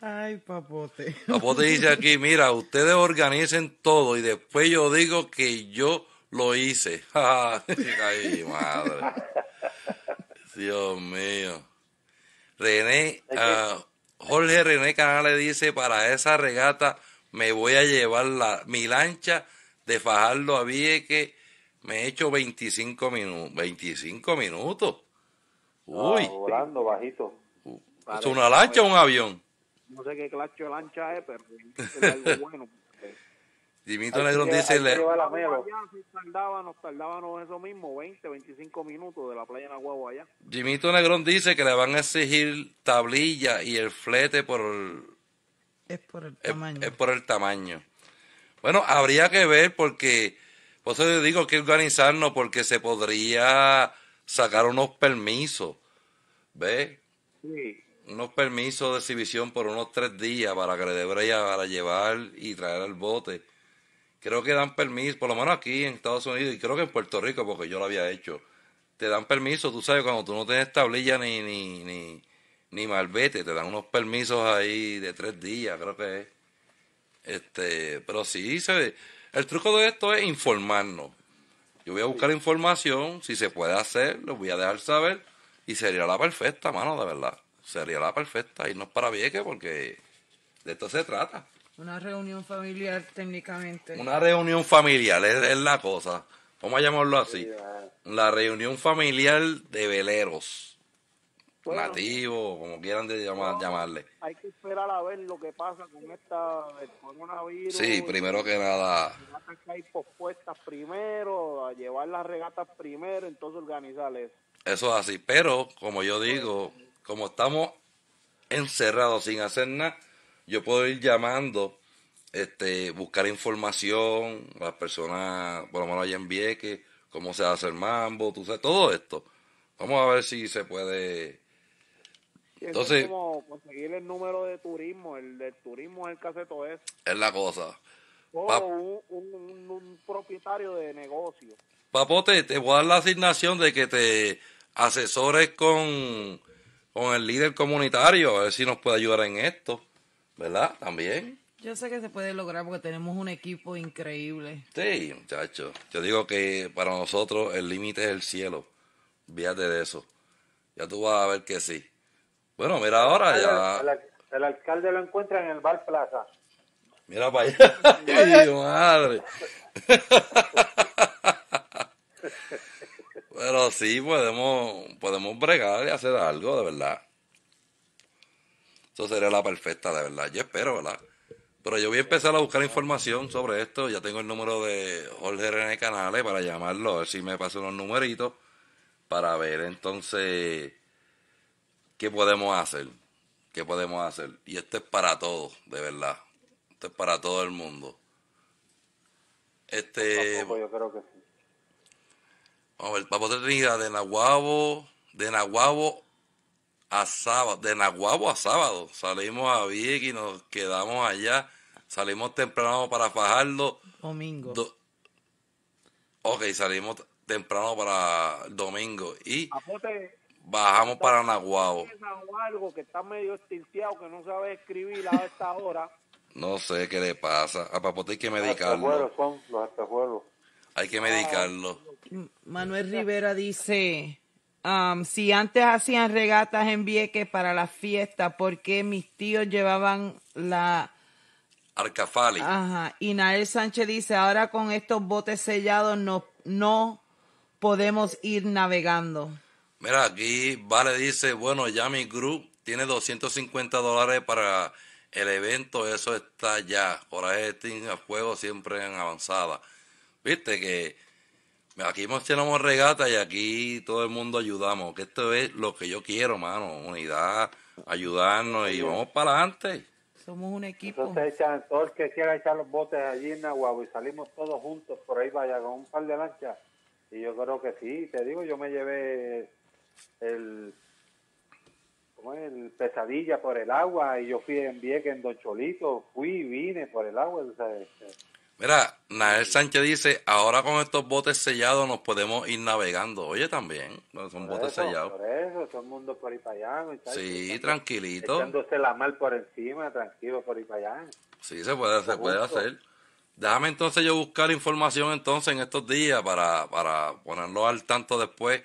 Ay, papote. Capote dice aquí, mira, ustedes organicen todo y después yo digo que yo lo hice. Ay, madre. Dios mío. René, ah, Jorge René Canales dice, para esa regata me voy a llevar la, mi lancha de Fajardo a Vieques. Me he hecho 25 minutos. 25 minutos. Uy, Ah, volando bajito. ¿Es una lancha o un avión? No sé qué clase de lancha es, pero es algo bueno. Dimito Negrón dice, le- tardábamos, tardábamos eso mismo, 20, 25 minutos de la playa de Nahuatl allá. Jimito Negrón dice que le van a exigir tablilla y el flete por el, Es por el es, tamaño. es por el tamaño. Bueno, habría que ver porque, por eso yo digo que organizarnos porque se podría sacar unos permisos, ¿ves? Sí. Unos permisos de exhibición por unos tres días para que le dé para llevar y traer el bote. Creo que dan permiso, por lo menos aquí en Estados Unidos y creo que en Puerto Rico, porque yo lo había hecho. Te dan permiso, tú sabes, cuando tú no tienes tablilla ni, ni, ni, ni malvete, te dan unos permisos ahí de tres días, creo que es. Este, pero sí, se. El truco de esto es informarnos. Yo voy a buscar información, si se puede hacer, lo voy a dejar saber y sería la perfecta, mano, de verdad. Sería la perfecta, irnos para Vieques porque de esto se trata. Una reunión familiar técnicamente. Una reunión familiar es, es la cosa. Vamos a llamarlo así. La reunión familiar de veleros. Bueno. Nativos, como quieran de llamar- llamarle. Hay que esperar a ver lo que pasa con esta el coronavirus. Sí, primero que nada. Las regatas que hay pospuestas primero, a llevar las regatas primero, entonces organizar eso. Eso es así. Pero, como yo digo, como estamos encerrados sin hacer nada, yo puedo ir llamando, este, buscar información, las personas, por lo menos allá en Vieques, cómo se hace el mambo, tú sabes, todo esto. Vamos a ver si se puede. Entonces- es como conseguir el número de turismo, el del turismo es el caseto es. Es la cosa. O un- un propietario de negocio. Papote, te voy a dar la asignación de que te asesores con, con el líder comunitario, a ver si nos puede ayudar en esto, ¿verdad? También. Yo sé que se puede lograr porque tenemos un equipo increíble. Sí, muchacho. Yo digo que para nosotros el límite es el cielo. Fíjate de eso. Ya tú vas a ver que sí. Bueno, mira ahora ya. El, el alcalde lo encuentra en el Bar Plaza. Mira para allá. Ay, madre. Pero sí, podemos, podemos bregar y hacer algo, de verdad. Eso sería la perfecta, de verdad. Yo espero, ¿verdad? Pero yo voy a empezar a buscar información sobre esto. Ya tengo el número de Jorge René Canales para llamarlo, a ver si me pasan unos numeritos para ver entonces qué podemos hacer. ¿Qué podemos hacer? Y esto es para todos, de verdad. Esto es para todo el mundo. Este. Yo creo que. Vamos a ver, Papo Trinidad, de Nahuabo, de Nahuabo a sábado, de Nahuabo a sábado. Salimos a Vieques y nos quedamos allá. Salimos temprano para Fajardo. Domingo. Do- ok, salimos temprano para el domingo y Apote, bajamos para Nahuabo. algo que está medio que no sabe escribir a esta hora. No sé qué le pasa. A Papote hay que Los medicarlo. espejuelos son los. Hay que medicarlo. Manuel Rivera dice, am, si antes hacían regatas en Vieques para la fiesta, ¿por qué mis tíos llevaban la... Arcafali. Ajá. Y Nael Sánchez dice, ahora con estos botes sellados no, no podemos ir navegando. Mira, aquí Vale dice, bueno, ya mi group tiene 250 dólares para el evento, eso está ya. Coraje Team a juego siempre en avanzada. Viste que aquí mencionamos regata y aquí todo el mundo ayudamos. Que esto es lo que yo quiero, mano. Unidad, ayudarnos y vamos para adelante. Somos un equipo. Entonces echan, todo el que quiera echar los botes allí en Nahuabo y salimos todos juntos por ahí vaya con un par de lanchas. Y yo creo que sí, te digo, yo me llevé el, ¿cómo es? el pesadilla por el agua y yo fui en Vieques en Don Cholito, fui y vine por el agua. o sea, este, Mira, Nael Sánchez dice, ahora con estos botes sellados nos podemos ir navegando. Oye, también, no, son por botes eso, sellados. Por eso, todo el mundo por ahí para allá. Sí, echando- tranquilito. Echándose la mal por encima, tranquilo por ahí para allá. Sí, se puede, se puede hacer. Déjame entonces yo buscar información entonces en estos días para, para ponerlo al tanto después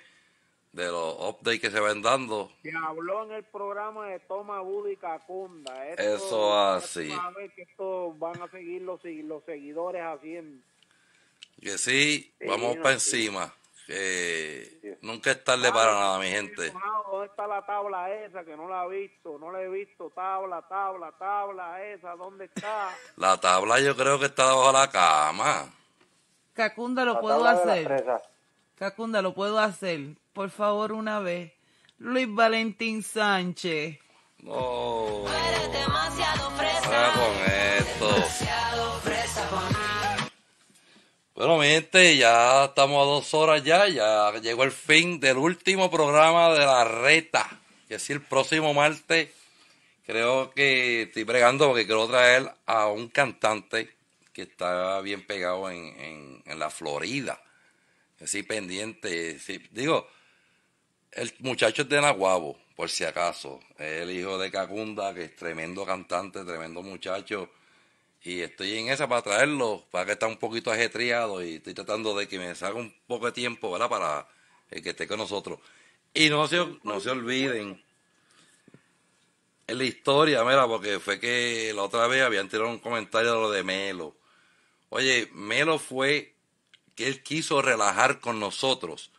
de los updates que se van dando. Se habló en el programa de Toma Buda y Cacunda. Esto- Eso así. que esto van a seguir los, los seguidores haciendo. Que sí, Sí, vamos no, para sí. encima. Que nunca es tarde para nada, mi gente. Ah, ¿Dónde está la tabla esa que no la he visto? No la he visto. Tabla, tabla, tabla esa. ¿Dónde está? La tabla yo creo que está debajo de la cama. Cacunda, lo La puedo tabla de la hacer. Cacunda, lo puedo hacer. Por favor, una vez. Luis Valentín Sánchez. No. Eres demasiado fresa. Juega con esto. Demasiado fresa. Bueno, mi gente, ya estamos a dos horas ya. Ya llegó el fin del último programa de la reta. Que si el próximo martes creo que estoy bregando porque quiero traer a un cantante que está bien pegado en, en, en la Florida. Sí, pendiente. Digo, el muchacho es de Nahuabo, por si acaso. Es el hijo de Cacunda, que es tremendo cantante, tremendo muchacho. Y estoy en esa para traerlo, para que está un poquito ajetreado y estoy tratando de que me salga un poco de tiempo, ¿verdad? Para el que esté con nosotros. Y no se, no se olviden, en la historia, mira, porque fue que la otra vez habían tirado un comentario de lo de Melo. Oye, Melo fue que él quiso relajar con nosotros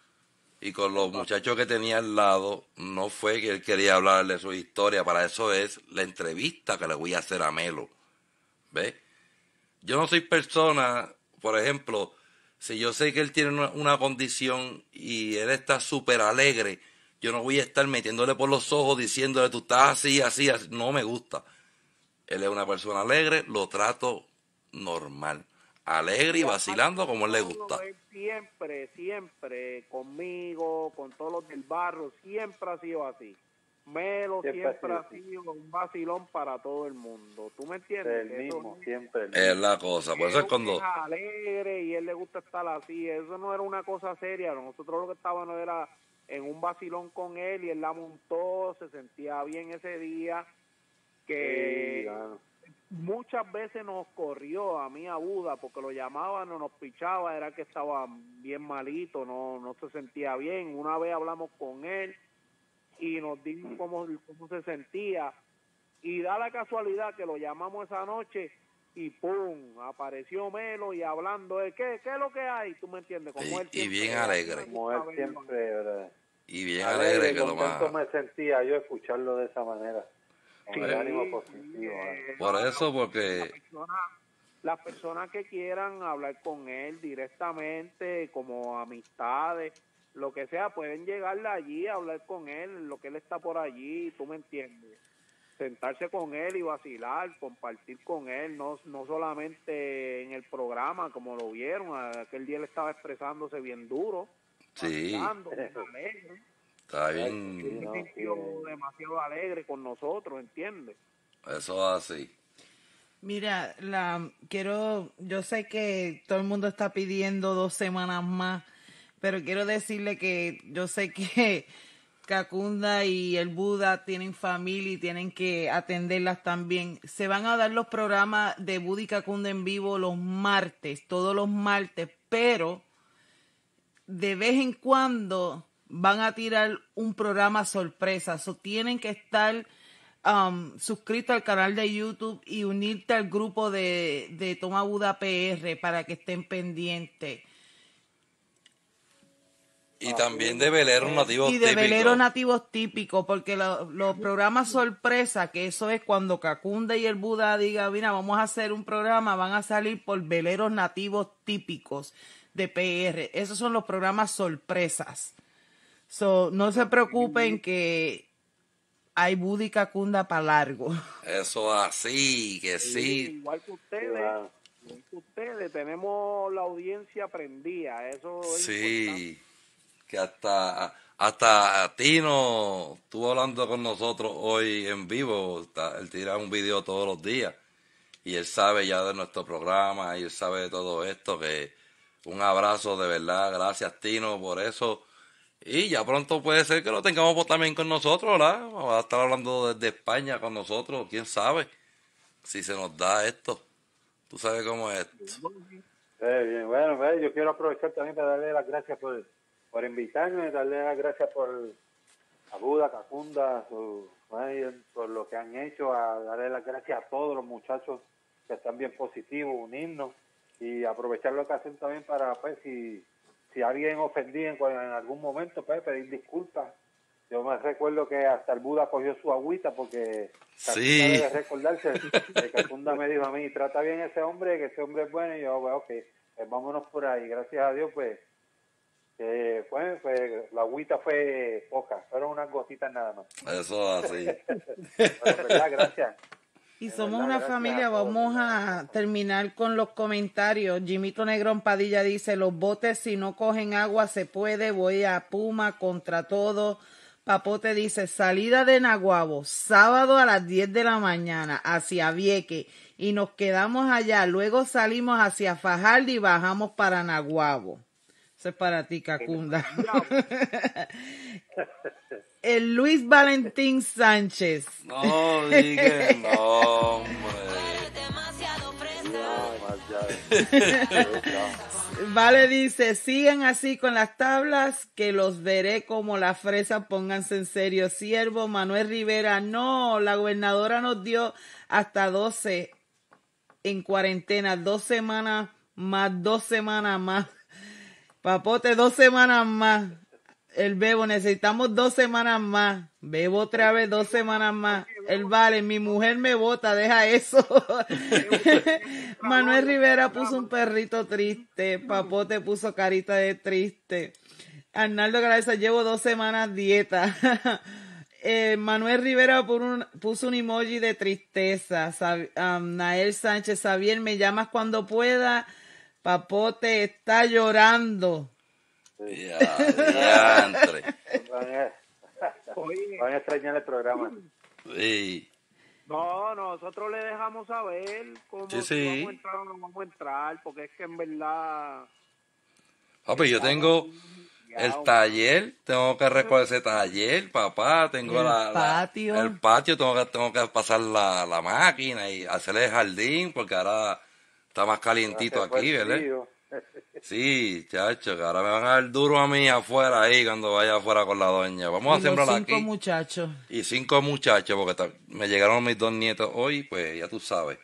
y con los muchachos que tenía al lado, no fue que él quería hablar de su historia, para eso es la entrevista que le voy a hacer a Melo. ¿Ves? Yo no soy persona, por ejemplo, si yo sé que él tiene una, una condición y él está súper alegre, yo no voy a estar metiéndole por los ojos diciéndole tú estás así, así, así. No me gusta. Él es una persona alegre, lo trato normal. Alegre y vacilando como él le gusta. Él siempre, siempre conmigo, con todos los del barrio, siempre ha sido así. Melo Siempre siempre, ha sido un vacilón para todo el mundo. ¿Tú me entiendes? El eso mismo, siempre. el Es mismo. la cosa. Por eso es cuando... es alegre y él le gusta estar así. Eso no era una cosa seria. Nosotros lo que estábamos era en un vacilón con él y él la montó, se sentía bien ese día. Que Sí, claro. Muchas veces nos corrió a mí a Buda porque lo llamaban o nos pichaba, era que estaba bien malito, no, no se sentía bien. Una vez hablamos con él y nos dijo cómo, cómo se sentía. Y da la casualidad que lo llamamos esa noche y ¡pum! Apareció Melo y hablando de qué, qué es lo que hay, tú me entiendes. Como Y- él y siempre bien era, alegre. Como él siempre, ¿verdad? Y bien Alegre que lo más... me sentía yo escucharlo de esa manera. Con el ánimo positivo. ¿eh? Por eso, porque personas, las personas que quieran hablar con él directamente, como amistades, lo que sea, pueden llegarle allí a hablar con él, lo que él está por allí, tú me entiendes. Sentarse con él y vacilar, compartir con él, no, no solamente en el programa, como lo vieron, aquel día él estaba expresándose bien duro, sí, vacilando, está bien, sintió demasiado alegre con nosotros, ¿entiendes? eso es así. Mira, la quiero, yo sé que todo el mundo está pidiendo dos semanas más, pero quiero decirle que yo sé que Cacunda y el Buda tienen familia y tienen que atenderlas también. Se van a dar los programas de Buda y Cacunda en vivo los martes, todos los martes, pero de vez en cuando van a tirar un programa sorpresa. So, tienen que estar um, suscritos al canal de YouTube y unirte al grupo de, de Toma Buda PR para que estén pendientes. Y también de veleros nativos y de típicos. veleros nativos típicos, porque lo- los programas sorpresa, que eso es cuando Cacunda y el Buda digan, mira, vamos a hacer un programa, van a salir por veleros nativos típicos de PR. Esos son los programas sorpresas. So, no se preocupen que hay Buda y Cacunda para largo. Eso así, que sí. Igual que ustedes, igual que ustedes, tenemos la audiencia prendida, eso es Sí, que hasta, hasta Tino estuvo hablando con nosotros hoy en vivo. está- Él tira un video todos los días y él sabe ya de nuestro programa y él sabe de todo esto. Que un abrazo de verdad, gracias Tino por eso. Y ya pronto puede ser que lo tengamos también con nosotros, ¿verdad? Va a estar hablando desde España con nosotros, quién sabe si se nos da esto. Tú sabes cómo es esto. Eh, bien, bueno, pues, yo quiero aprovechar también para darle las gracias por, por invitarme, darle las gracias por a Buda, Cacunda, por lo que han hecho, a darle las gracias a todos los muchachos que están bien positivos, unirnos y aprovechar la ocasión también para, pues, si, si alguien ofendí en, en algún momento, pues, pedir disculpas. Yo me recuerdo que hasta el Buda cogió su agüita porque Sí. debe recordarse que Cacunda me dijo a mí, trata bien a ese hombre, que ese hombre es bueno, y yo, bueno, ok, pues vámonos por ahí. Gracias a Dios, pues, fue- la agüita fue poca, fueron unas gotitas nada más. Eso así. Pero, ¿verdad? Gracias. Y somos una familia, vamos a terminar con los comentarios. Jimito Negrón Padilla dice, los botes si no cogen agua se puede, voy a Puma contra todo. Papote dice, salida de Naguabo, sábado a las 10 de la mañana hacia Vieque y nos quedamos allá. Luego salimos hacia Fajardo y bajamos para Naguabo. Eso es para ti, Cacunda. El Luis Valentín Sánchez. No, diga, no, hombre. Vale dice, sigan así con las tablas, que los veré como la fresa, pónganse en serio. Siervo Manuel Rivera, no, la gobernadora nos dio hasta 12 en cuarentena, dos semanas más, dos semanas más. Papote, dos semanas más. El bebo, necesitamos dos semanas más. Bebo otra vez dos semanas más. El vale, mi mujer me vota, deja eso. Manuel Rivera puso un perrito triste. Papote puso carita de triste. Arnaldo Garza, llevo dos semanas dieta. Eh, Manuel Rivera puso un emoji de tristeza. Sab- um, Nael Sánchez, Xavier, me llamas cuando pueda. Papote está llorando. Ya. Van a, van a extrañar el programa. Sí. No, nosotros le dejamos saber cómo Sí, si sí. vamos a entrar o no vamos a entrar, porque es que en verdad Papi, yo tengo el taller, tengo que recoger ese taller, papá, tengo El la, la- patio. el patio, tengo que, tengo que pasar la, la máquina y hacer el jardín, porque ahora está más calientito aquí, ¿verdad? frío. Sí, chacho, que ahora me van a dar duro a mí afuera ahí cuando vaya afuera con la doña. Vamos a Y los sembrar cinco aquí. muchachos. Y cinco muchachos, porque me llegaron mis dos nietos hoy, pues ya tú sabes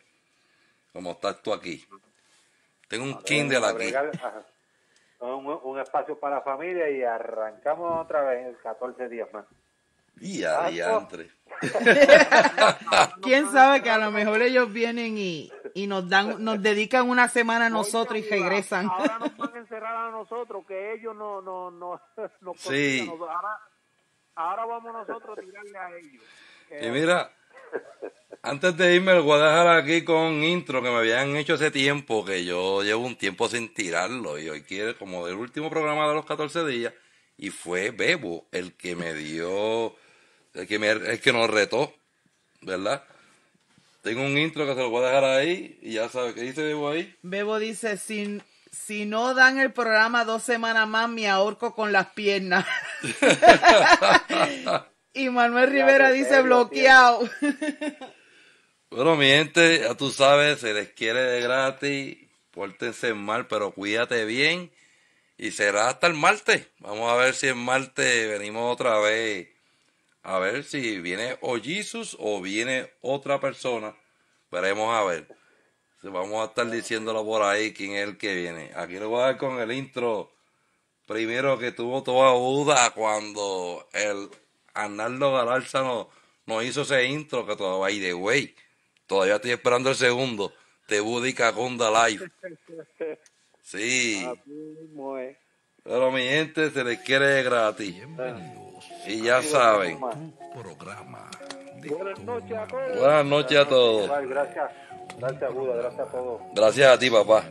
cómo estás tú aquí. Tengo un Kindle A aquí. un, un espacio para la familia y arrancamos otra vez 14 días más. Y adiantre. ¿Quién sabe que a lo mejor ellos vienen y, y nos dan, nos dedican una semana a nosotros y regresan? Ahora nos van a encerrar a nosotros, que ellos no, no, no, no Sí. Ahora, ahora vamos nosotros a tirarle a ellos. Y mira, antes de irme, lo voy a dejar aquí con un intro que me habían hecho hace tiempo, que yo llevo un tiempo sin tirarlo, y hoy quiere, como del último programa de los 14 días, y fue Bebo el que me dio, el que, me, el que nos retó, ¿verdad? Tengo un intro que se lo voy a dejar ahí, y ya sabes, ¿qué dice Bebo ahí? Bebo dice, si, si no dan el programa dos semanas más, me ahorco con las piernas. y Manuel Rivera dice, bloqueado. Bueno, mi gente, ya tú sabes, se les quiere de gratis, pórtense mal, pero cuídate bien. Y será hasta el martes. Vamos a ver si el martes venimos otra vez. A ver si viene o Jesus o viene otra persona. Veremos a ver. Si Vamos a estar diciéndolo por ahí quién es el que viene. Aquí lo voy a dar con el intro. Primero que tuvo toda duda cuando el Arnaldo Galarza nos, hizo ese intro que todavía hay de güey. Todavía estoy esperando el segundo. De Buddy Cacunda Live. Sí. Pero mi gente se les quiere gratis. Y ya saben. Buenas noches a todos. Buenas noches a todos. Gracias. Gracias, Buda. Gracias a todos. Gracias a ti, papá.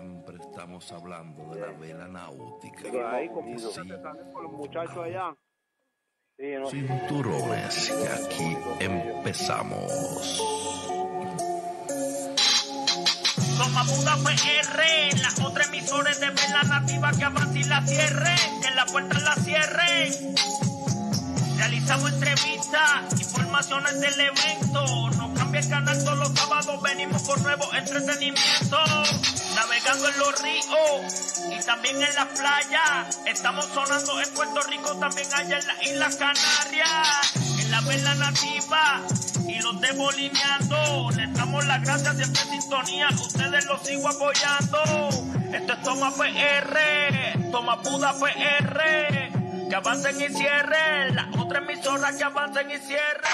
Estamos hablando de la vela náutica. Ahí comunícate también con los muchachos allá. Sí, no. Cinturones, que aquí empezamos. Toma Buda PR, las otras emisores de vela nativa que y la cierre, que la puerta la cierre. Realizamos entrevistas, informaciones del evento. No cambia el canal todos los sábados, venimos con nuevo entretenimiento. Navegando en los ríos y también en las playas. Estamos sonando en Puerto Rico, también allá en las Islas Canarias. En la vela nativa y los debolineando. Les damos las gracias siempre en sintonía, ustedes los sigo apoyando. Esto es Toma PR, Toma Buda PR. Que avancen y cierren, las otras emisoras que avancen y cierren.